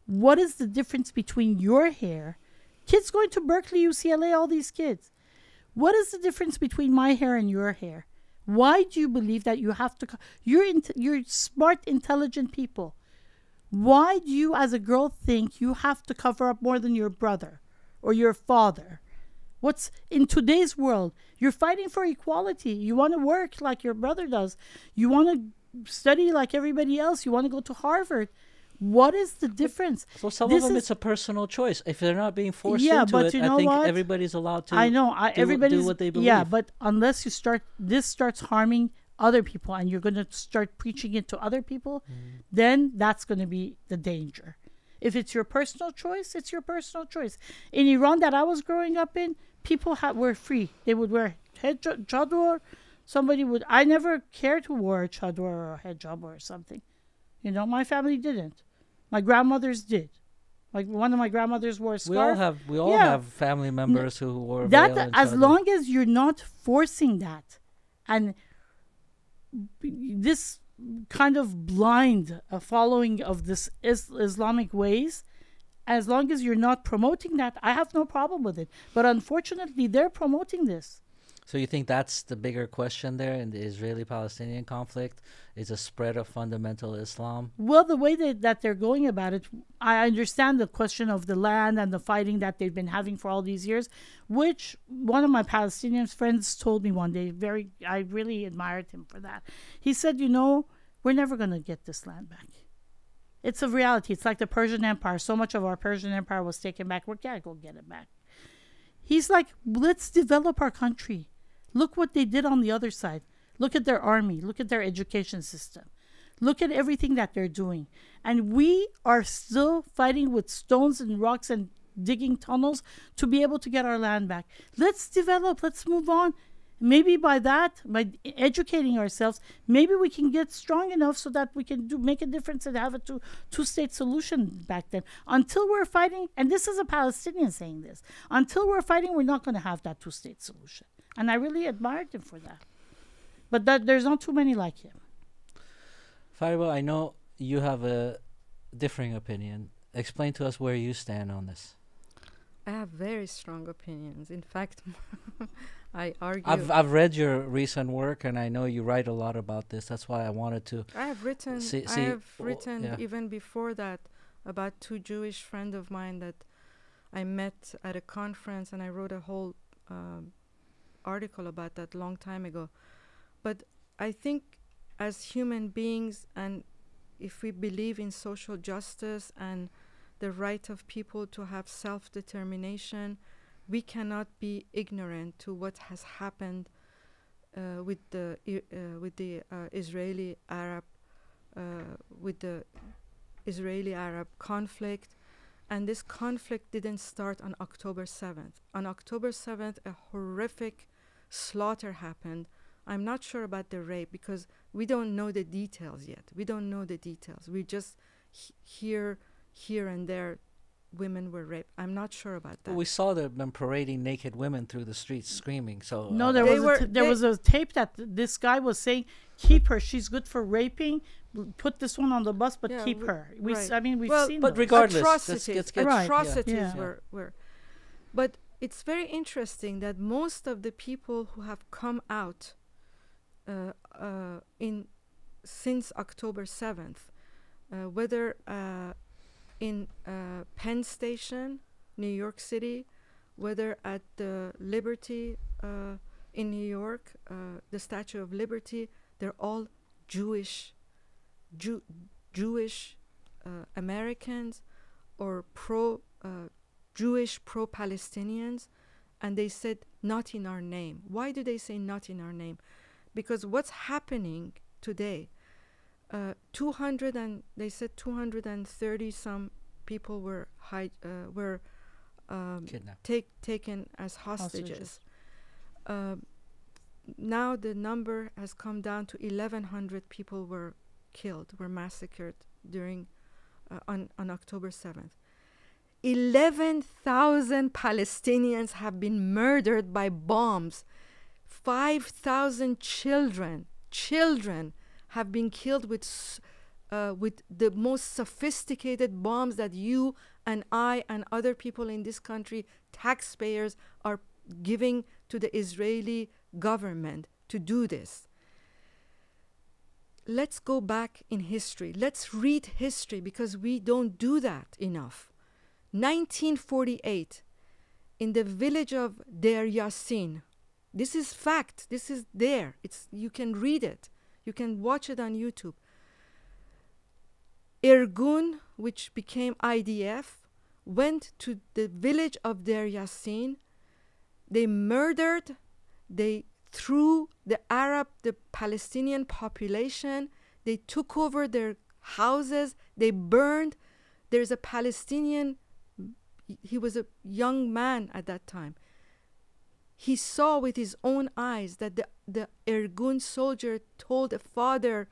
What is the difference between your hair? Kids going to berkeley ucla all these kids. What is the difference between my hair and your hair? Why do you believe that you have to you're in- you're smart intelligent people. Why do you as a girl think you have to cover up more than your brother or your father What's in today's world? You're fighting for equality. You want to work like your brother does. You want to study like everybody else. You want to go to Harvard. What is the difference? So some this of them, it's a personal choice. If they're not being forced yeah, into it, I think what? everybody's allowed to. I know. I, do, everybody's do what they believe. Yeah, but unless you start, this starts harming other people, and you're going to start preaching it to other people, mm. then that's going to be the danger. If it's your personal choice, it's your personal choice. In Iran that I was growing up in, people had, were free. They would wear head chador. Somebody would. I never cared to wear a chador or a hijab or something. You know, my family didn't. My grandmothers did. Like one of my grandmothers wore a scarf. We all have we all yeah. have family members who wore that. as long as you're not forcing that, and this kind of blind uh, following of this is- Islamic ways, as long as you're not promoting that, I have no problem with it. But unfortunately, they're promoting this. So you think that's the bigger question there in the Israeli-Palestinian conflict is a spread of fundamental Islam? Well, the way that, that they're going about it, I understand the question of the land and the fighting that they've been having for all these years, which one of my Palestinian friends told me one day. Very, I really admired him for that. He said, "You know, we're never going to get this land back. It's a reality. It's like the Persian Empire. So much of our Persian Empire was taken back. We can't go get it back." He's like, "Let's develop our country." Look what they did on the other side. Look at their army. Look at their education system. Look at everything that they're doing. And we are still fighting with stones and rocks and digging tunnels to be able to get our land back. Let's develop, let's move on. Maybe by that, by educating ourselves, maybe we can get strong enough so that we can do make a difference and have a two two state solution back then. Until we're fighting, and this is a Palestinian saying this, until we're fighting, we're not going to have that two state solution. And I really admired him for that. But that there's not too many like him. Fariba, I know you have a differing opinion. Explain to us where you stand on this. I have very strong opinions. In fact, [laughs] I argue. I've I've read your recent work, and I know you write a lot about this. That's why I wanted to. I have written. See- I have written yeah. even before that about two Jewish friends of mine that I met at a conference, and I wrote a whole um, article about that long time ago. But I think as human beings, and if we believe in social justice and the right of people to have self determination, we cannot be ignorant to what has happened uh, with the uh, with the uh, Israeli Arab uh, with the Israeli Arab conflict. And this conflict didn't start on October 7th. On October 7th, a horrific slaughter happened. I'm not sure about the rape because we don't know the details yet. We don't know the details. We just he- hear here and there women were raped. I'm not sure about that. We saw them them parading naked women through the streets, screaming. So No, uh, there was were- a t- there was a tape that th- this guy was saying, "Keep her. She's good for raping. Put this one on the bus, but Yeah, keep we- her." We, right. I mean, we've Well, seen. but those. regardless, let's atrocities, get- get- Right, yeah. atrocities Yeah. were were, but it's very interesting that most of the people who have come out uh, uh, in since October seventh, uh, whether uh, in uh, Penn Station, New York City, whether at the Liberty uh, in New York, uh, the Statue of Liberty, they're all Jewish, Jew, Jewish uh, Americans or pro uh, Jewish pro Palestinians, and they said not in our name. Why do they say not in our name? Because what's happening today? Uh, 200 and they said 230 some people were hi- uh, were um, take, taken as hostages. Hostages. Um, now the number has come down to 1,100 people were killed, were massacred during uh, on on October 7th. 11,000 Palestinians have been murdered by bombs. 5,000 children, children have been killed with uh, with the most sophisticated bombs that you and I and other people in this country, taxpayers, are giving to the Israeli government to do this. Let's go back in history. Let's read history because we don't do that enough. 1948, in the village of Deir Yassin, this is fact. This is there. It's you can read it. You can watch it on YouTube. Irgun, which became IDF, went to the village of Deir Yassin. They murdered, they threw the Arab, the Palestinian population, they took over their houses, they burned. There's a Palestinian, he was a young man at that time. He saw with his own eyes that the, the Irgun soldier told the father,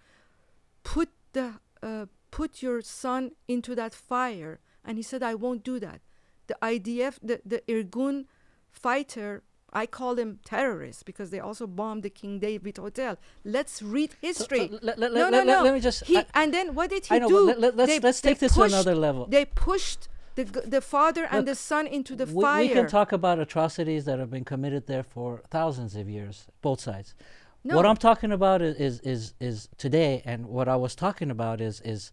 put the uh, put your son into that fire. And he said i won't do that. The idf the, the irgun fighter i call them terrorists because they also bombed the king david hotel. Let's read history so let, let, no let, no no. let me just. he, I, and then what did he know, do? let, let, let's let's take this pushed- to another level. they pushed the the father and Look, the son into the we, fire. we can talk about atrocities that have been committed there for thousands of years, both sides. What I'm talking about is, is is is today, and what I was talking about is is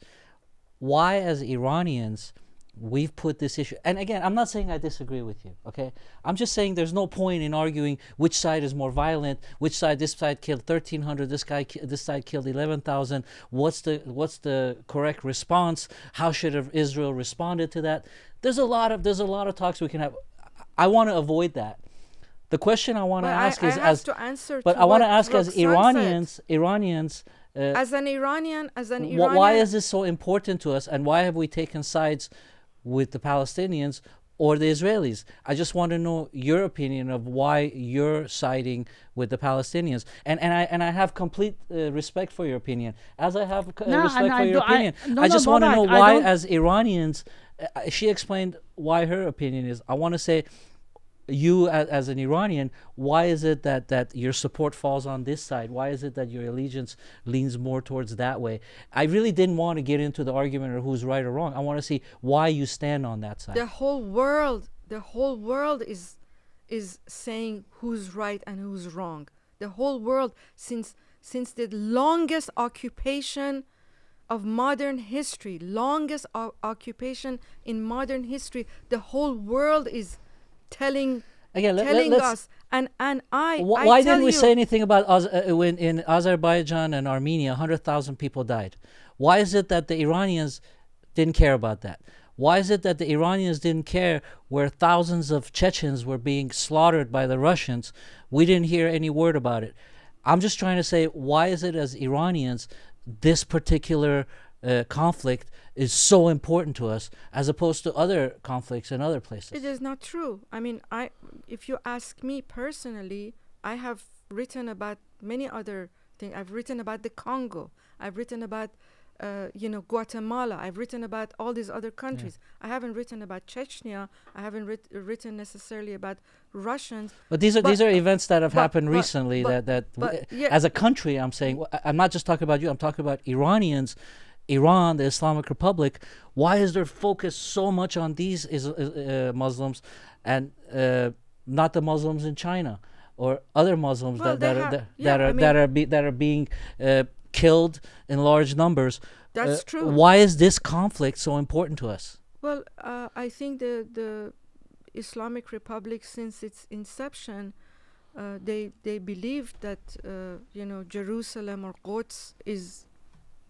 why, as Iranians, we've put this issue. And again, I'm not saying I disagree with you. Okay, I'm just saying there's no point in arguing which side is more violent, which side this side killed 1,300, this guy this side killed 11,000. What's the what's the correct response? How should have Israel responded to that? There's a lot of there's a lot of talks we can have. I want to avoid that. The question I want to ask I is as to answer. but to I want to ask as Roxanne said. Iranians, Iranians, uh, as an Iranian, as an Iranian, why is this so important to us, and why have we taken sides with the Palestinians or the Israelis? I just want to know your opinion of why you're siding with the Palestinians, and and I and I have complete uh, respect for your opinion, as I have uh, No, respect for I your do- I- opinion. no, I no, just want to know why, as Iranians, uh, she explained why her opinion is. I want to say you as, as an Iranian, why is it that, that your support falls on this side? Why is it that your allegiance leans more towards that way? I really didn't want to get into the argument of who's right or wrong. I want to see why you stand on that side. the whole world, the whole world is is saying who's right and who's wrong. The whole world since since the longest occupation of modern history, longest occupation in modern history, the whole world is telling Again, let, telling us us and and I Wh- I why didn't we say anything about Az- uh, when in Azerbaijan and Armenia, 100,000 people died? Why is it that the Iranians didn't care about that? Why is it that the Iranians didn't care where thousands of Chechens were being slaughtered by the Russians? We didn't hear any word about it. I'm just trying to say, why is it as Iranians this particular uh, conflict is so important to us as opposed to other conflicts in other places? It is not true. I mean, I if you ask me personally, I have written about many other things. I've written about the Congo. I've written about uh, you know Guatemala. I've written about all these other countries. I haven't written about Chechnya. I haven't writ- written necessarily about Russians. But these are But- these are events that have but- happened but- recently. that that yeah. as a country, I'm saying I'm not just talking about you. I'm talking about Iranians, Iran, the Islamic Republic. Why is their focus so much on these is, uh, Muslims, and uh, not the Muslims in China or other Muslims Well, that, that are that, yeah, that I are that are be, that are being uh, killed in large numbers? That's Uh, true. Why is this conflict so important to us? Well, uh, I think the the Islamic Republic, since its inception, uh, they they believed that uh, you know Jerusalem or Quds is,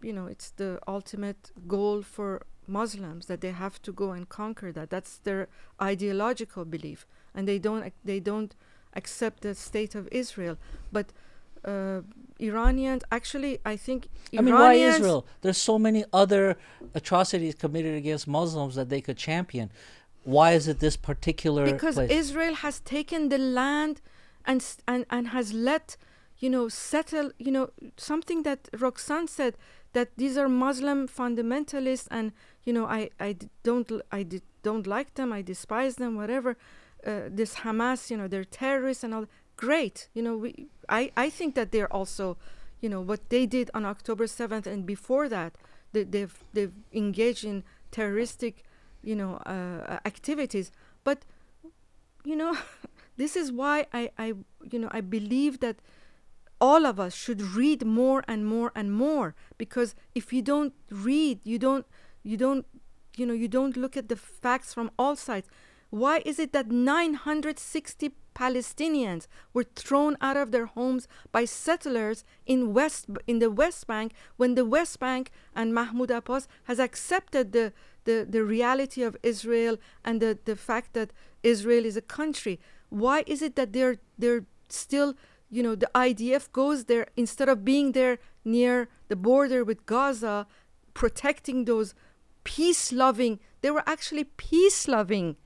you know, it's the ultimate goal for Muslims that they have to go and conquer that. That's their ideological belief, and they don't they don't accept the state of Israel. But uh, Iranians, actually, I think I mean, why Israel? There's so many other atrocities committed against Muslims that they could champion. Why is it this particular because place? Israel has taken the land and and and has let you know settle you know something that Roxanne said that these are Muslim fundamentalists and you know I I don't I d- don't like them I despise them whatever uh, this Hamas you know they're terrorists and all great you know we I I think that they're also you know what they did on October 7th and before that they, they've they've engaged in terroristic you know uh, activities. But you know [laughs] this is why I, I you know i believe that all of us should read more and more and more because if you don't read you don't you don't you know you don't look at the facts from all sides. Why is it that 960 palestinians were thrown out of their homes by settlers in west in the west bank when the west bank and mahmoud abbas has accepted the the, the reality of israel and the, the fact that israel is a country? Why is it that they're they're still you know the IDF goes there instead of being there near the border with Gaza protecting those peace loving they were actually peace loving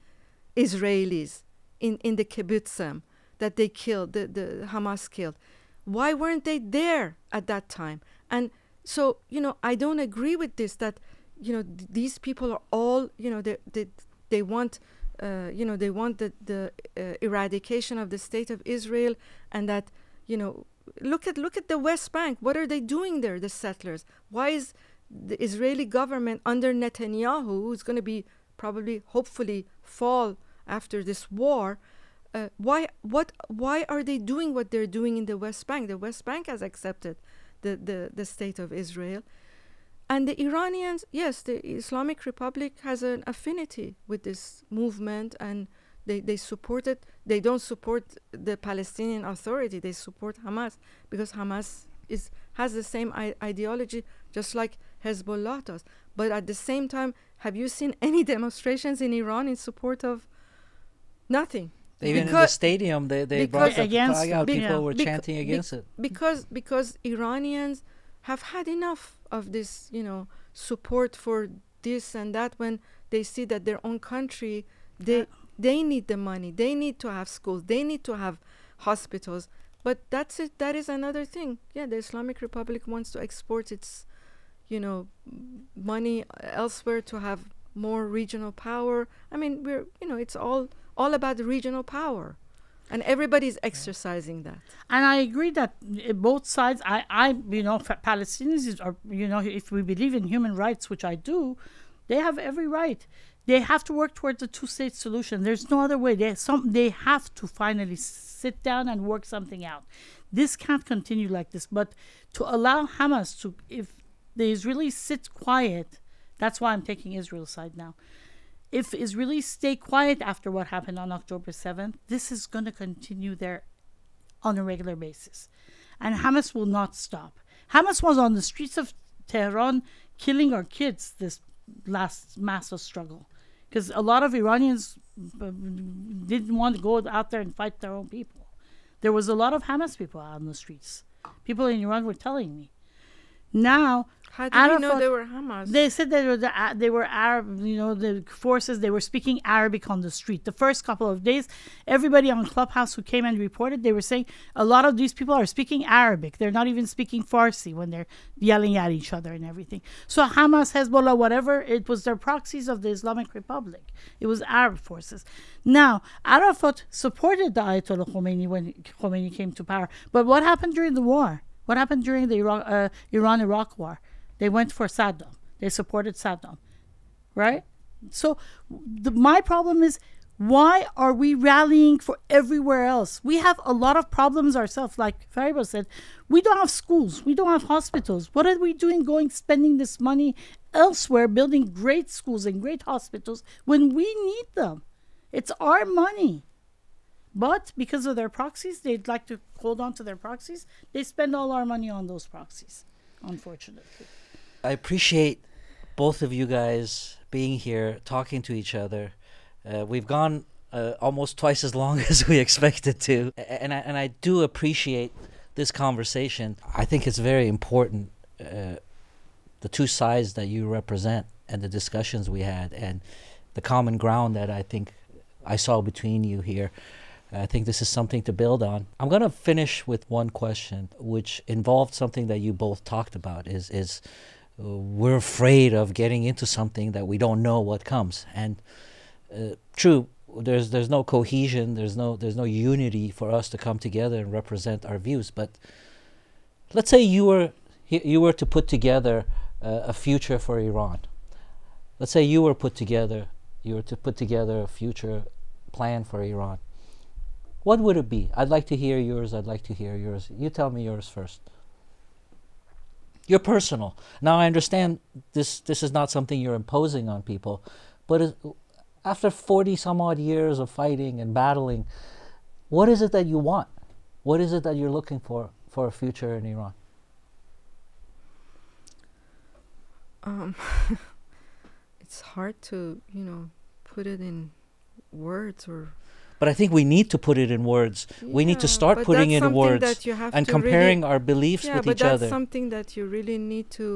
Israelis in in the kibbutzim that they killed the, the Hamas killed. Why weren't they there at that time? And so you know I don't agree with this that you know th- these people are all you know they they, they want uh, you know they want the, the uh, eradication of the state of Israel and that you know look at look at the West Bank what are they doing there the settlers why is the Israeli government under Netanyahu who's going to be probably, hopefully, fall after this war. Uh, why? What? Why are they doing what they're doing in the West Bank? The West Bank has accepted the the, the state of Israel, and the Iranians, yes, the Islamic Republic has an affinity with this movement, and they they support it. They don't support the Palestinian Authority. They support Hamas because Hamas is has the same I- ideology, just like Hezbollah does. But at the same time, have you seen any [laughs] demonstrations in Iran in support of nothing? Even in the stadium, they, they because- brought the Against- flag out. be- People yeah. were Beca- chanting bec- against it. because because Iranians have had enough of this, you know, support for this and that when they see that their own country they Yeah. they need the money, they need to have schools, they need to have hospitals. But that's it. That is another thing. Yeah, the Islamic Republic wants to export its, you know, money elsewhere to have more regional power. I mean, we're you know, it's all all about the regional power, and everybody's exercising that. And I agree that uh, both sides, I, I, you know, Palestinians are, you know, if we believe in human rights, which I do, they have every right. They have to work towards a two-state solution. There's no other way. They some they have to finally sit down and work something out. This can't continue like this. But to allow Hamas to, if the Israelis sit quiet, that's why I'm taking Israel's side now if Israelis stay quiet after what happened on October 7th, this is going to continue there on a regular basis. And Hamas will not stop. Hamas was on the streets of Tehran killing our kids this last massive struggle. Because a lot of Iranians uh, didn't want to go out there and fight their own people. There was a lot of Hamas people out on the streets. People in Iran were telling me. Now, How do you know they were Hamas? they said they were the, they were Arab, you know, the forces. They were speaking Arabic on the street. The first couple of days, everybody on Clubhouse who came and reported, they were saying a lot of these people are speaking Arabic. They're not even speaking Farsi when they're yelling at each other and everything. So Hamas, Hezbollah, whatever, it was their proxies of the Islamic Republic. It was Arab forces. Now Arafat supported the Ayatollah Khomeini when Khomeini came to power. But what happened during the war? What happened during the Iraq, uh, Iran-Iraq war? They went for Saddam. They supported Saddam, right? So the, my problem is why are we rallying for everywhere else? We have a lot of problems ourselves. Like Fariba said, we don't have schools, we don't have hospitals. What are we doing going spending this money elsewhere, building great schools and great hospitals when we need them? It's our money. But because of their proxies, they'd like to hold on to their proxies. They spend all our money on those proxies, unfortunately. I appreciate both of you guys being here, talking to each other. Uh, we've gone uh, almost twice as long [laughs] as we expected to, and I, and I do appreciate this conversation. I think it's very important. Uh, the two sides that you represent and the discussions we had and the common ground that I think I saw between you here. I think this is something to build on. I'm going to finish with one question, which involved something that you both talked about. Is is we're afraid of getting into something that we don't know what comes, and uh, true, there's there's no cohesion, there's no there's no unity for us to come together and represent our views. But let's say you were you were to put together uh, a future for Iran. Let's say you were put together, you were to put together a future plan for Iran. What would it be? I'd like to hear yours. I'd like to hear yours. You tell me yours first. Your personal. Now I understand this. This is not something you're imposing on people, but is, after forty some odd years of fighting and battling, what is it that you want? What is it that you're looking for for a future in Iran? um, [laughs] it's hard to you know put it in words or But I think we need to put it in words. we need to start putting it in words that you have and comparing really, our beliefs yeah with but that's something that you really need to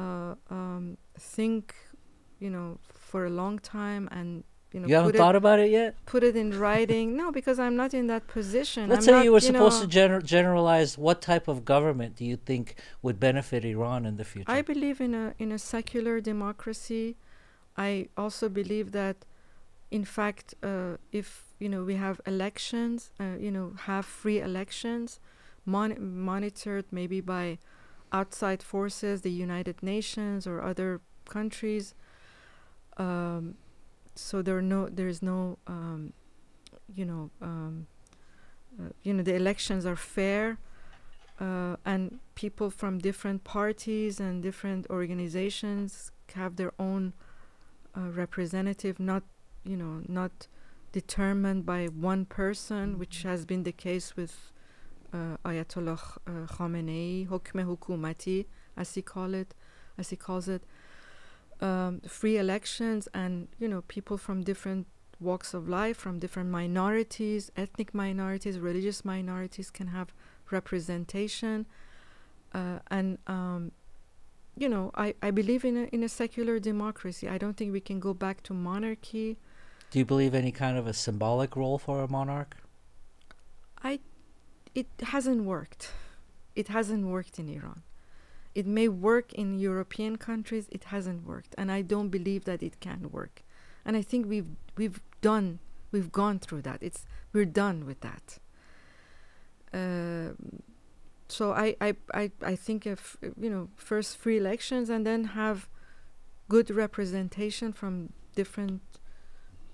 uh, um, think you know for a long time and you know you haven't put thought it, about it yet? put it in writing no because i'm not in that position Let's I'm say not, you were supposed know, to gener- generalize what type of government do you think would benefit Iran in the future? I believe in a in a secular democracy. I also believe that, in fact, uh, if you know we have elections, uh, you know, have free elections, mon- monitored maybe by outside forces, the United Nations or other countries. Um, so there are no, there is no, um, you know, um, uh, you know, the elections are fair, uh, and people from different parties and different organizations have their own uh, representative, not, you know, not determined by one person, which has been the case with uh, Ayatollah uh, Khamenei, Hukme Hukumati, as he call it, as he calls it, um, free elections, and you know people from different walks of life, from different minorities, ethnic minorities, religious minorities, can have representation, uh, and um, you know I, I believe in a in a secular democracy. I don't think we can go back to monarchy. Do you believe any kind of a symbolic role for a monarch? I it hasn't worked. It hasn't worked in Iran. It may work in European countries, it hasn't worked. And I don't believe that it can work. And I think we've we've done we've gone through that. It's we're done with that. Uh, so I, I, I, I think if you know first free elections and then have good representation from different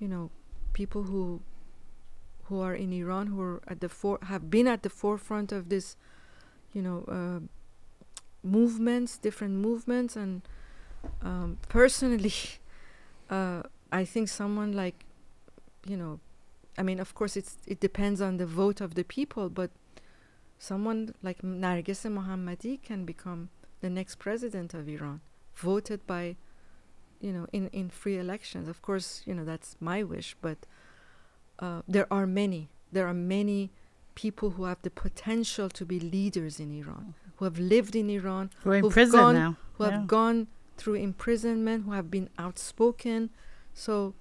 you know people who who are in Iran who are at the for have been at the forefront of this, you know, uh, movements, different movements, and um, personally, [laughs] uh, I think someone like, you know, I mean, of course, it's it depends on the vote of the people, but someone like Narges Mohammadi can become the next president of Iran, voted by, you know, in in free elections. Of course, you know that's my wish, but uh, there are many. There are many people who have the potential to be leaders in Iran, who have lived in Iran, Who are in who've prison gone- now. who Yeah. have gone through imprisonment, who have been outspoken. So,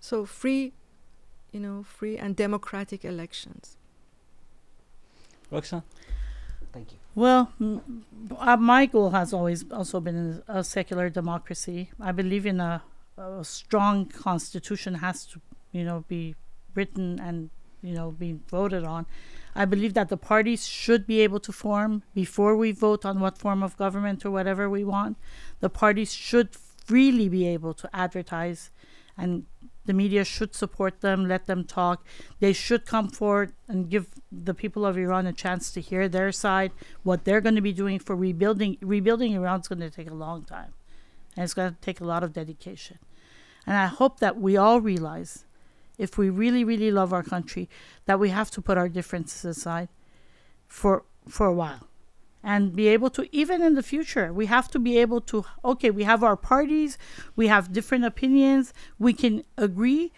so free, you know, free and democratic elections. Roxanne? Thank you. Well, uh, my goal has always also been a secular democracy. I believe in a, a strong constitution has to, you know, be written and you know be voted on. I believe that the parties should be able to form before we vote on what form of government or whatever we want. The parties should freely be able to advertise, and the media should support them, let them talk. They should come forward and give the people of Iran a chance to hear their side, what they're going to be doing for rebuilding. Rebuilding Iran is going to take a long time, and it's going to take a lot of dedication. And I hope that we all realize, if we really, really love our country, that we have to put our differences aside for for a while and be able to even in the future we have to be able to okay we have our parties we have different opinions we can agree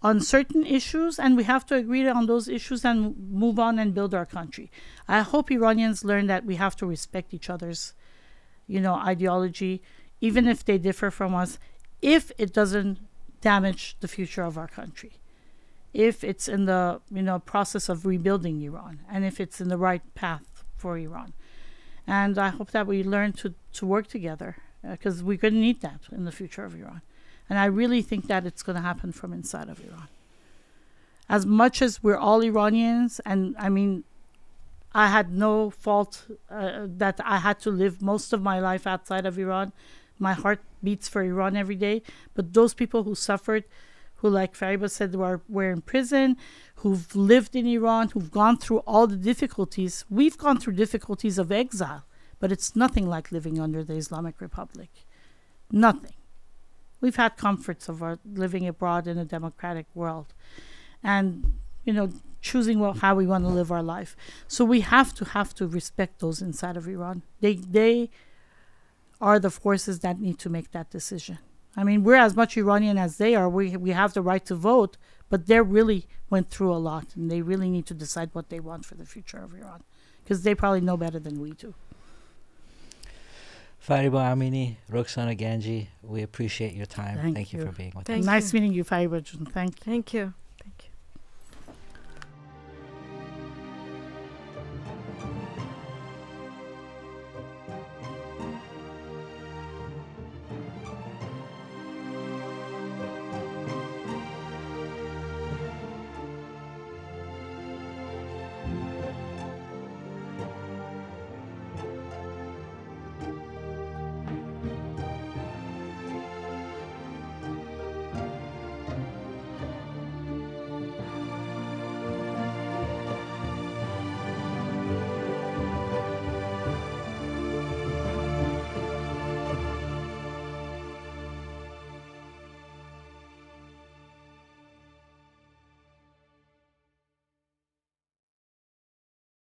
on certain issues and we have to agree on those issues and move on and build our country. I hope iranians learn that we have to respect each other's you know ideology even if they differ from us if it doesn't damage the future of our country if it's in the you know process of rebuilding iran and if it's in the right path for iran and I hope that we learn to, to work together because we're going to need that in the future of Iran. And I really think that it's going to happen from inside of Iran. As much as we're all Iranians, and I mean, I had no fault uh, that I had to live most of my life outside of Iran. My heart beats for Iran every day. But those people who suffered, who, like Fariba said, were, were in prison, who've lived in Iran, who've gone through all the difficulties. We've gone through difficulties of exile, but it's nothing like living under the Islamic Republic. Nothing. We've had comforts of our living abroad in a democratic world and, you know, choosing what, how we want to live our life. So we have to have to respect those inside of Iran. They they are the forces that need to make that decision. I mean, we're as much Iranian as they are. We we have the right to vote, but they really went through a lot, and they really need to decide what they want for the future of Iran, because they probably know better than we do. Fariba Amini, Roxana Ganji, we appreciate your time. Thank Thank, you. you. for being with us. Thank nice meeting you, Fariba. Thank you. Thank you.